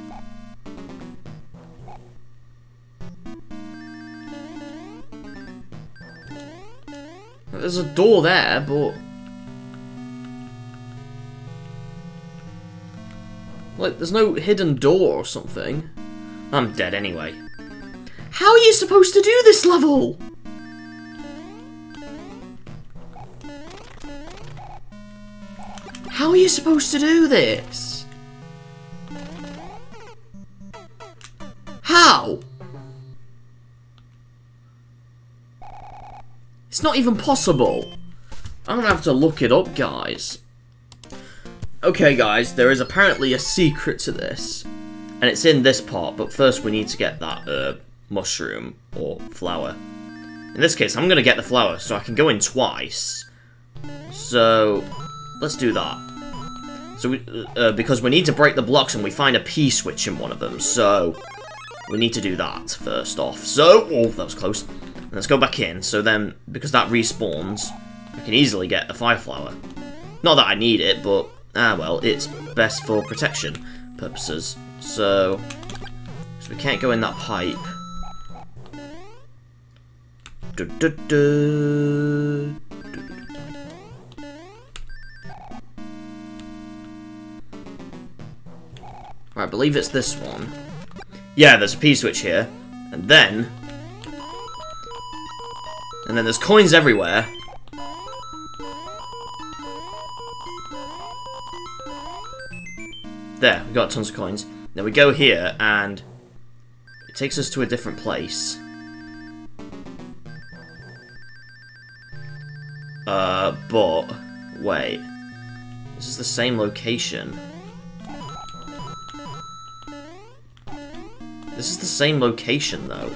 There's a door there, but... Like, there's no hidden door or something. I'm dead anyway. How are you supposed to do this level? How are you supposed to do this? How? It's not even possible. I'm gonna have to look it up, guys. Okay, guys, there is apparently a secret to this. And it's in this part, but first we need to get that uh, mushroom or flower. In this case, I'm gonna get the flower so I can go in twice. So, let's do that. So, we, uh, because we need to break the blocks and we find a P-switch in one of them, so we need to do that first off. So, oh, that was close. Let's go back in, so then, because that respawns, I can easily get the fire flower. Not that I need it, but, ah well, it's best for protection purposes. So, so we can't go in that pipe. Du -du -du. I believe it's this one. Yeah, there's a P-switch here. And then... And then there's coins everywhere. There, we got tons of coins. Then we go here, and... It takes us to a different place. Uh, but... Wait. This is the same location. This is the same location, though.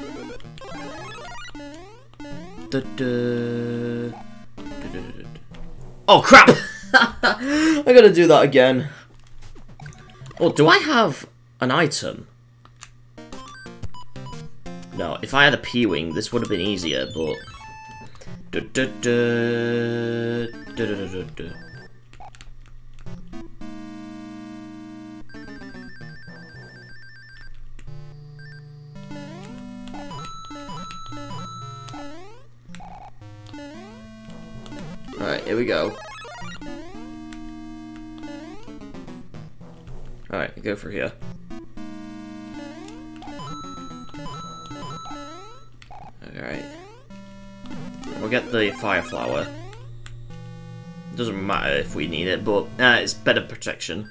Oh, crap! <laughs> I gotta do that again. Oh, do I have an item? No, if I had a P-Wing, this would have been easier, but... Alright, here we go. Alright, go for here. Alright. We'll get the fire flower. Doesn't matter if we need it, but uh, it's better protection.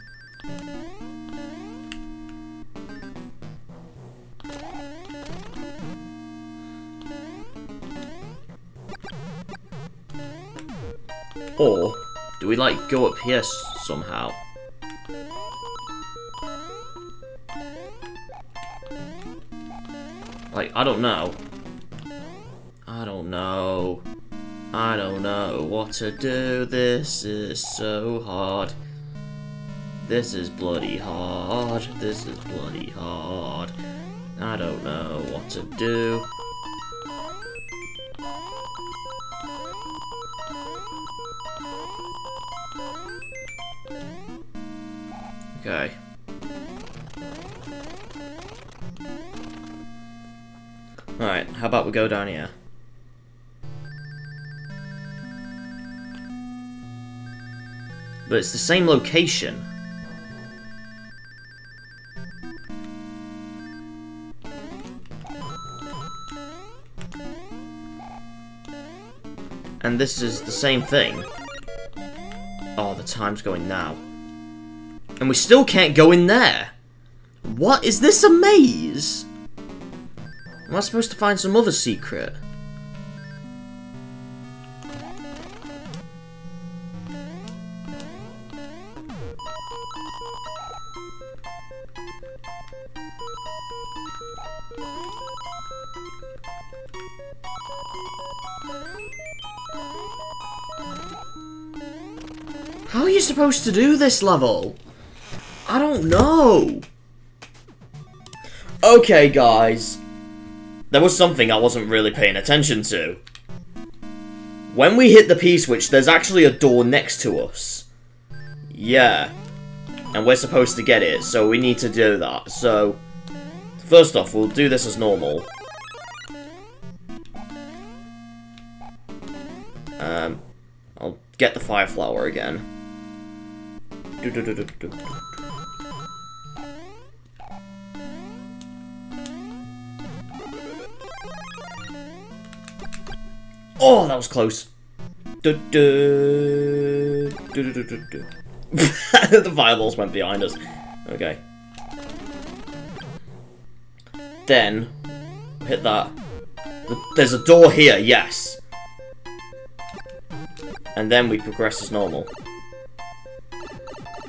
Or, do we like go up here somehow? Like, I don't know. I don't know. I don't know what to do. This is so hard. This is bloody hard. This is bloody hard. I don't know what to do. Okay. Alright, how about we go down here? But it's the same location. And this is the same thing. Oh, the time's going now. And we still can't go in there. What? Is this a maze? Am I supposed to find some other secret? How are you supposed to do this level? I don't know. Okay, guys. There was something I wasn't really paying attention to. When we hit the P-switch, there's actually a door next to us. Yeah. And we're supposed to get it, so we need to do that. So, first off, we'll do this as normal. Um, I'll get the fire flower again. Do -do -do. Oh, that was close. <laughs> The fireballs went behind us. Okay. Then, hit that. There's a door here, yes. And then we progress as normal.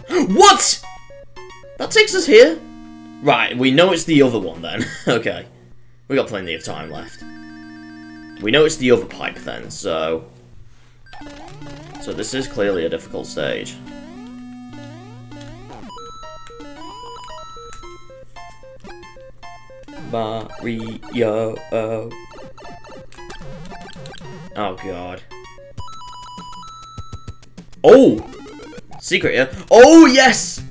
<gasps> what?! That takes us here? Right, we know it's the other one then. <laughs> okay. We got plenty of time left. We know it's the other pipe then, so... So this is clearly a difficult stage. Mario. Oh god. Oh! Secret, yeah? Oh, yes!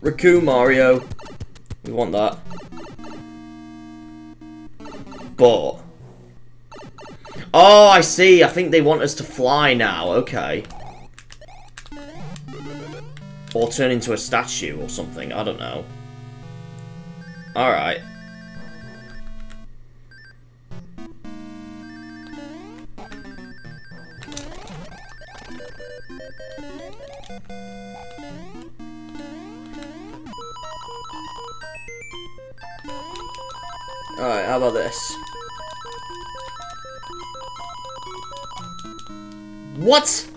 Raccoon Mario. We want that. But... Oh, I see. I think they want us to fly now. Okay. Or turn into a statue or something. I don't know. Alright. Alright, how about this? What?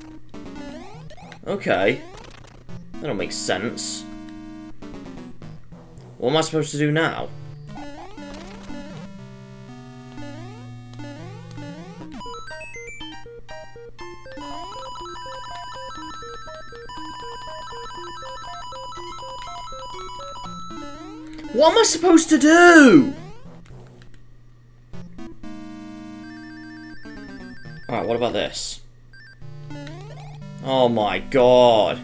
Okay. That don't make sense. What am I supposed to do now? What am I supposed to do? Alright, what about this? Oh my god.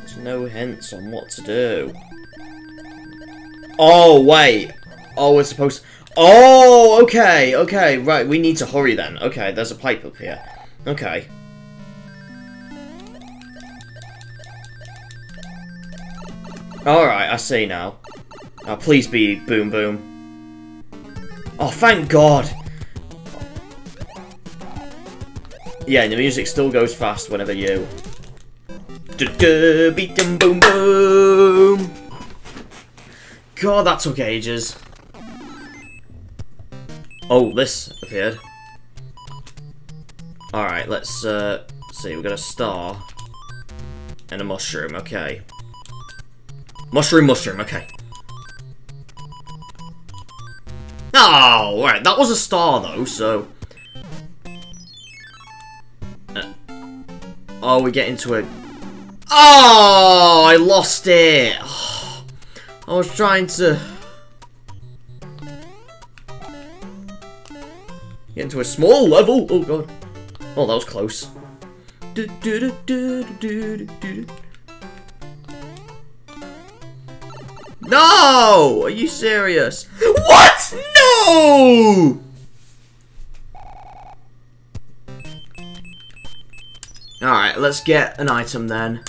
There's no hints on what to do. Oh, wait. Oh, we're supposed... Oh, okay, okay, right, we need to hurry then. Okay, there's a pipe up here. Okay. Alright, I see now. Please be Boom Boom. Oh, thank God! Yeah, and the music still goes fast whenever you... Do beat them boom boom! God, that took ages. Oh, this appeared. Alright, let's uh, see, We've got a star. And a mushroom, okay. Mushroom, mushroom, okay. Oh, right, that was a star though, so... Uh, oh, we get into a... Oh, I lost it! Oh, <sighs> I was trying to... Get into a small level! Oh god. Oh, that was close. Do, do, do, No! Are you serious? What? No! Alright, let's get an item then.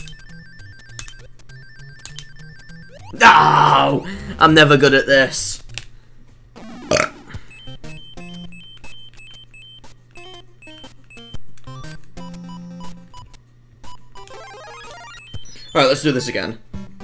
No! I'm never good at this. Alright, let's do this again.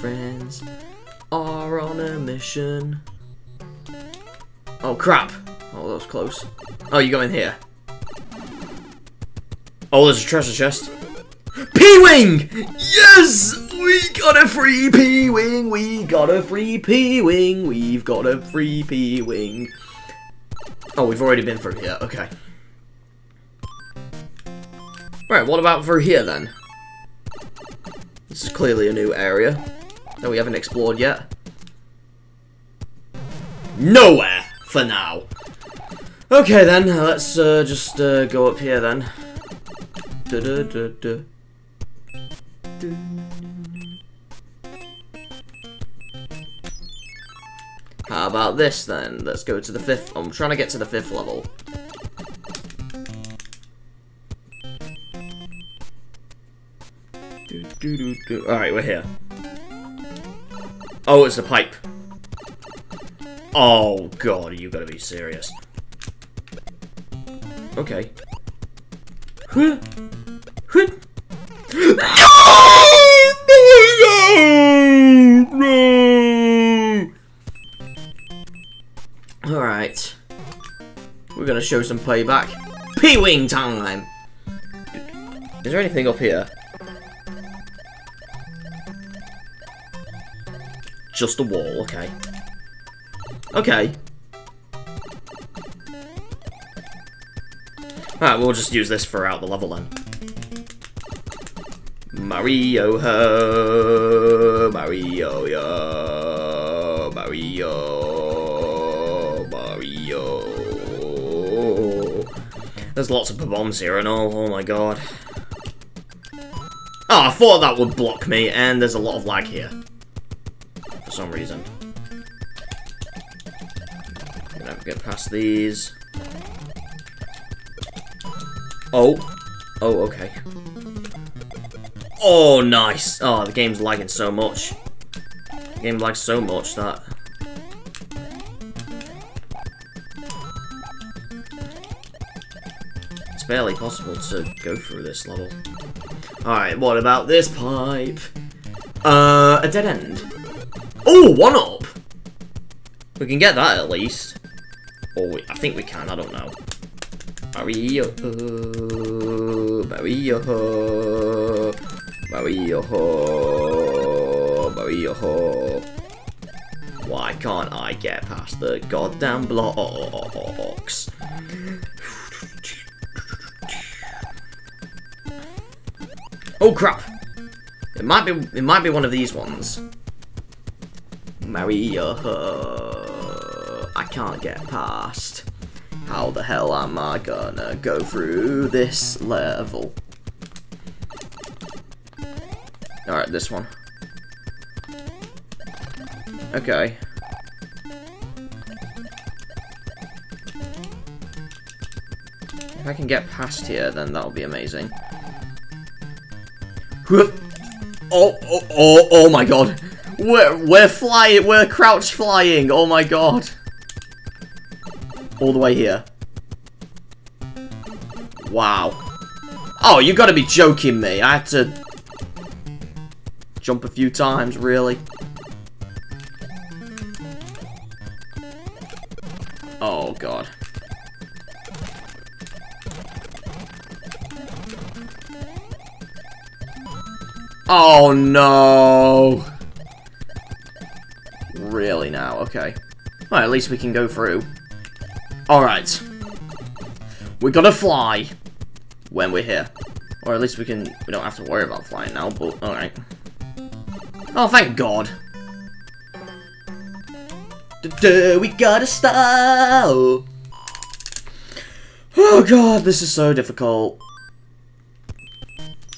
friends are on a mission. Oh crap! Oh, that was close. Oh, you go in here. Oh, there's a treasure chest. P-Wing! Yes! We got a free P-Wing! We got a free P-Wing! We've got a free P-Wing! Oh, we've already been through here. Okay. Right, what about through here then? This is clearly a new area that we haven't explored yet. Nowhere for now. Okay then, let's uh, just uh, go up here then. Du -du -du. How about this then? Let's go to the fifth. I'm trying to get to the fifth level. Alright, we're here. Oh, it's a pipe. Oh, God, you gotta be serious. Okay. Huh? Huh? No! No! Alright. We're gonna show some playback. P-Wing time! Is there anything up here? Just a wall, okay. Okay. Alright, we'll just use this throughout the level then. Mario ho, Mario yo, Mario, Mario. There's lots of bombs here and all, oh my god. Oh, I thought that would block me, and there's a lot of lag here. For some reason. Gonna get past these. Oh. Oh, okay. Oh, nice. Oh, the game's lagging so much. The game lags so much that... It's barely possible to go through this level. Alright, what about this pipe? Uh, a dead end. Oh, one up! We can get that at least. Oh, I think we can, I don't know. Mario, Mario, Mario, Mario. Why can't I get past the goddamn blocks? Oh crap! It might be. It might be one of these ones. Mario, I can't get past. How the hell am I gonna go through this level? Alright, this one. Okay. If I can get past here, then that'll be amazing. Oh, oh, oh, oh my god. We're, we're flying, we're crouch flying, oh my god. All the way here. Wow. Oh, you gotta be joking me. I had to jump a few times, really. Oh, God. Oh, no. Now, okay. Well, at least we can go through. Alright. We're gonna fly when we're here. Or at least we can, we don't have to worry about flying now, but alright. Oh, thank God. we got a star. Oh God, this is so difficult.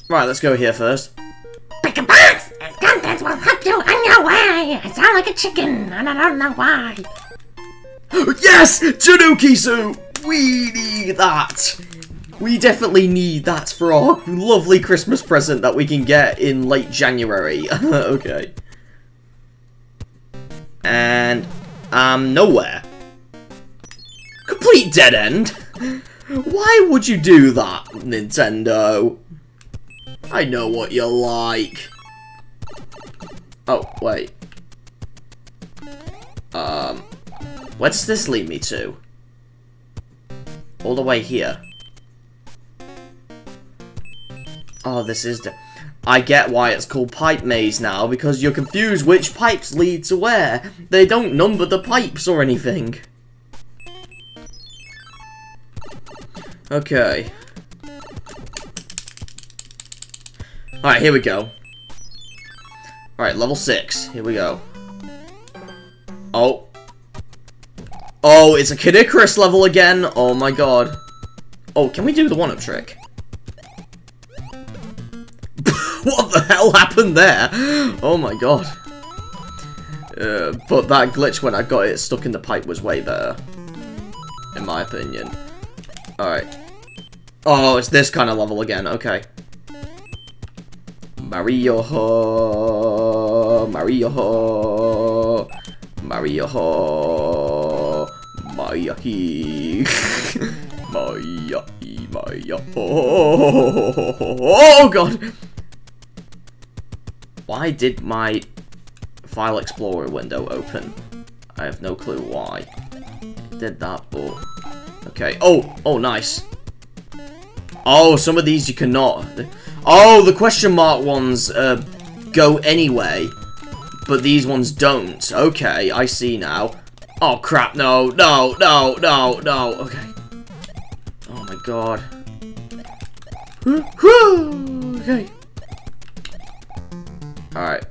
Right, let's go here first. Pick a box! Contents will help you your way! I sound like a chicken, and I don't know why. Yes! Tanuki suit! We need that! We definitely need that for our lovely Christmas present that we can get in late January. <laughs> okay. And, um, nowhere. Complete dead end? Why would you do that, Nintendo? I know what you're like. Oh, wait. Um, does this lead me to? All the way here. Oh, this is the... I get why it's called Pipe Maze now, because you're confused which pipes lead to where. They don't number the pipes or anything. Okay. Alright, here we go. Alright, level 6. Here we go. Oh. Oh, it's a Kid Icarus level again. Oh my god. Oh, can we do the one-up trick? <laughs> what the hell happened there? Oh my god. Uh, but that glitch when I got it stuck in the pipe was way better. In my opinion. Alright. Oh, it's this kind of level again. Okay. Mario ho, Mario ho, Mario ho, Maya he, Maya Maya ho. Oh god! Why did my File Explorer window open? I have no clue why. It did that, but okay. Oh, oh, nice. Oh, some of these you cannot. Oh, the question mark ones uh, go anyway, but these ones don't. Okay, I see now. Oh crap, no, no, no, no, no, okay. Oh my god. okay. Alright.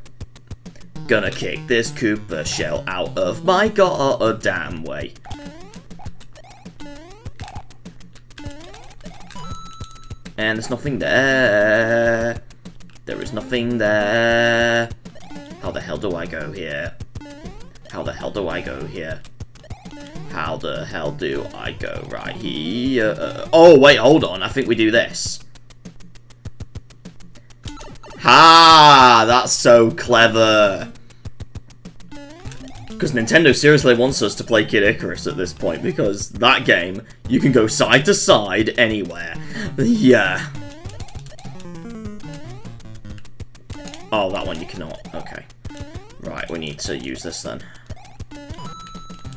Gonna kick this Koopa shell out of my goddamn way. And there's nothing there. There is nothing there. How the hell do I go here? How the hell do I go here? How the hell do I go right here? Oh, wait, hold on. I think we do this. Ha! That's so clever. Because Nintendo seriously wants us to play Kid Icarus at this point, because that game, you can go side to side anywhere. Yeah. Oh, that one you cannot. Okay. Right, we need to use this then.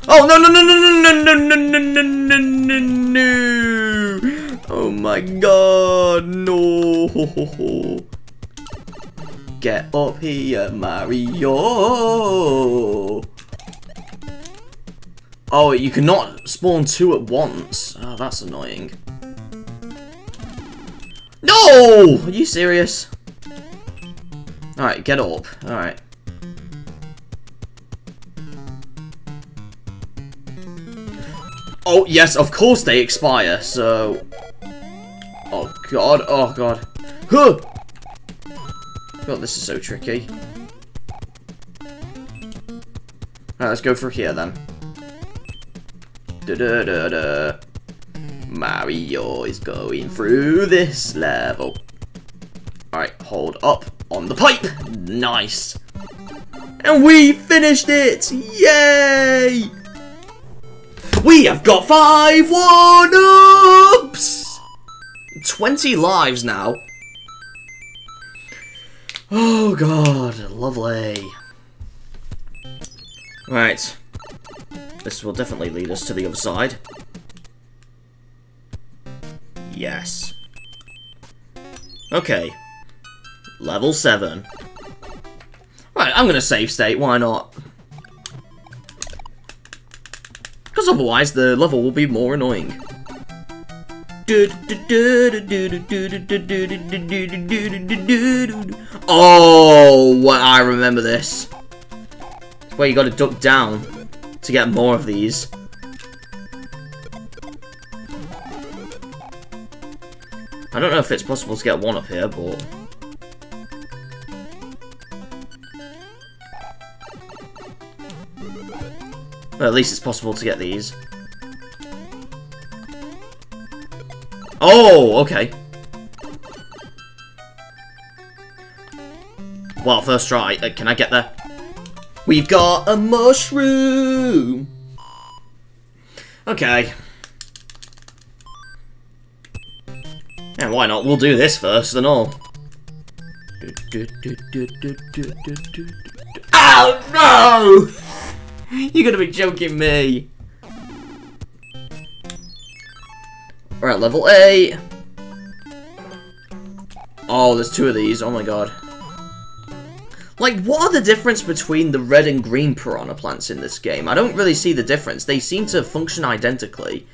Oh, no, no, no, no, no, no, no, no, no, no, no, no. Oh my god, no. Get up here, Mario. Oh, you cannot spawn two at once. Oh, that's annoying. No! Are you serious? Alright, get up. Alright. Oh, yes, of course they expire, so... Oh, God. Oh, God. Huh! God, this is so tricky. Alright, let's go for here, then. Da da da. Mario is going through this level. Alright, hold up on the pipe. Nice. And we finished it! Yay! We have got five one-ups! 20 lives now. Oh god, lovely. Right. This will definitely lead us to the other side. Yes. Okay. Level 7. Right, I'm gonna save state, why not? Because otherwise the level will be more annoying. Oh, I remember this. Where you gotta duck down to get more of these. I don't know if it's possible to get one up here, but... At least it's possible to get these. Oh, okay. Well, first try. Uh, can I get there? We've got a mushroom! Okay. And why not? We'll do this first and all. Oh no! <laughs> You're gonna be joking me! At level 8. Oh, there's two of these. Oh my god. Like, what are the difference between the red and green piranha plants in this game? I don't really see the difference. They seem to function identically.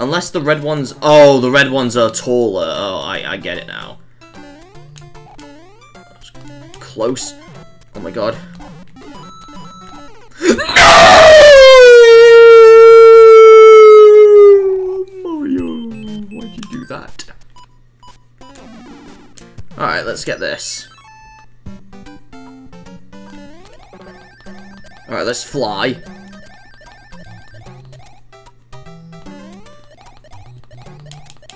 Unless the red ones... Oh, the red ones are taller. Oh, I, I get it now. Close. Oh my god. no! Mario, why'd you do that? Alright, let's get this. Alright, let's fly.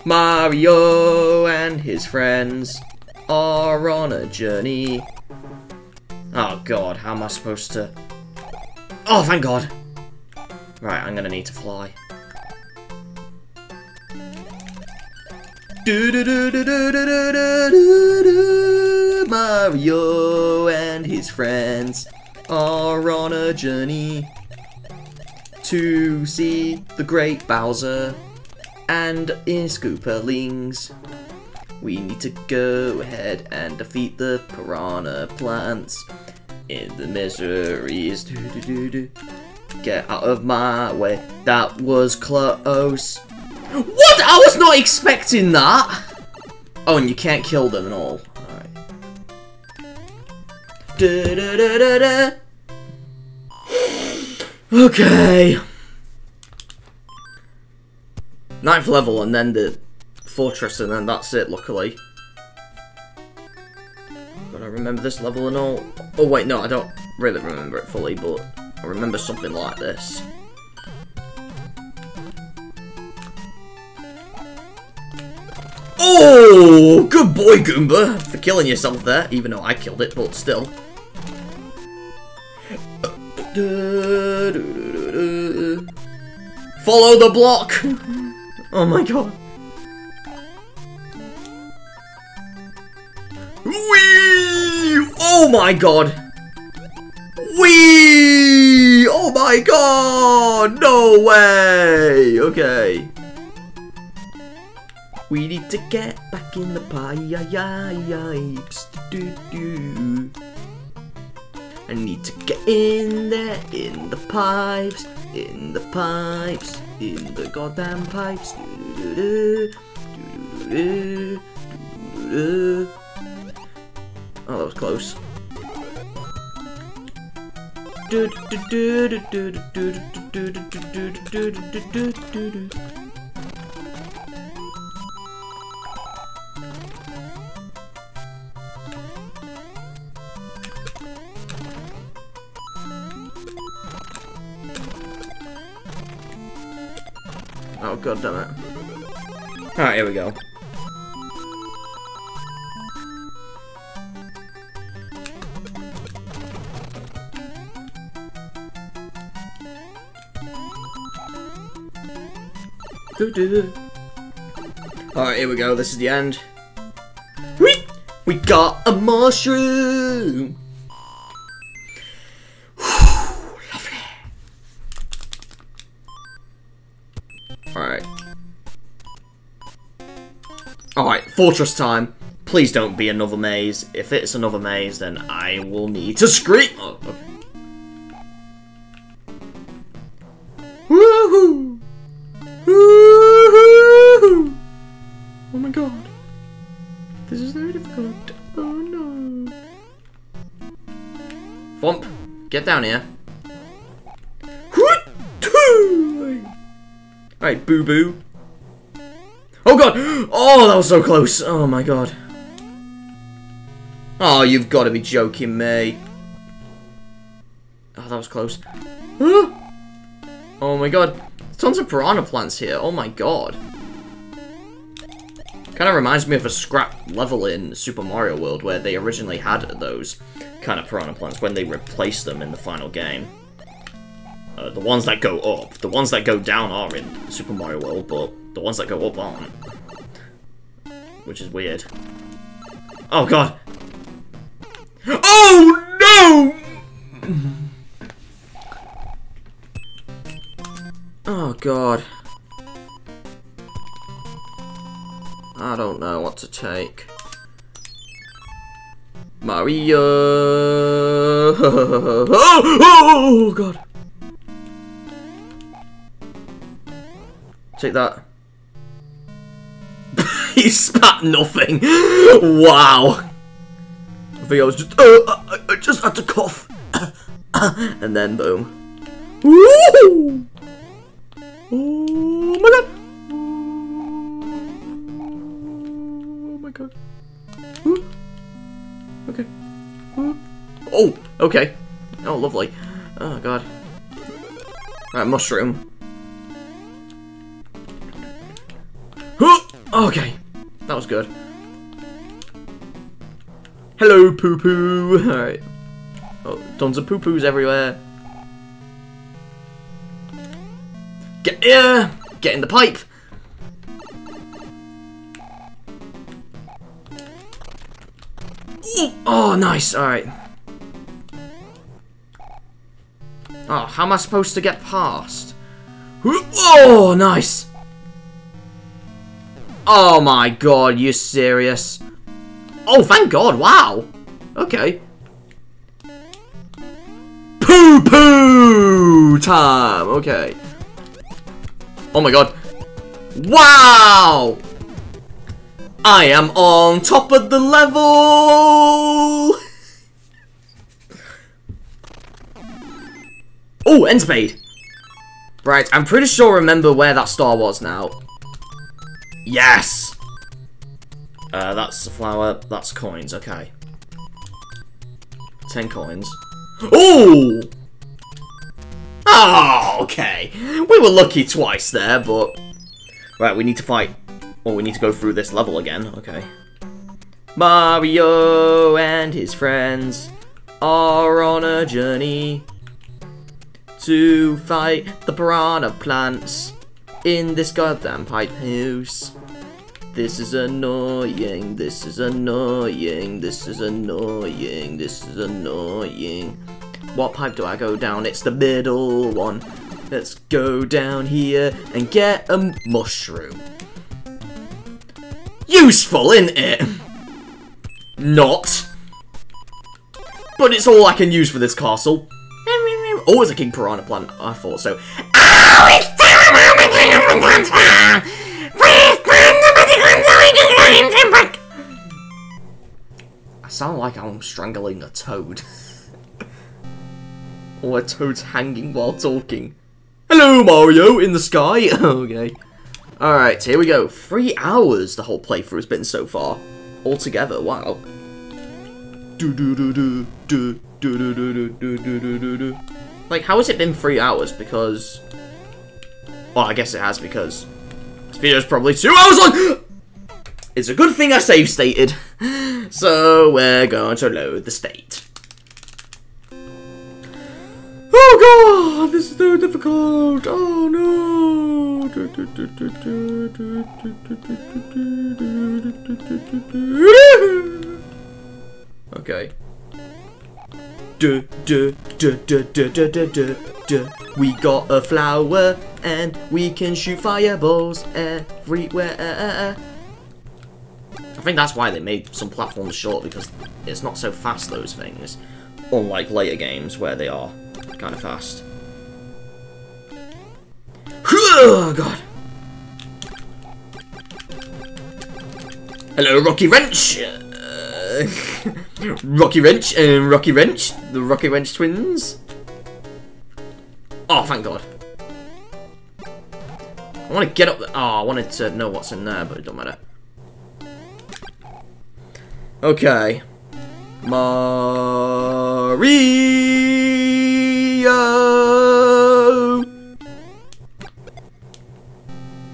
Mario and his friends are on a journey. Oh god, how am I supposed to... Oh, thank god! Right, I'm gonna need to fly. Mario and his friends are on a journey to see the great Bowser and his Koopalings. We need to go ahead and defeat the piranha plants in the miseries. Do, do, do, do. Get out of my way. That was close. What? I was not expecting that. Oh, and you can't kill them and all. Da, da, da. Okay. Ninth level and then the fortress and then that's it, luckily. I remember this level and all. Oh wait, no, I don't really remember it fully, but I remember something like this. Oh, good boy, Goomba, for killing yourself there, even though I killed it, but still. Follow the block! Oh my god. Wee! Oh my god! Wee! Oh my god! No way! Okay. We need to get back in the pipes. Do, do. I need to get in there, in the pipes, in the pipes, in the goddamn pipes. Do, do, do, do, do, do, do. Oh, that was close. Do, do, do, do, do, do, do, do, do, do, do, do, do, do, do. Oh god damn it. Alright, here we go. Alright, here we go. This is the end. We we got a mushroom. Alright. Alright, fortress time. Please don't be another maze. If it's another maze, then I will need to scream. Oh, okay. Woohoo! Woohoo! Oh my god. This is very difficult. Oh no. Thwomp, get down here. Alright, boo boo. Oh god! Oh, that was so close! Oh my god. Oh, you've got to be joking me. Oh, that was close. Oh my god. Tons of piranha plants here. Oh my god. Kind of reminds me of a scrap level in Super Mario World where they originally had those kind of piranha plants when they replaced them in the final game. Uh, the ones that go up. The ones that go down are in Super Mario World, but the ones that go up aren't. Which is weird. Oh god. Oh no! Oh god. I don't know what to take. Mario! Oh, <laughs> oh god! Take that. <laughs> he spat nothing. Wow. I think I was just. Uh, I, I just had to cough. <coughs> and then boom. Woo! Oh my god! Oh my god. Okay. Oh, okay. Oh, lovely. Oh, God. Right, mushroom. Oh, okay. That was good. Hello, poo-poo. <laughs> Alright. Oh, tons of poo-poos everywhere. Get here! Get in the pipe! Oh, nice. Alright. Oh, how am I supposed to get past? Oh, nice. Oh my god, you serious? Oh, thank god, wow. Okay. Poo poo time. Okay. Oh my god. Wow! I am on top of the level! <laughs> Oh, N-Spade. Right, I'm pretty sure I remember where that star was now. Yes! Uh, that's the flower, that's coins, okay. Ten coins. Oh! Oh, okay. We were lucky twice there, but... Right, we need to fight... Well, we need to go through this level again, okay. Mario and his friends are on a journey to fight the piranha plants in this goddamn pipe house. This is annoying, this is annoying, this is annoying, this is annoying. What pipe do I go down? It's the middle one. Let's go down here and get a mushroom. Useful, isn't it? Not. But it's all I can use for this castle. Oh, it's a king piranha plant. I thought so. Oh, I sound like I'm strangling a toad. or a toad's hanging while talking. Hello, Mario, in the sky. okay. Alright, here we go. Three hours the whole playthrough has been so far. Altogether, wow. Do do do do do do do do do do do do. Like, how has it been three hours? Because... Well, I guess it has because... This video's probably two hours long! It's a good thing I save stated. <laughs> So, we're going to load the state. Oh god, this is so difficult. Oh no. <laughs> Okay. We got a flower and we can shoot fireballs everywhere. I think that's why they made some platforms short because it's not so fast those things. Unlike later games where they are kind of fast. Oh god. Hello, Rocky Wrench. Uh, <laughs> Rocky Wrench and Rocky Wrench, the Rocky Wrench twins. Oh, thank God. I want to get up there. Oh, I wanted to know what's in there, but it don't matter. Okay. Mario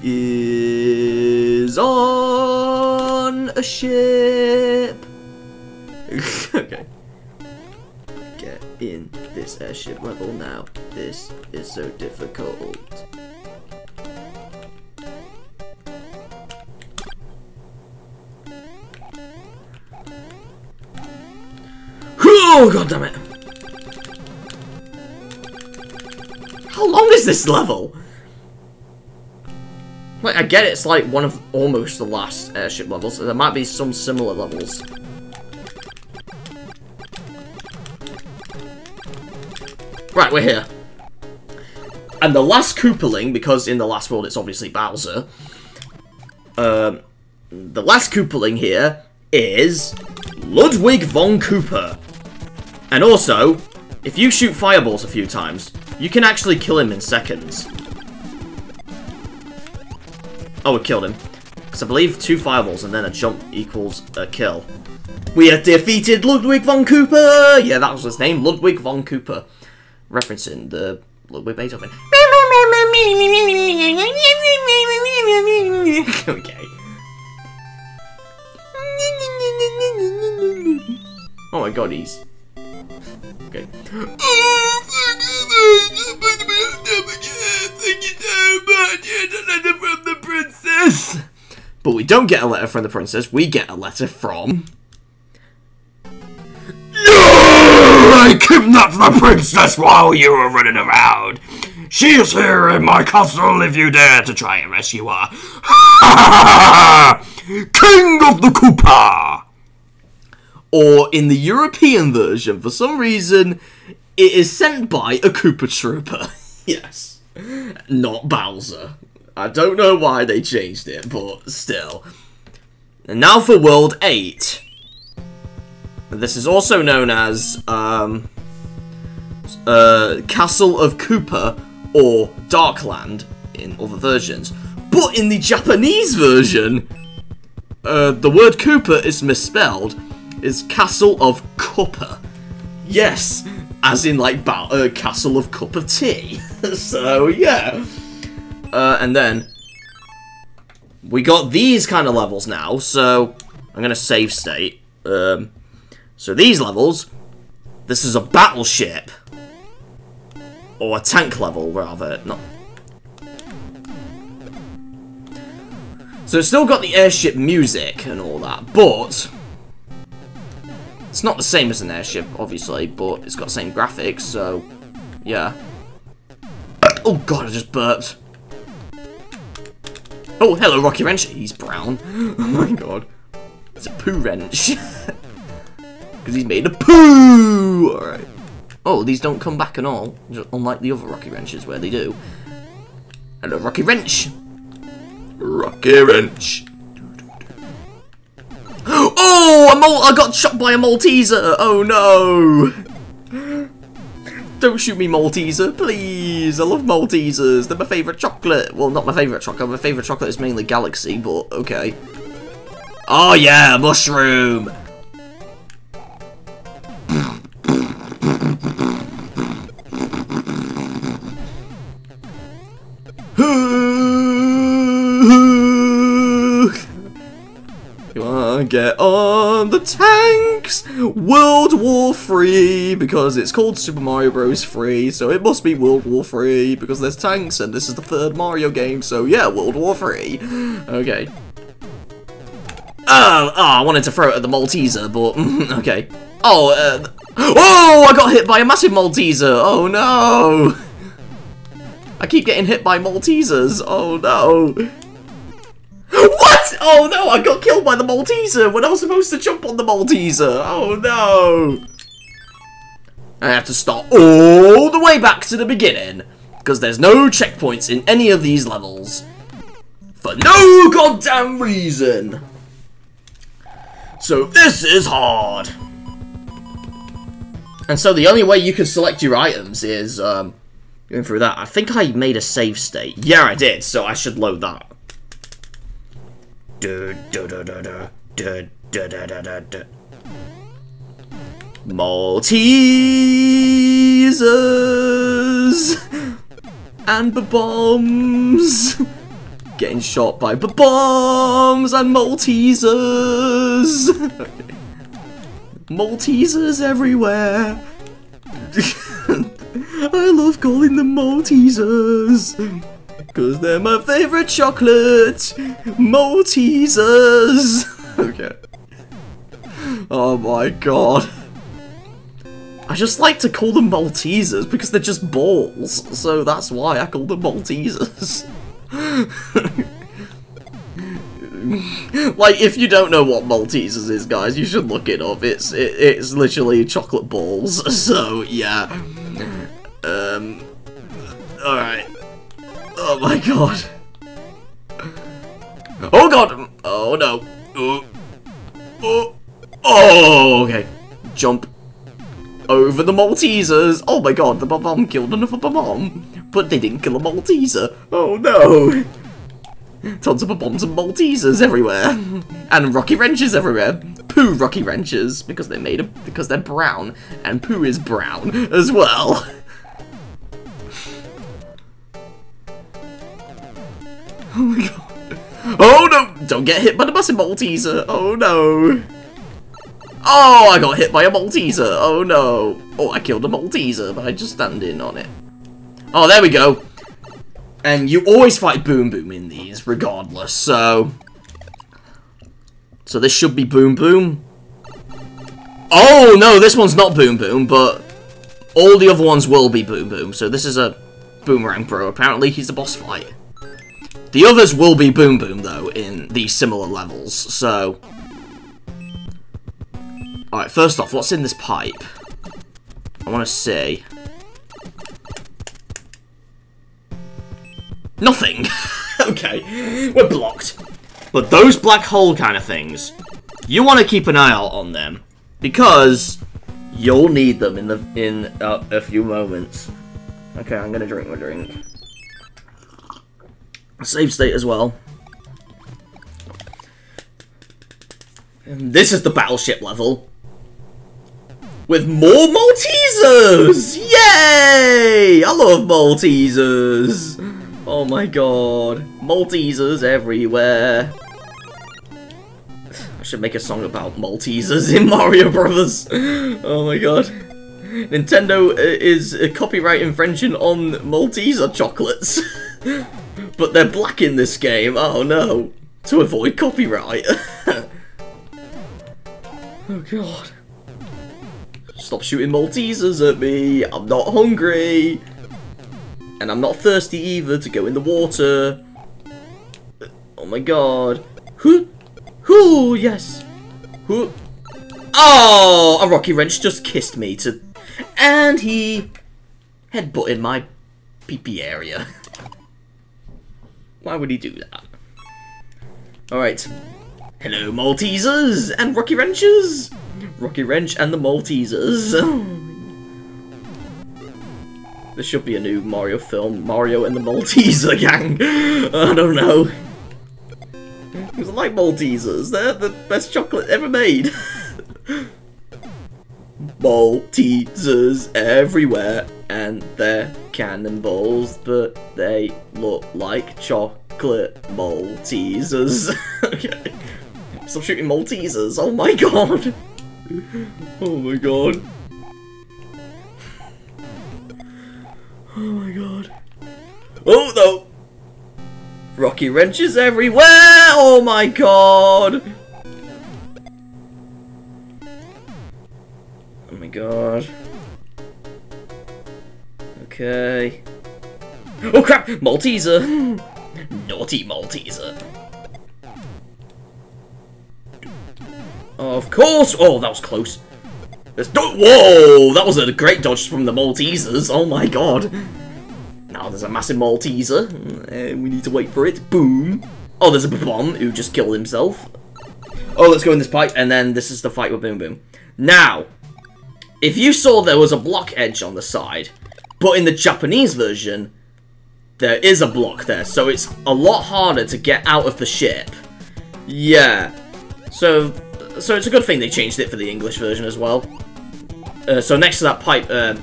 is on a ship. <laughs> okay. Get in this airship level now. This is so difficult. Oh god damn it! How long is this level? I get it, it's like one of almost the last airship levels. So there might be some similar levels. Right, we're here. And the last Koopaling, because in the last world it's obviously Bowser, um, the last Koopaling here is Ludwig von Koopa. And also, if you shoot fireballs a few times, you can actually kill him in seconds. Oh, we killed him. Because I believe two fireballs and then a jump equals a kill. We have defeated Ludwig von Koopa! Yeah, that was his name, Ludwig von Koopa. Referencing the Ludwig Beethoven. <laughs> okay. Oh my god, he's... Okay. But we don't get a letter from the princess, we get a letter from... I kidnapped the princess while you were running around. She is here in my castle if you dare to try and rescue her. <laughs> King of the Koopa! Or in the European version, for some reason, it is sent by a Koopa Trooper. <laughs> yes. Not Bowser. I don't know why they changed it, but still. And now for World 8. This is also known as um, uh, Castle of Koopa or Darkland in other versions. But in the Japanese version, uh, the word Koopa is misspelled. Is Castle of Cuppa. Yes, as in like uh, Castle of Cup of Tea. <laughs> so yeah. Uh, and then we got these kind of levels now. So I'm gonna save state. Um, so these levels, this is a battleship. Or a tank level, rather. Not. So it's still got the airship music and all that, but... It's not the same as an airship, obviously, but it's got the same graphics, so... Yeah. Oh god, I just burped. Oh, hello, Rocky Wrench. He's brown. <gasps> Oh my god. It's a poo wrench. <laughs> Because he's made of poo! Alright. Oh, these don't come back at all. Unlike the other Rocky Wrenches where they do. Hello, Rocky Wrench! Rocky Wrench. Oh, a Mal I got shot by a Malteser! Oh no! Don't shoot me, Malteser, please! I love Maltesers, they're my favourite chocolate! Well, not my favourite chocolate, my favourite chocolate is mainly Galaxy, but okay. Oh yeah, mushroom! Get on the tanks! World War 3, because it's called Super Mario Bros. 3, so it must be World War 3, because there's tanks, and this is the third Mario game, so yeah, World War 3. Okay. Oh, oh, I wanted to throw it at the Malteser, but, <laughs> okay. Oh, uh, oh, I got hit by a massive Malteser! Oh no! I keep getting hit by Maltesers, oh no! <gasps> What? Oh no, I got killed by the Malteser when I was supposed to jump on the Malteser. Oh no. I have to start all the way back to the beginning. Because there's no checkpoints in any of these levels. For no goddamn reason. So this is hard. And so the only way you can select your items is um, going through that. I think I made a save state. Yeah, I did, so I should load that. Maltesers and bombs getting shot by bombs and Maltesers. Maltesers everywhere. <laughs> I love calling them Maltesers. Cause they're my favorite chocolate! Maltesers! <laughs> okay. Oh my god. I just like to call them Maltesers because they're just balls, so that's why I call them Maltesers. <laughs> like, if you don't know what Maltesers is, guys, you should look it up. It's it, it's literally chocolate balls. <laughs> So yeah. Um. All right. Oh my god. Oh god. Oh no. Oh. Oh. Oh. Okay. Jump over the Maltesers. Oh my god, the bomb killed another bomb. But they didn't kill a Malteser. Oh no. Tons of bombs and Maltesers everywhere. And rocky wrenches everywhere. Poo rocky wrenches, because they're made of because they're brown. And poo is brown as well. Oh my god. Oh no! Don't get hit by the bus Malteser! Oh no! Oh, I got hit by a Malteser! Oh no! Oh, I killed a Malteser by just standing on it. Oh, there we go! And you always fight Boom Boom in these, regardless, so... So this should be Boom Boom. Oh, no, this one's not Boom Boom, but... All the other ones will be Boom Boom, so this is a Boomerang Bro. Apparently, he's the boss fight. The others will be Boom Boom, though, in these similar levels, so... Alright, first off, what's in this pipe? I want to see. Nothing! <laughs> okay, we're blocked. But those black hole kind of things, you want to keep an eye out on them. Because you'll need them in the in uh, a few moments. Okay, I'm gonna drink my drink. Save state as well. And this is the battleship level. With more Maltesers! Yay! I love Maltesers! Oh my god. Maltesers everywhere. I should make a song about Maltesers in <laughs> Mario Brothers. Oh my god. Nintendo uh, is uh, copyright infringing on Malteser chocolates. <laughs> but they're black in this game. Oh no. To avoid copyright. <laughs> oh god. Stop shooting Maltesers at me. I'm not hungry. And I'm not thirsty either to go in the water. Oh my god. Who? Who? Yes. Who? Oh, a rocky wrench just kissed me to, and he headbutted my pee area. <laughs> Why would he do that? Alright. Hello, Maltesers and Rocky Wrenches! Rocky Wrench and the Maltesers. This should be a new Mario film, Mario and the Malteser Gang. <laughs> I don't know. Because I like Maltesers, they're the best chocolate ever made. <laughs> Maltesers everywhere, and they're cannonballs, but they look like chocolate Maltesers. <laughs> okay. Stop shooting Maltesers, oh my god. <laughs> Oh my god. <sighs> Oh my god. Oh no! Rocky wrenches everywhere! Oh my god! Oh my god. Okay. Oh crap! Malteser! Naughty Malteser. Of course! Oh, that was close. Let's do- Whoa! That was a great dodge from the Maltesers. Oh my god. Now there's a massive Malteser. And we need to wait for it. Boom. Oh, there's a bomb who just killed himself. Oh, let's go in this pipe. And then this is the fight with Boom Boom. Now, if you saw there was a block edge on the side, but in the Japanese version, there is a block there. So it's a lot harder to get out of the ship. Yeah. So, so it's a good thing they changed it for the English version as well. Uh, so next to that pipe, um,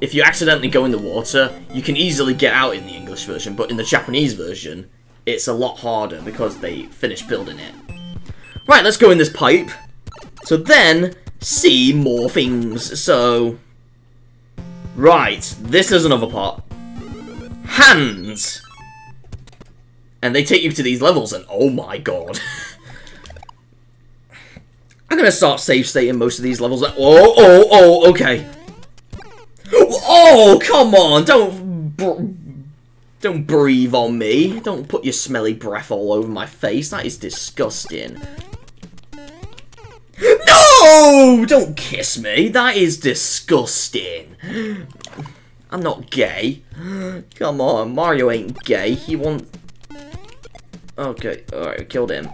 if you accidentally go in the water, you can easily get out in the English version, but in the Japanese version, it's a lot harder because they finished building it. Right, let's go in this pipe. So then, see more things. So, right, this is another part. Hands! And they take you to these levels, and oh my god. <laughs> I'm gonna start save state in most of these levels. Oh, oh, oh, okay. Oh, come on! Don't, br don't breathe on me. Don't put your smelly breath all over my face. That is disgusting. No! Don't kiss me. That is disgusting. I'm not gay. Come on, Mario ain't gay. He wants... Okay, alright, killed him.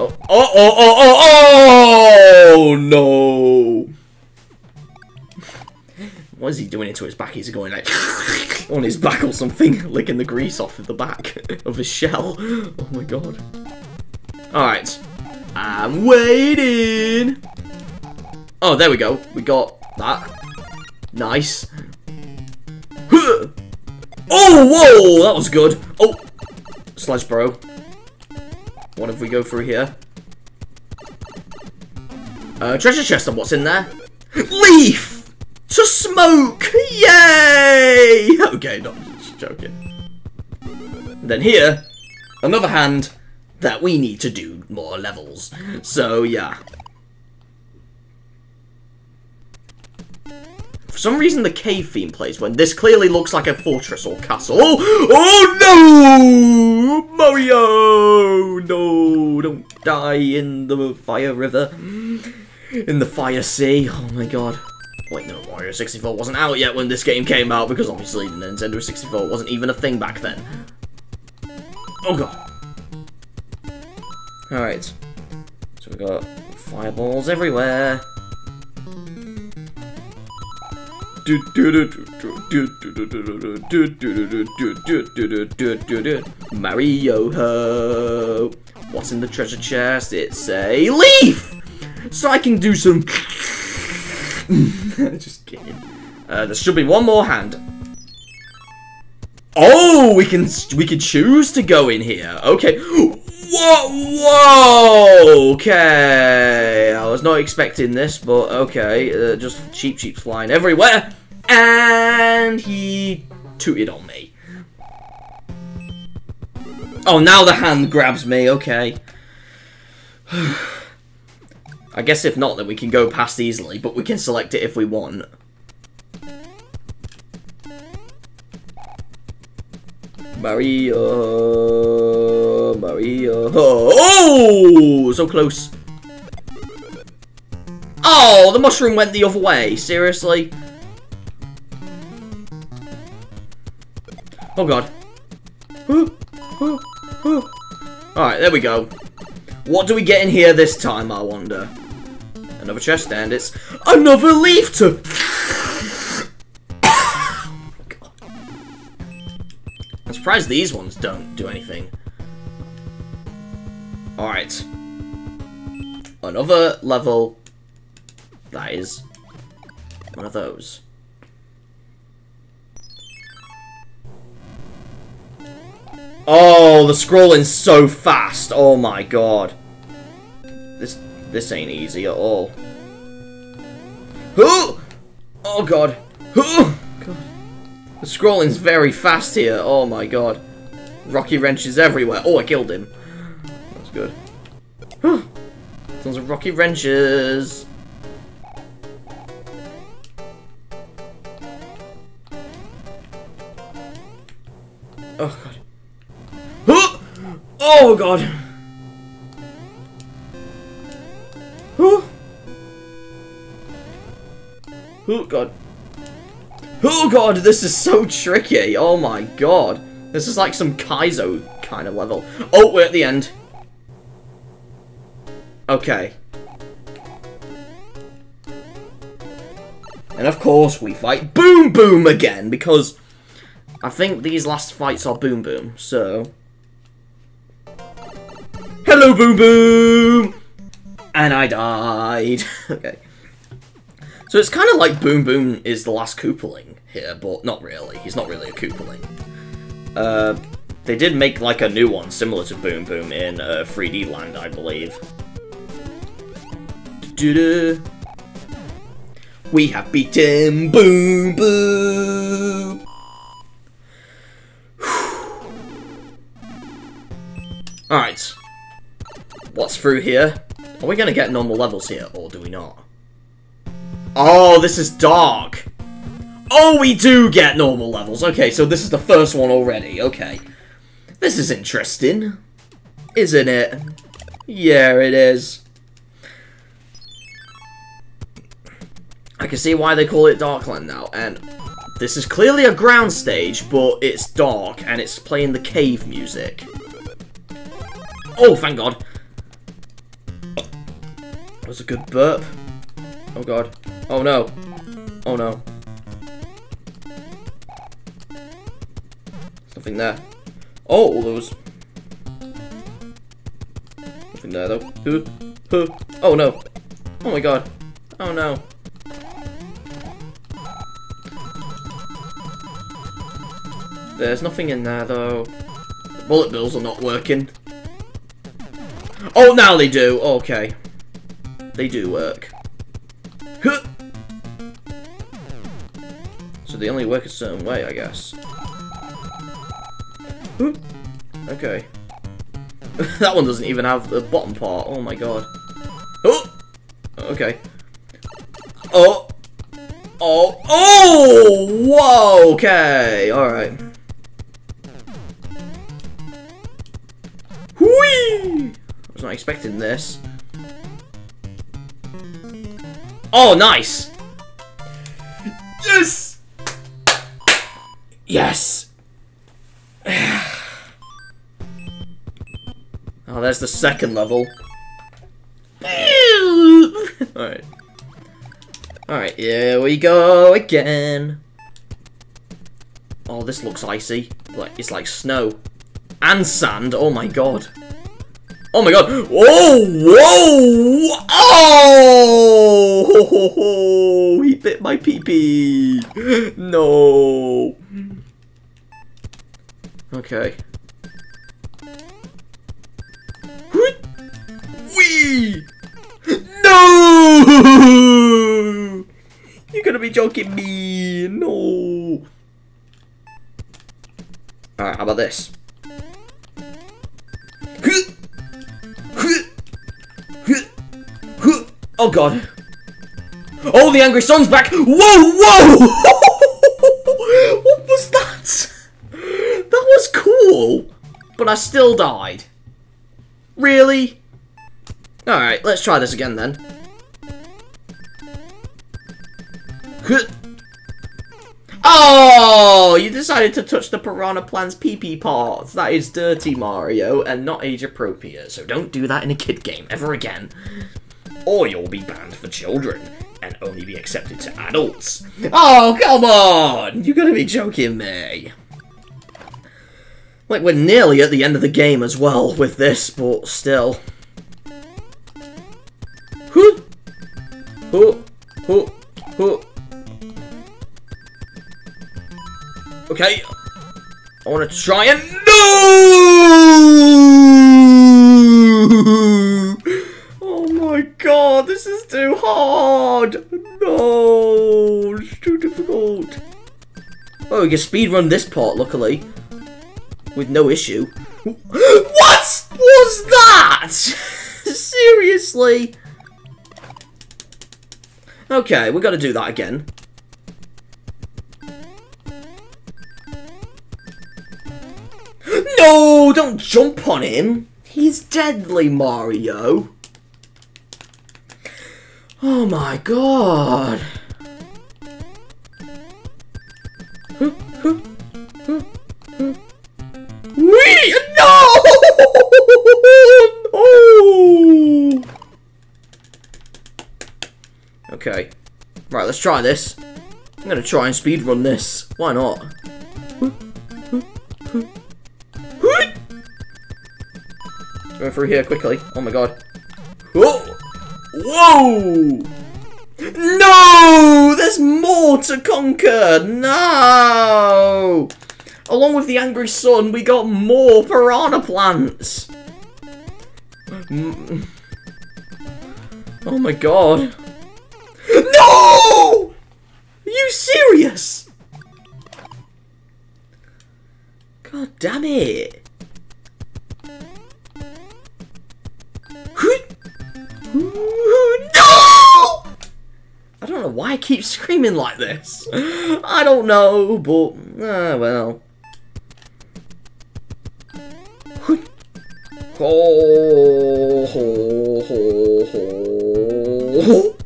Oh, oh, oh, oh, oh, oh, no! What is he doing into his back? He's going like <laughs> on his back or something, <laughs> licking the grease off of the back <laughs> of his shell. Oh my god. Alright. I'm waiting. Oh, there we go. We got that. Nice. Oh, whoa! That was good. Oh! Sledge bro. What if we go through here? Uh, treasure chest and what's in there? Leaf! To smoke! Yay! Okay, not just joking. Then here, another hand that we need to do more levels. So, yeah. For some reason, the cave theme plays when this clearly looks like a fortress or castle. Oh, oh no! Mario! No, don't die in the fire river. In the fire sea. Oh my god. Wait, no, Mario 64 wasn't out yet when this game came out because obviously the Nintendo 64 wasn't even a thing back then. Oh god. Alright. So we got fireballs everywhere. Mario ho! What's in the treasure chest? It's a leaf! So I can do some... <laughs> Just kidding. Uh, there should be one more hand. Oh, we can we can choose to go in here. Okay. Whoa, whoa. Okay. I was not expecting this, but okay. Uh, just Cheep Cheep flying everywhere, and he tooted on me. Oh, now the hand grabs me. Okay. <sighs> I guess if not, then we can go past easily, but we can select it if we want. Mario, Mario. Oh, so close. Oh, the mushroom went the other way. Seriously? Oh god. Alright, there we go. What do we get in here this time, I wonder? Another chest, and it's another leaf to... surprised these ones don't do anything. Alright. Another level. That is one of those. Oh, the scrolling's so fast. Oh my god. This this ain't easy at all. Oh, oh god. Oh god. The scrolling's very fast here. Oh my god. Rocky wrenches everywhere. Oh, I killed him. That's good. Tons of rocky wrenches. Oh god. Oh god. Oh. Oh god. Oh god, this is so tricky. Oh my god. This is like some Kaizo kind of level. Oh, we're at the end. Okay. And of course, we fight Boom Boom again, because I think these last fights are Boom Boom, so... Hello, Boom Boom! And I died. <laughs> okay. So it's kind of like Boom Boom is the last Koopaling here, but not really. He's not really a Koopaling. Uh, they did make like a new one similar to Boom Boom in uh, 3D Land, I believe. Do-do. We have beaten Boom Boom! Alright. What's through here? Are we gonna get normal levels here, or do we not? Oh, this is dark! Oh, we do get normal levels! Okay, so this is the first one already, okay. This is interesting. Isn't it? Yeah, it is. I can see why they call it Darkland now, and this is clearly a ground stage, but it's dark, and it's playing the cave music. Oh, thank God. That was a good burp. Oh god. Oh no. Oh no. There's nothing there. Oh, there was... Nothing there though. Oh no. Oh my god. Oh no. There's nothing in there though. The bullet bills are not working. Oh, now they do. Okay. They do work. Huh. So they only work a certain way, I guess. Huh. Okay. <laughs> that one doesn't even have the bottom part. Oh my god. Oh! Okay. Oh! Oh! Oh! Whoa! Okay. Alright. Whee! I was not expecting this. Oh, nice! Yes! Yes! <sighs> oh, there's the second level. Alright. Alright, here we go again. Oh, this looks icy. Like It's like snow. And sand. Oh my god. Oh my god! Whoa! Whoa! Oh! Ho, ho, ho. He bit my pee pee. No. Okay. Wee! No! You're gonna be joking me. No. Alright, how about this? Oh god. Oh, the Angry Sun's back! Whoa, whoa! <laughs> what was that? That was cool, but I still died. Really? Alright, let's try this again then. <laughs> Oh, you decided to touch the Piranha Plant's pee-pee parts. That is dirty, Mario, and not age appropriate, so don't do that in a kid game ever again or you'll be banned for children and only be accepted to adults. Oh, come on! You gotta be joking me. Like, we're nearly at the end of the game as well with this, but still. Hoo! Hoo! Hoo! Hoo! Okay. I want to try and... No! Oh my god, this is too hard! No, it's too difficult. Oh, we can speedrun this part, luckily. With no issue. <gasps> What was that? <laughs> Seriously? Okay, we gotta do that again. <gasps> No, don't jump on him. He's deadly, Mario. Oh my god! No! <laughs> no! Okay. Right, let's try this. I'm gonna try and speedrun this. Why not? Going through here quickly. Oh my god. Oh! Whoa! No! There's more to conquer! No! Along with the Angry Sun, we got more Piranha Plants! Mm. Oh my god. No! Are you serious? God damn it. I don't know why I keep screaming like this. I don't know, but, ah, well. Ho, ho, ho, ho.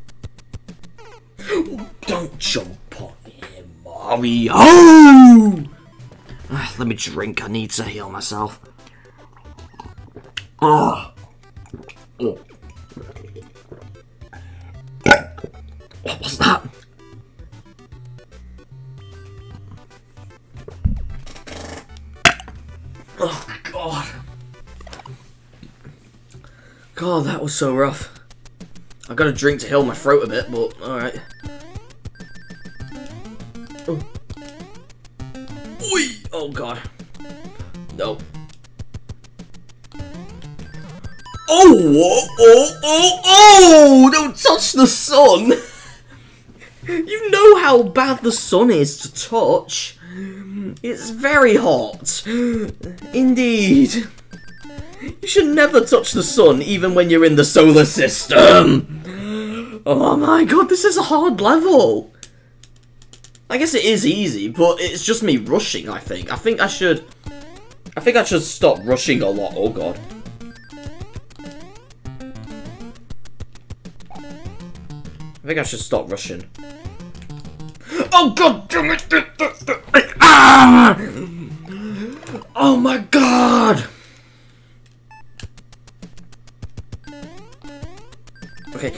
Don't jump on him, Mario! Ah, let me drink, I need to heal myself. Oh. oh. What was that? Oh my god. God, that was so rough. I got a drink to heal my throat a bit, but alright. Oh. Oh god. No. Oh, oh, oh, oh, oh! Don't touch the sun! <laughs> You know how bad the sun is to touch. It's very hot. Indeed. You should never touch the sun, even when you're in the solar system. Oh my god, this is a hard level. I guess it is easy, but it's just me rushing, I think. I think I should... I think I should stop rushing a lot. Oh god. I think I should stop rushing. Oh god damn it! Ah! Oh my god! Okay.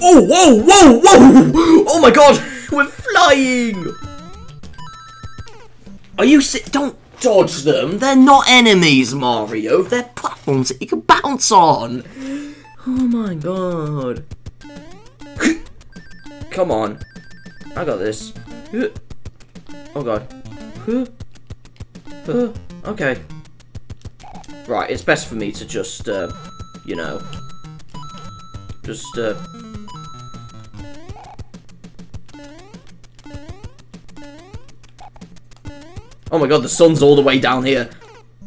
Oh, whoa, whoa, whoa! Oh my god! <laughs> We're flying! Are you si- Don't dodge them! They're not enemies, Mario! They're platforms that you can bounce on! Oh my god. Come on. I got this. Oh god. Okay. Right, it's best for me to just, uh, you know, just, uh... Oh my god, the sun's all the way down here.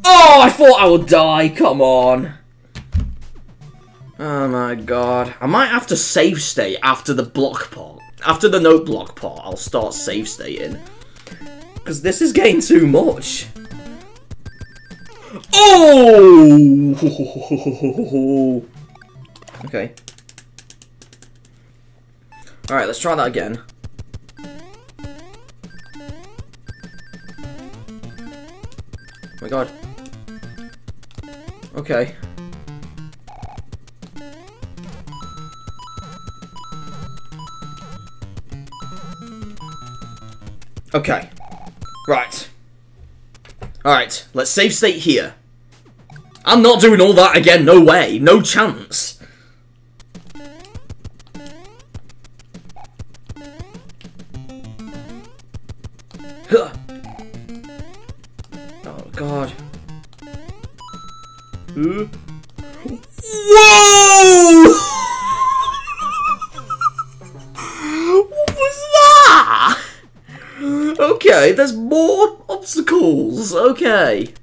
Oh, I thought I would die. Come on. Oh my god. I might have to save state after the block part. After the note block part, I'll start save stating. Because this is getting too much. Oh! <laughs> Okay. Alright, let's try that again. Oh my god. Okay. Okay. Right. Alright, let's save state here. I'm not doing all that again, no way, no chance. Okay.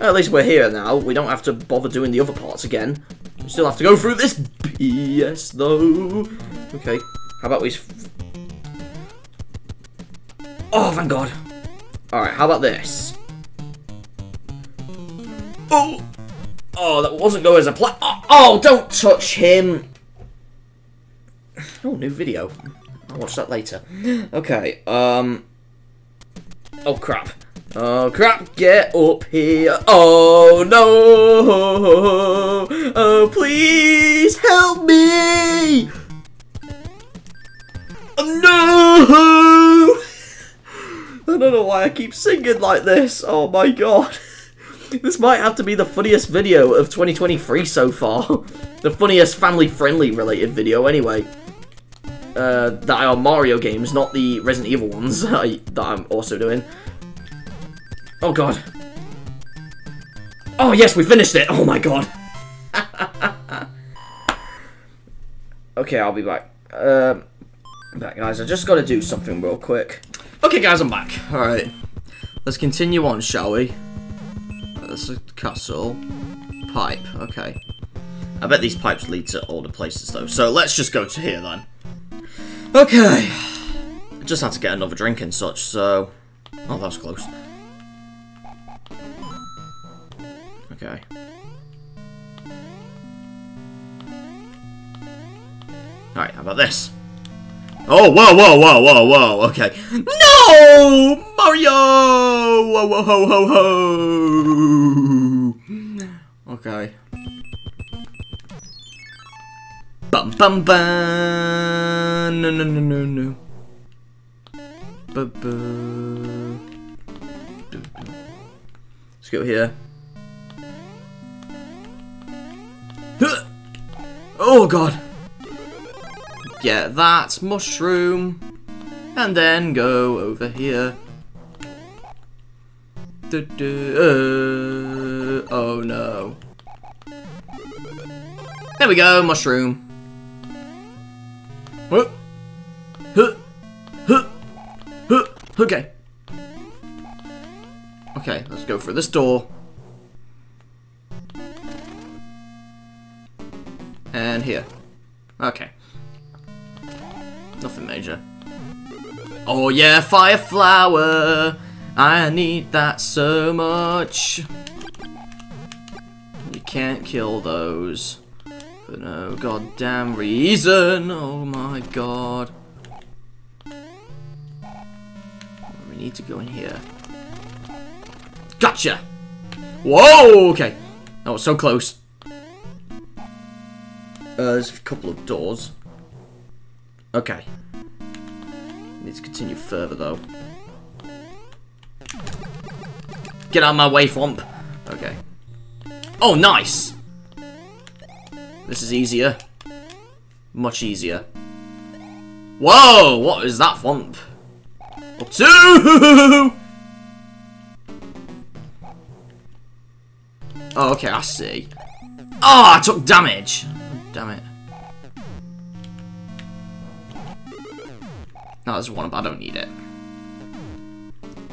At least we're here now. We don't have to bother doing the other parts again. We still have to go through this BS though. Okay. How about we... Oh, thank God. Alright, how about this? Oh! Oh, that wasn't going as a plan. Oh, oh, don't touch him! Oh, new video. I'll watch that later. Okay, um... Oh, crap. Oh, crap, get up here. Oh, no! Oh, please help me! Oh, no! I don't know why I keep singing like this. Oh, my God. This might have to be the funniest video of 2023 so far. the funniest family-friendly related video, anyway. Uh, that are Mario games, not the Resident Evil ones <laughs> that I'm also doing. Oh god. Oh yes, we finished it! Oh my god. <laughs> okay, I'll be back. Um, back guys, I just gotta do something real quick. Okay guys, I'm back. Alright. Let's continue on, shall we? That's a castle. Pipe, okay. I bet these pipes lead to the places though, so let's just go to here then. Okay. I just had to get another drink and such, so... Oh, that was close. Okay. Alright, how about this? Oh, whoa, whoa, whoa, whoa, whoa, okay. No! Mario! Whoa, whoa, ho, ho, ho! Okay. Bum, bum, bum! No, no, no, no, no. Bu, bu. Let's go here. Oh god. Get that mushroom. And then go over here. Du- du- uh, oh no. There we go, mushroom. Huh. Huh. Huh. Huh. Okay. Okay, let's go for this door. And here. Okay. Nothing major. Oh yeah, fire flower! I need that so much. You can't kill those. For no goddamn reason. Oh my god. We need to go in here. Gotcha! Whoa! Okay. That was so close. Uh, there's a couple of doors. Okay. Need to continue further though. Get out of my way, Thwomp. Okay. Oh, nice! This is easier. Much easier. Whoa! What is that, Thwomp? Up to! <laughs> Oh, okay, I see. Oh, I took damage! Damn it. No, there's one, but I don't need it.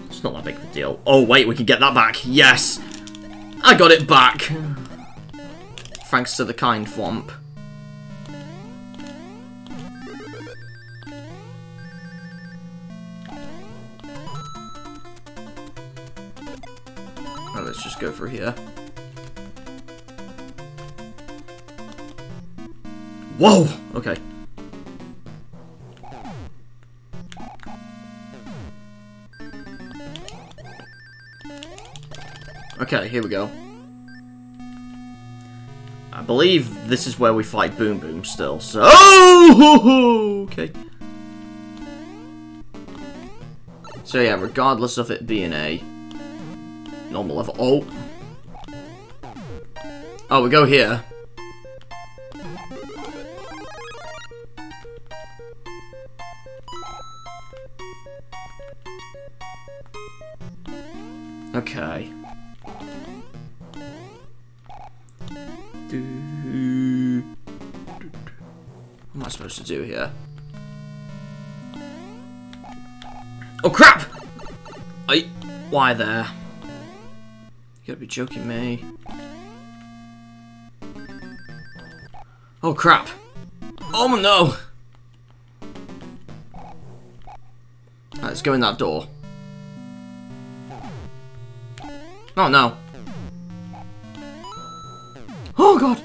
It's not that big of a deal. Oh, wait, we can get that back. Yes! I got it back! Thanks to the kind Thwomp. Let's just go through here. Whoa! Okay. Okay, here we go. I believe this is where we fight Boom Boom still, so... Oh! <laughs> Okay. So yeah, regardless of it being a normal level... Oh! Oh, we go here. Okay. What am I supposed to do here? Oh crap! I why there? You gotta be joking me. Oh crap! Oh no! Right, let's go in that door. Oh no. Oh god!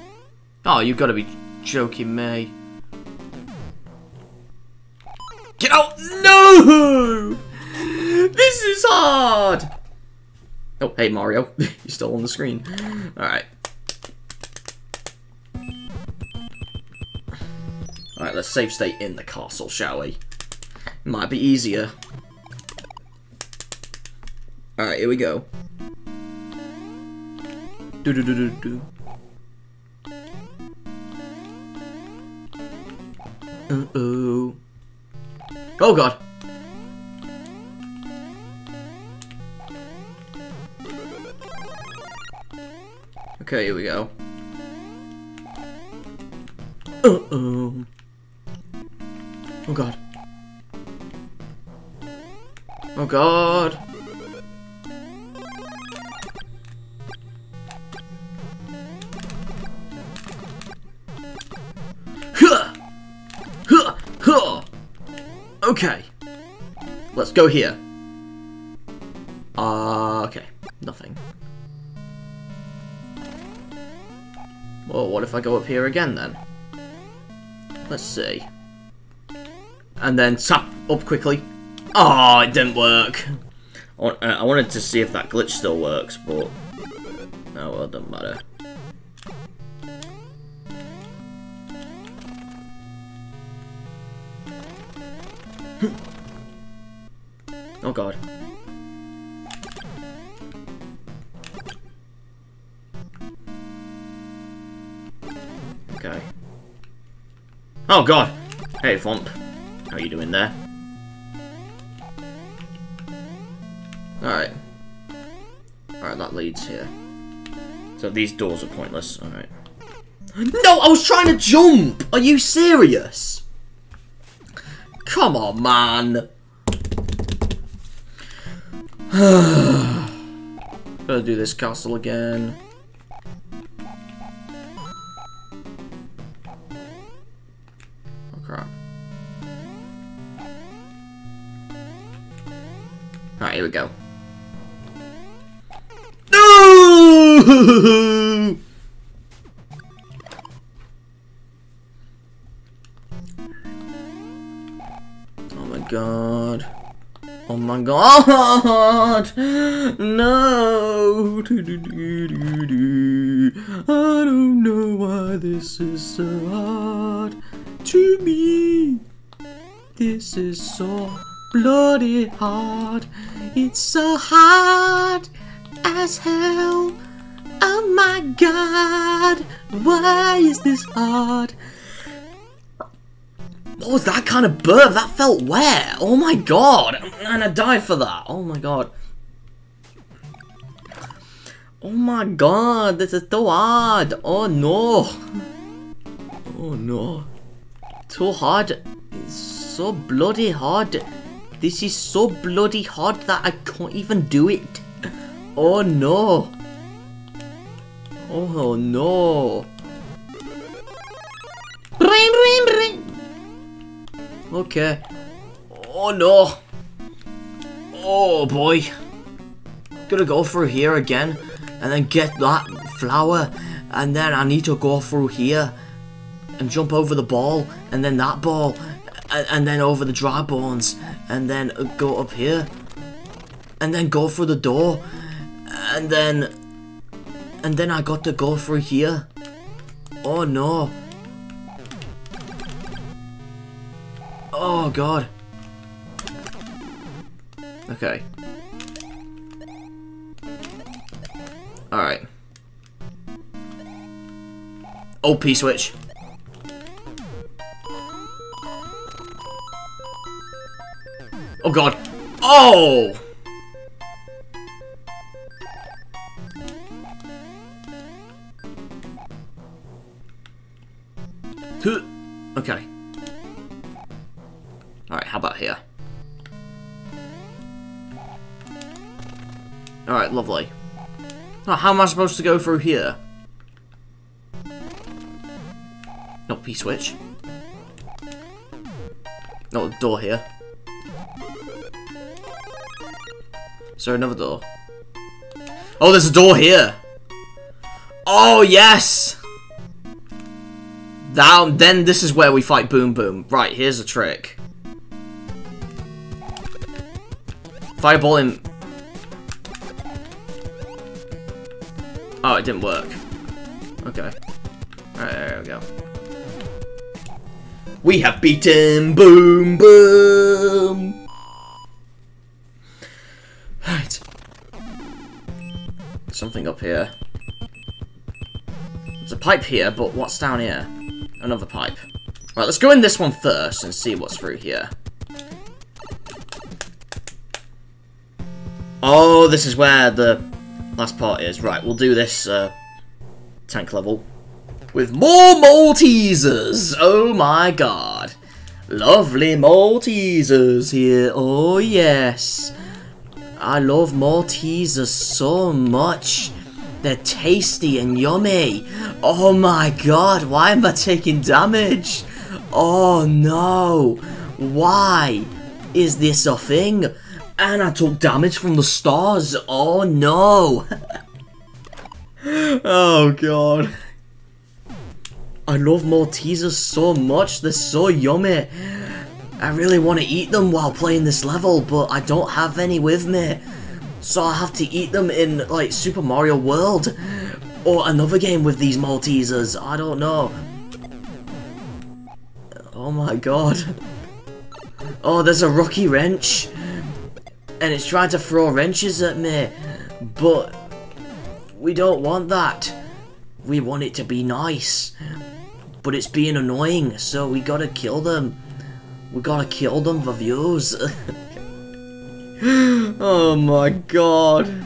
Oh, you've got to be joking me. Get out! No! This is hard! Oh, hey Mario. <laughs> You're still on the screen. Alright. Alright, let's save state in the castle, shall we? Might be easier. Alright, here we go. Do do do do do. Uh oh. Oh god. Okay, here we go. Uh oh. Oh god. Oh god. Okay. Let's go here. Uh, okay. Nothing. Well, what if I go up here again then? Let's see. And then tap up quickly. Oh, it didn't work. I, uh, I wanted to see if that glitch still works, but... Oh, well, it doesn't matter. Oh god. Okay. Oh god! Hey, Thwomp. How are you doing there? Alright. Alright, that leads here. So these doors are pointless. Alright. <gasps> No, I was trying to jump! Are you serious? Come on, man! <sighs> Gotta do this castle again. Oh crap. Alright, here we go. <laughs> No! God. Oh my god! No! I don't know why this is so hard to me. This is so bloody hard. It's so hard as hell. Oh my god! Why is this hard? What was that kind of burp? That felt wet. Oh my god. And I died for that. Oh my god. Oh my god. This is so hard. Oh no. Oh no. Too hard. It's so bloody hard. This is so bloody hard that I can't even do it. Oh no. Oh no. Okay. Oh no. Oh boy. Gonna go through here again and then get that flower and then I need to go through here and jump over the ball and then that ball and, and then over the dry bones and then uh, go up here and then go through the door and then and then I got to go through here. Oh no. Oh god. Okay. Alright. OP switch. Oh god. Oh! Okay. Alright, how about here? Alright, lovely. Oh, how am I supposed to go through here? Not P-switch. Not the door here. Is there another door? Oh, there's a door here! Oh, yes! Now, then this is where we fight Boom Boom. Right, here's a trick. Fireball him. Oh, it didn't work. Okay. Alright, there we go. We have beaten Boom Boom! Right. Something up here. There's a pipe here, but what's down here? Another pipe. Right, let's go in this one first and see what's through here. Oh, this is where the last part is. Right, we'll do this uh, tank level with more Maltesers. Oh my god. Lovely Maltesers here. Oh yes. I love Maltesers so much. They're tasty and yummy. Oh my god, why am I taking damage? Oh no. Why is this a thing? And I took damage from the stars. Oh no. <laughs> oh god. I love Maltesers so much. They're so yummy. I really want to eat them while playing this level, but I don't have any with me. So I have to eat them in, like, Super Mario World. Or another game with these Maltesers. I don't know. Oh my god. Oh, there's a Rocky Wrench. And it's trying to throw wrenches at me. But we don't want that. We want it to be nice. but it's being annoying, so we gotta kill them. We gotta kill them for views. <laughs> oh my god.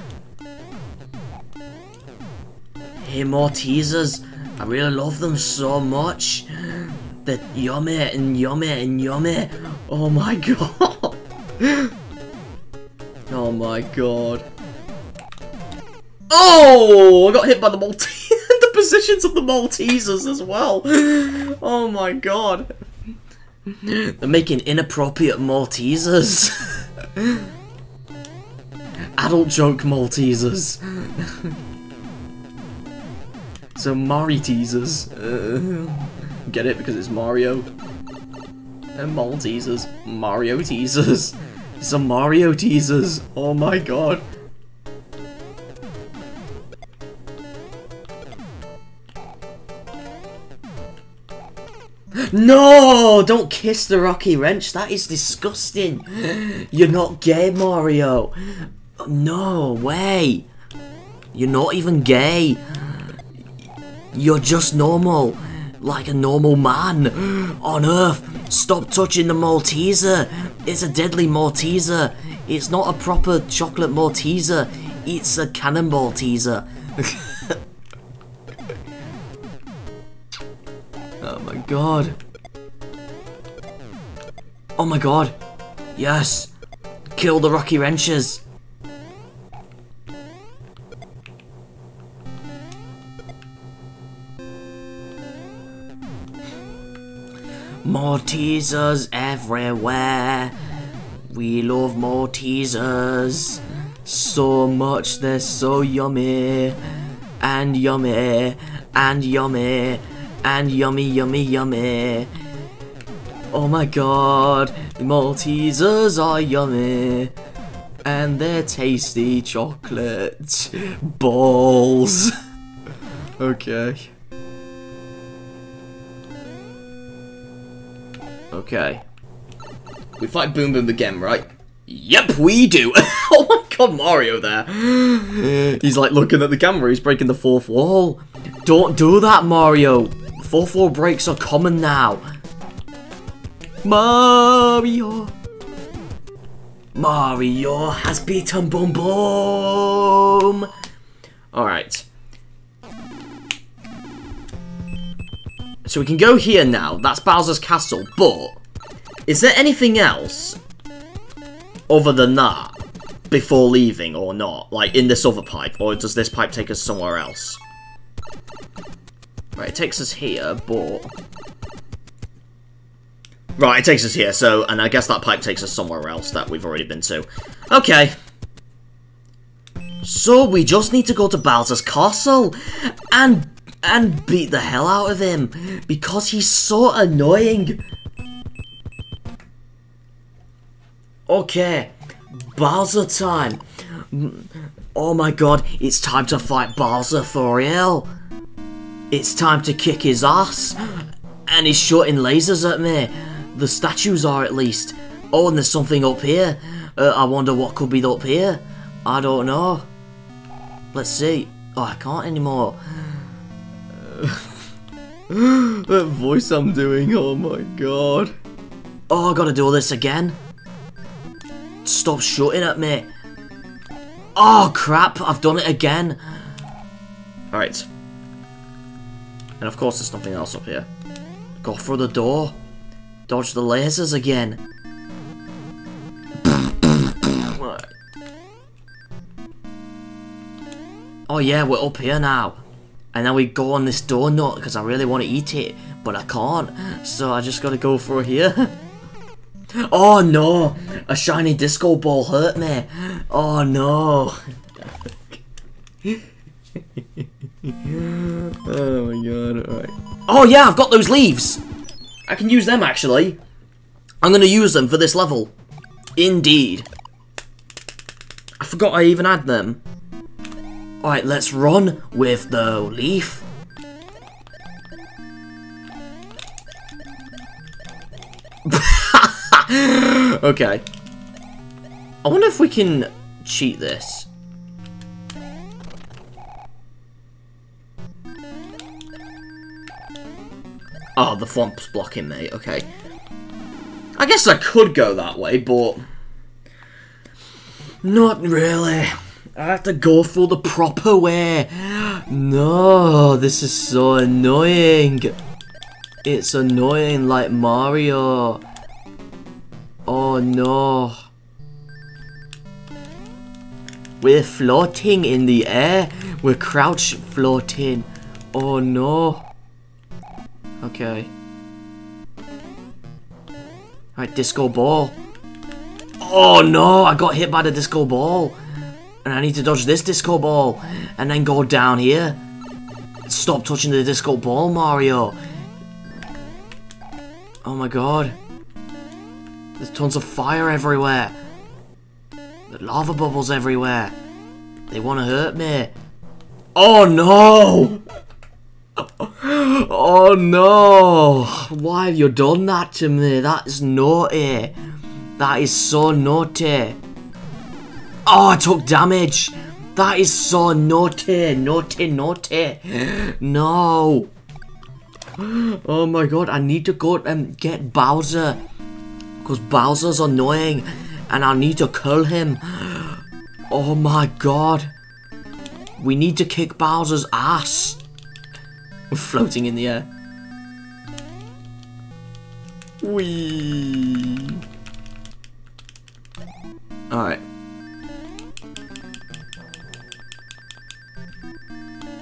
Hey, more teasers. I really love them so much. They're yummy and yummy and yummy. Oh my <laughs> god. Oh my god. Oh! I got hit by the Maltese. <laughs> the positions of the Maltesers as well. Oh my god. They're making inappropriate Maltesers. <laughs> Adult joke Maltesers. <laughs> so Mari teasers. Uh, get it because it's Mario. And Maltesers. Mario teasers. Some Mario teasers. Oh my god. No! Don't kiss the Rocky Wrench. That is disgusting. You're not gay, Mario. No way. You're not even gay. You're just normal. Like a normal man. On Earth. Stop touching the Malteser. It's a deadly Malteser. It's not a proper chocolate Malteser. It's a cannonball teaser. <laughs> Oh my god. Oh my god. Yes. Kill the Rocky Wrenches. More teasers everywhere. We love more teasers. So much, they're so yummy. And yummy. And yummy and yummy, yummy, yummy. Oh my god, the Maltesers are yummy. And they're tasty chocolate balls. <laughs> okay. Okay. We fight Boom Boom again, right? Yep, we do. <laughs> oh my god, Mario there. <gasps> He's like looking at the camera, he's breaking the fourth wall. Don't do that, Mario. 4-4 breaks are common now. Mario. Mario has beaten Boom Boom. Alright. So we can go here now. That's Bowser's Castle. But, is there anything else other than that before leaving or not? Like, in this other pipe? Or does this pipe take us somewhere else? Right, it takes us here, but... Right, it takes us here, so, and I guess that pipe takes us somewhere else that we've already been to. Okay. So, we just need to go to Bowser's Castle, and, and beat the hell out of him, because he's so annoying. Okay, Bowser time. Oh my god, it's time to fight Bowser for real. It's time to kick his ass. And he's shooting lasers at me. The statues are at least. Oh, and there's something up here. Uh, I wonder what could be up here. I don't know. Let's see. Oh, I can't anymore. <laughs> that voice I'm doing, oh my god. Oh, I gotta do all this again. Stop shooting at me. Oh, crap, I've done it again. Alright. And of course there's nothing else up here. Go through the door. Dodge the lasers again. oh yeah, we're up here now. And now we go on this donut because I really want to eat it, but I can't. So I just gotta go through here. <laughs> oh no! A shiny disco ball hurt me. Oh no. <laughs> oh my god, alright. Oh yeah, I've got those leaves! I can use them actually. I'm gonna use them for this level. Indeed. I forgot I even had them. Alright, let's run with the leaf. <laughs> okay. I wonder if we can cheat this. Oh, the Thwomp's blocking me. Okay. I guess I could go that way, but... Not really. I have to go through the proper way. No, this is so annoying. It's annoying like Mario. Oh no. We're floating in the air. We're crouch floating. Oh no. Okay. Right, disco ball. Oh no, I got hit by the disco ball. And I need to dodge this disco ball. And then go down here. Stop touching the disco ball, Mario. Oh my god. There's tons of fire everywhere. The lava bubbles everywhere. They want to hurt me. Oh no! <laughs> Oh no! Why have you done that to me? That is naughty. That is so naughty. Oh, I took damage. That is so naughty, naughty, naughty. No. Oh my god, I need to go and get Bowser. Because Bowser's annoying. And I need to kill him. Oh my god. We need to kick Bowser's ass. We're <laughs> floating in the air. Whee. Alright.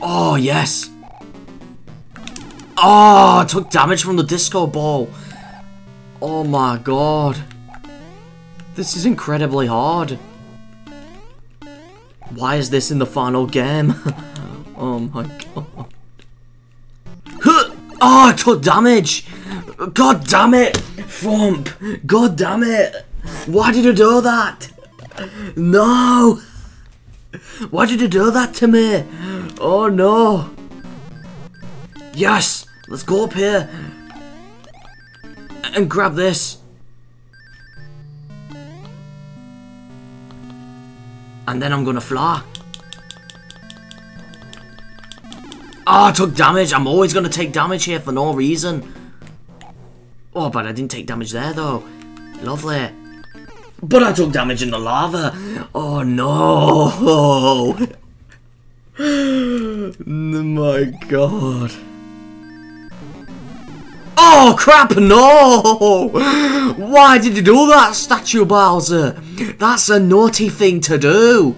Oh, yes. Oh, I took damage from the disco ball. Oh my god. This is incredibly hard. Why is this in the final game? <laughs> oh my god. Oh, I took damage! God damn it! Thwomp! God damn it! Why did you do that? No! Why did you do that to me? Oh no! Yes! Let's go up here! And grab this! And then I'm gonna fly. Oh, I took damage. I'm always gonna take damage here for no reason. Oh, but I didn't take damage there though. Lovely. But I took damage in the lava. Oh no. <sighs> My god. Oh crap, no! Why did you do that, Statue Bowser? That's a naughty thing to do.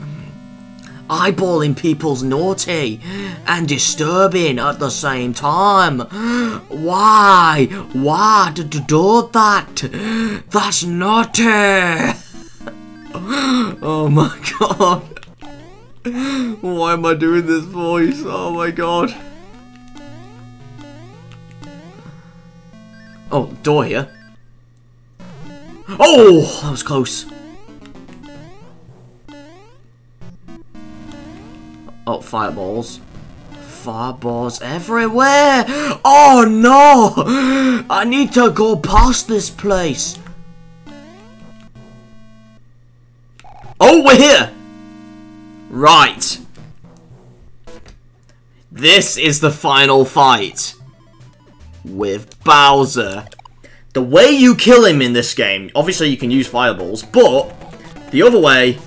Eyeballing people's naughty and disturbing at the same time. Why? Why did you do that? That's naughty. Oh my god. Why am I doing this voice? Oh my god. Oh, door here. Oh, that was close. Oh, fireballs. Fireballs everywhere! Oh no! I need to go past this place. Oh, we're here! Right. This is the final fight. With Bowser. The way you kill him in this game, obviously you can use fireballs, but the other way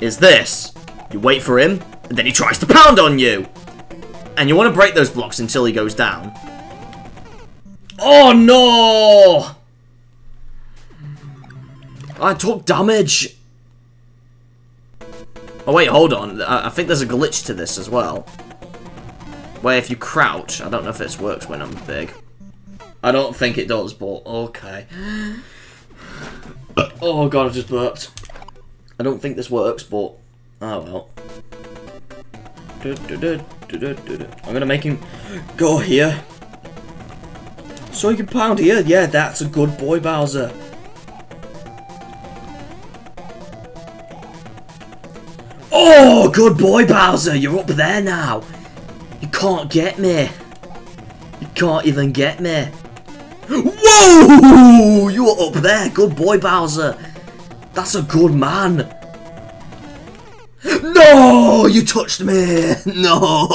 is this. You wait for him, and then he tries to pound on you. And you want to break those blocks until he goes down. Oh no! I took damage. Oh wait, hold on. I, I think there's a glitch to this as well. Where if you crouch, I don't know if this works when I'm big. I don't think it does, but okay. <gasps> Oh god, I just burped. I don't think this works, but oh well. I'm gonna make him go here. So he can pound here. Yeah, that's a good boy, Bowser. Oh, good boy, Bowser. You're up there now. You can't get me. You can't even get me. Whoa! You're up there. Good boy, Bowser. That's a good man. No! You touched me! No!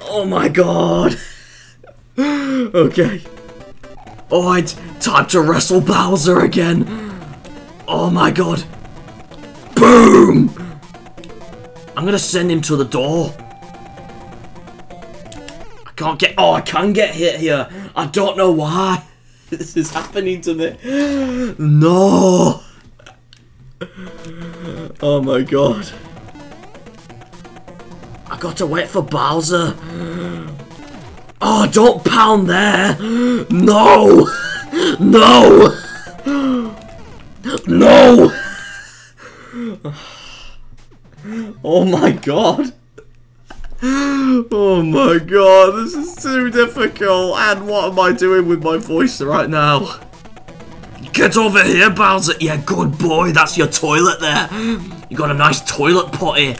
Oh my god! okay. Alright, time to wrestle Bowser again. Oh my god. Boom! I'm gonna send him to the door. I can't get. Oh, I can get hit here. I don't know why. <laughs> This is happening to me. No. <laughs> Oh my god. I got to wait for Bowser. Oh, don't pound there. No. No. No. <sighs> Oh my god. Oh my god, this is too difficult. And what am I doing with my voice right now? Get over here, Bowser. Yeah, good boy. That's your toilet there. You got a nice toilet potty.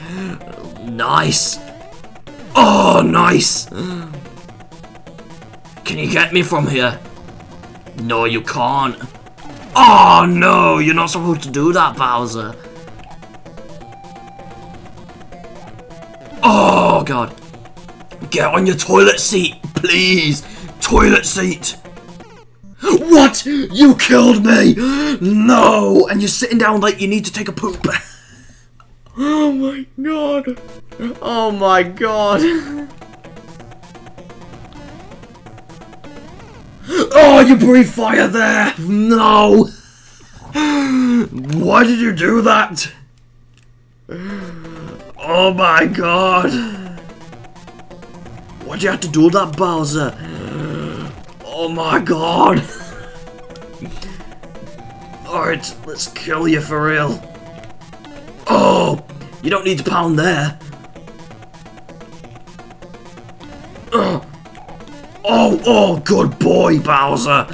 Nice. Oh, nice. Can you get me from here? No, you can't. Oh, no. You're not supposed to do that, Bowser. Oh, God. Get on your toilet seat, please. Toilet seat. What? You killed me! No! And you're sitting down like you need to take a poop. <laughs> Oh my god. Oh my god. Oh, you breathe fire there! No! Why did you do that? Oh my god! Why'd you have to do that, Bowser? Oh my god! Alright, let's kill you for real. Oh! You don't need to pound there. Oh! Oh, oh, good boy, Bowser!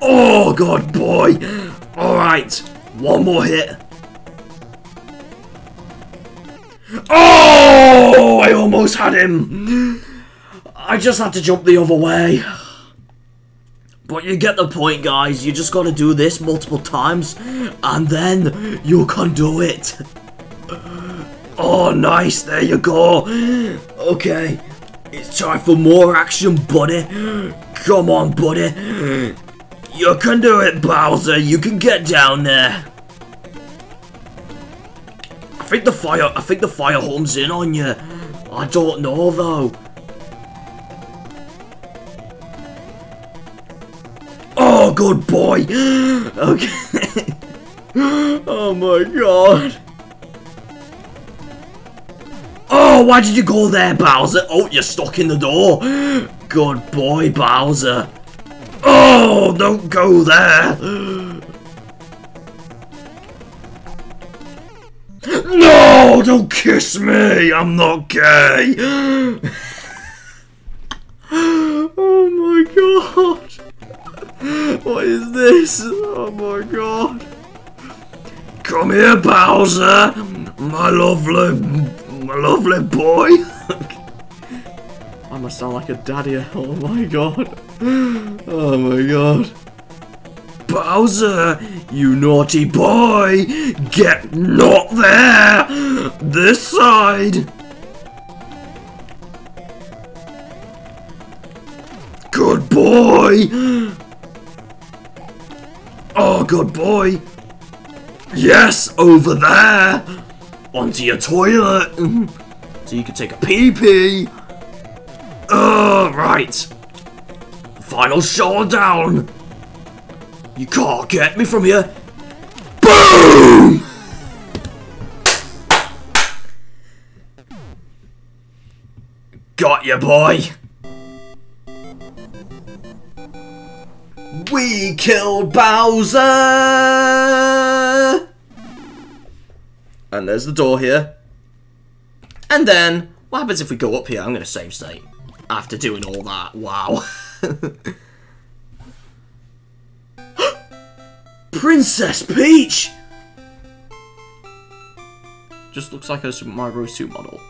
Oh, good boy! Alright, one more hit. Oh! I almost had him! I just had to jump the other way. But you get the point, guys. You just gotta do this multiple times, and then you can do it. Oh, nice. There you go. Okay. It's time for more action, buddy. Come on, buddy. You can do it, Bowser. You can get down there. I think the fire. I think the fire homes in on you. I don't know though. Oh, good boy. <gasps> Okay. <laughs> oh my god. Oh, why did you go there, Bowser? Oh, you're stuck in the door. <gasps> Good boy, Bowser. Oh, don't go there. <gasps> Oh, No, don't kiss me. I'm not gay. oh my god. What is this? Oh my god. Come here, Bowser. My lovely, my lovely boy. <laughs> I must sound like a daddy. Oh my god. Oh my god. Bowser, you naughty boy! Get not there! This side! Good boy! Oh, good boy! Yes, over there! Onto your toilet! <laughs> So you can take a pee-pee! Oh, right! Final showdown! You can't get me from here! Boom! Got you, boy! We killed Bowser! And there's the door here. And then, what happens if we go up here? I'm gonna save state. After doing all that, wow. <laughs> Princess Peach! Just looks like a Super Mario Bros. 2 model.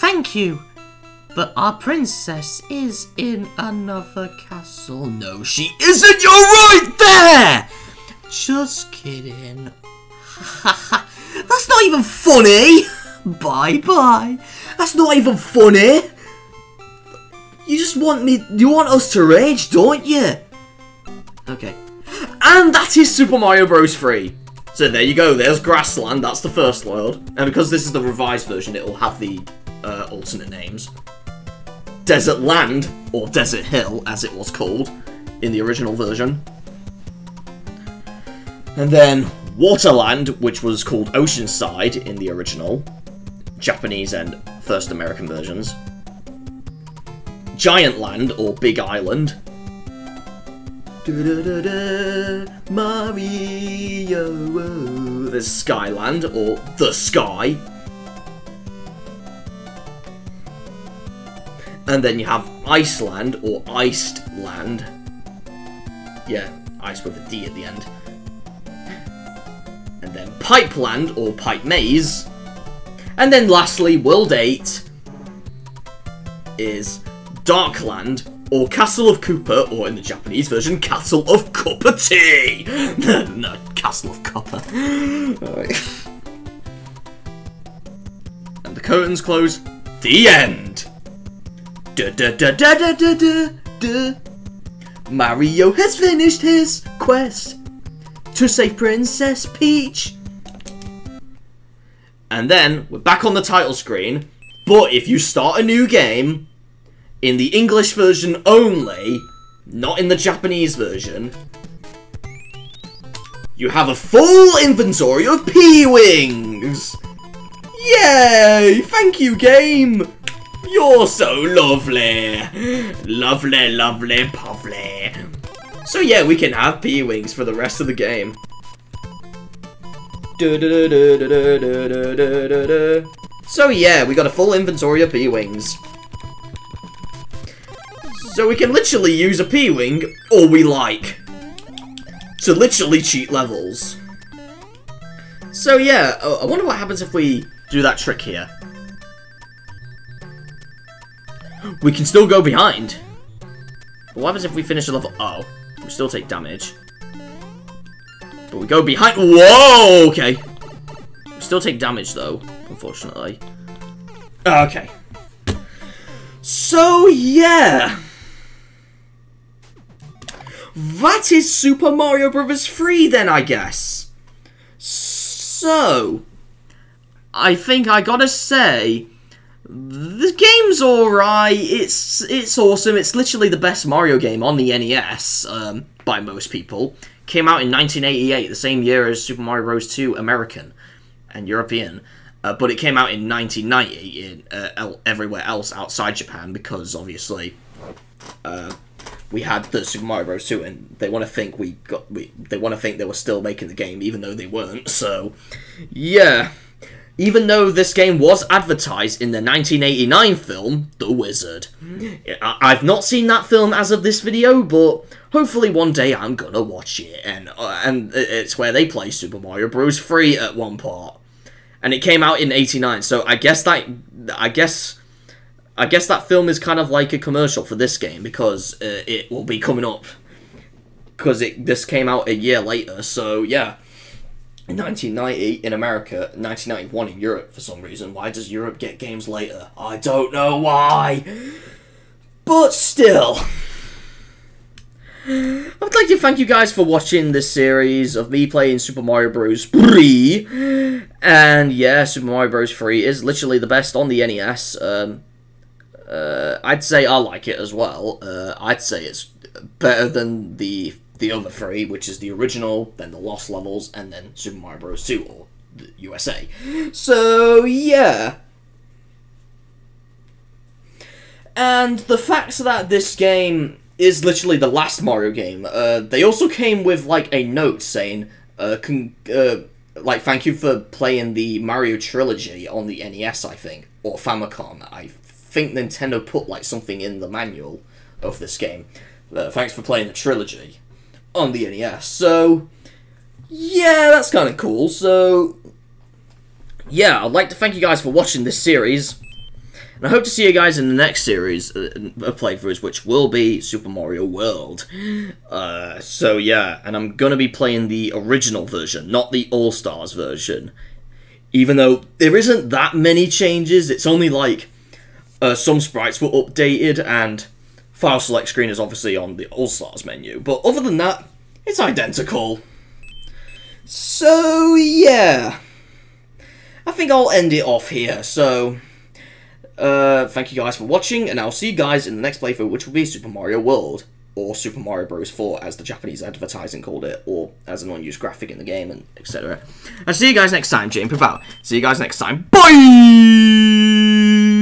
Thank you. But our princess is in another castle. No, she isn't! You're right there! Just kidding. <laughs> That's not even funny! Bye bye. That's not even funny. You just want me. You want us to rage, don't you? Okay. And that is Super Mario Bros. 3. So there you go, there's Grassland, that's the first world. And because this is the revised version, it will have the uh, alternate names. Desert Land, or Desert Hill, as it was called in the original version. And then Waterland, which was called Oceanside in the original, Japanese and first American versions. Giant Land, or Big Island. Mario. There's Skyland, or The Sky. And then you have Iceland, or Iced Land. Yeah, ice with a D at the end. And then Pipeland, or Pipe Maze. And then lastly, World 8 is Darkland, or Castle of Koopa, or in the Japanese version, Castle of Copper Tea! <laughs> no, Castle of Copper. And the curtains close. The end! Da da da da da da da da. Mario has finished his quest to save Princess Peach. And then we're back on the title screen. But if you start a new game in the English version only, not in the Japanese version, you have a full inventory of P-Wings! Yay! Thank you, game! You're so lovely! Lovely, lovely, puffly. So yeah, we can have P-Wings for the rest of the game. So yeah, we got a full inventory of P-Wings. So we can literally use a P-Wing all we like. To literally cheat levels. So yeah, uh, I wonder what happens if we do that trick here. We can still go behind. But what happens if we finish the level? Oh, we still take damage. But we go behind. Whoa, okay. We still take damage though, unfortunately. Okay. So yeah. That is Super Mario Bros. 3 then, I guess. So, I think I gotta say, the game's alright. It's it's awesome. It's literally the best Mario game on the NES um, by most people. Came out in 1988, the same year as Super Mario Bros. 2 American and European. Uh, but it came out in 1990 in uh, everywhere else outside Japan because obviously uh, we had the Super Mario Bros. 2 and they want to think we got we they want to think they were still making the game even though they weren't. So yeah. Even though this game was advertised in the 1989 film, The Wizard. I- I've not seen that film as of this video, but hopefully one day I'm gonna watch it. And uh, and it's where they play Super Mario Bros. 3 at one part. And it came out in 89, so I guess that I guess I guess that film is kind of like a commercial for this game because uh, it will be coming up because it this came out a year later. So yeah, 1990 in America, 1991 in Europe for some reason. Why does Europe get games later? I don't know why. But still. I would like to thank you guys for watching this series of me playing Super Mario Bros. 3. And yeah, Super Mario Bros. 3 is literally the best on the NES. Um, uh, I'd say I like it as well. Uh, I'd say it's better than the the other three, which is the original, then the Lost Levels, and then Super Mario Bros. 2 or the USA. So yeah. And the fact that this game is literally the last Mario game, uh, they also came with like a note saying, uh, con- uh, like thank you for playing the Mario trilogy on the NES, I think, or Famicom. I think Nintendo put like something in the manual of this game. Uh, thanks for playing the trilogy on the NES. So, yeah, that's kind of cool. So, yeah, I'd like to thank you guys for watching this series. And I hope to see you guys in the next series uh, of playthroughs, which will be Super Mario World. Uh, so yeah, and I'm gonna be playing the original version, not the All Stars version. Even though there isn't that many changes, it's only like uh, some sprites were updated and file select screen is obviously on the All Stars menu. But other than that, it's identical. So yeah, I think I'll end it off here. So. Uh, thank you guys for watching, and I'll see you guys in the next playthrough, which will be Super Mario World, or Super Mario Bros. 4, as the Japanese advertising called it, or as an unused graphic in the game, and etc. I'll see you guys next time, JNPoop. See you guys next time. Bye!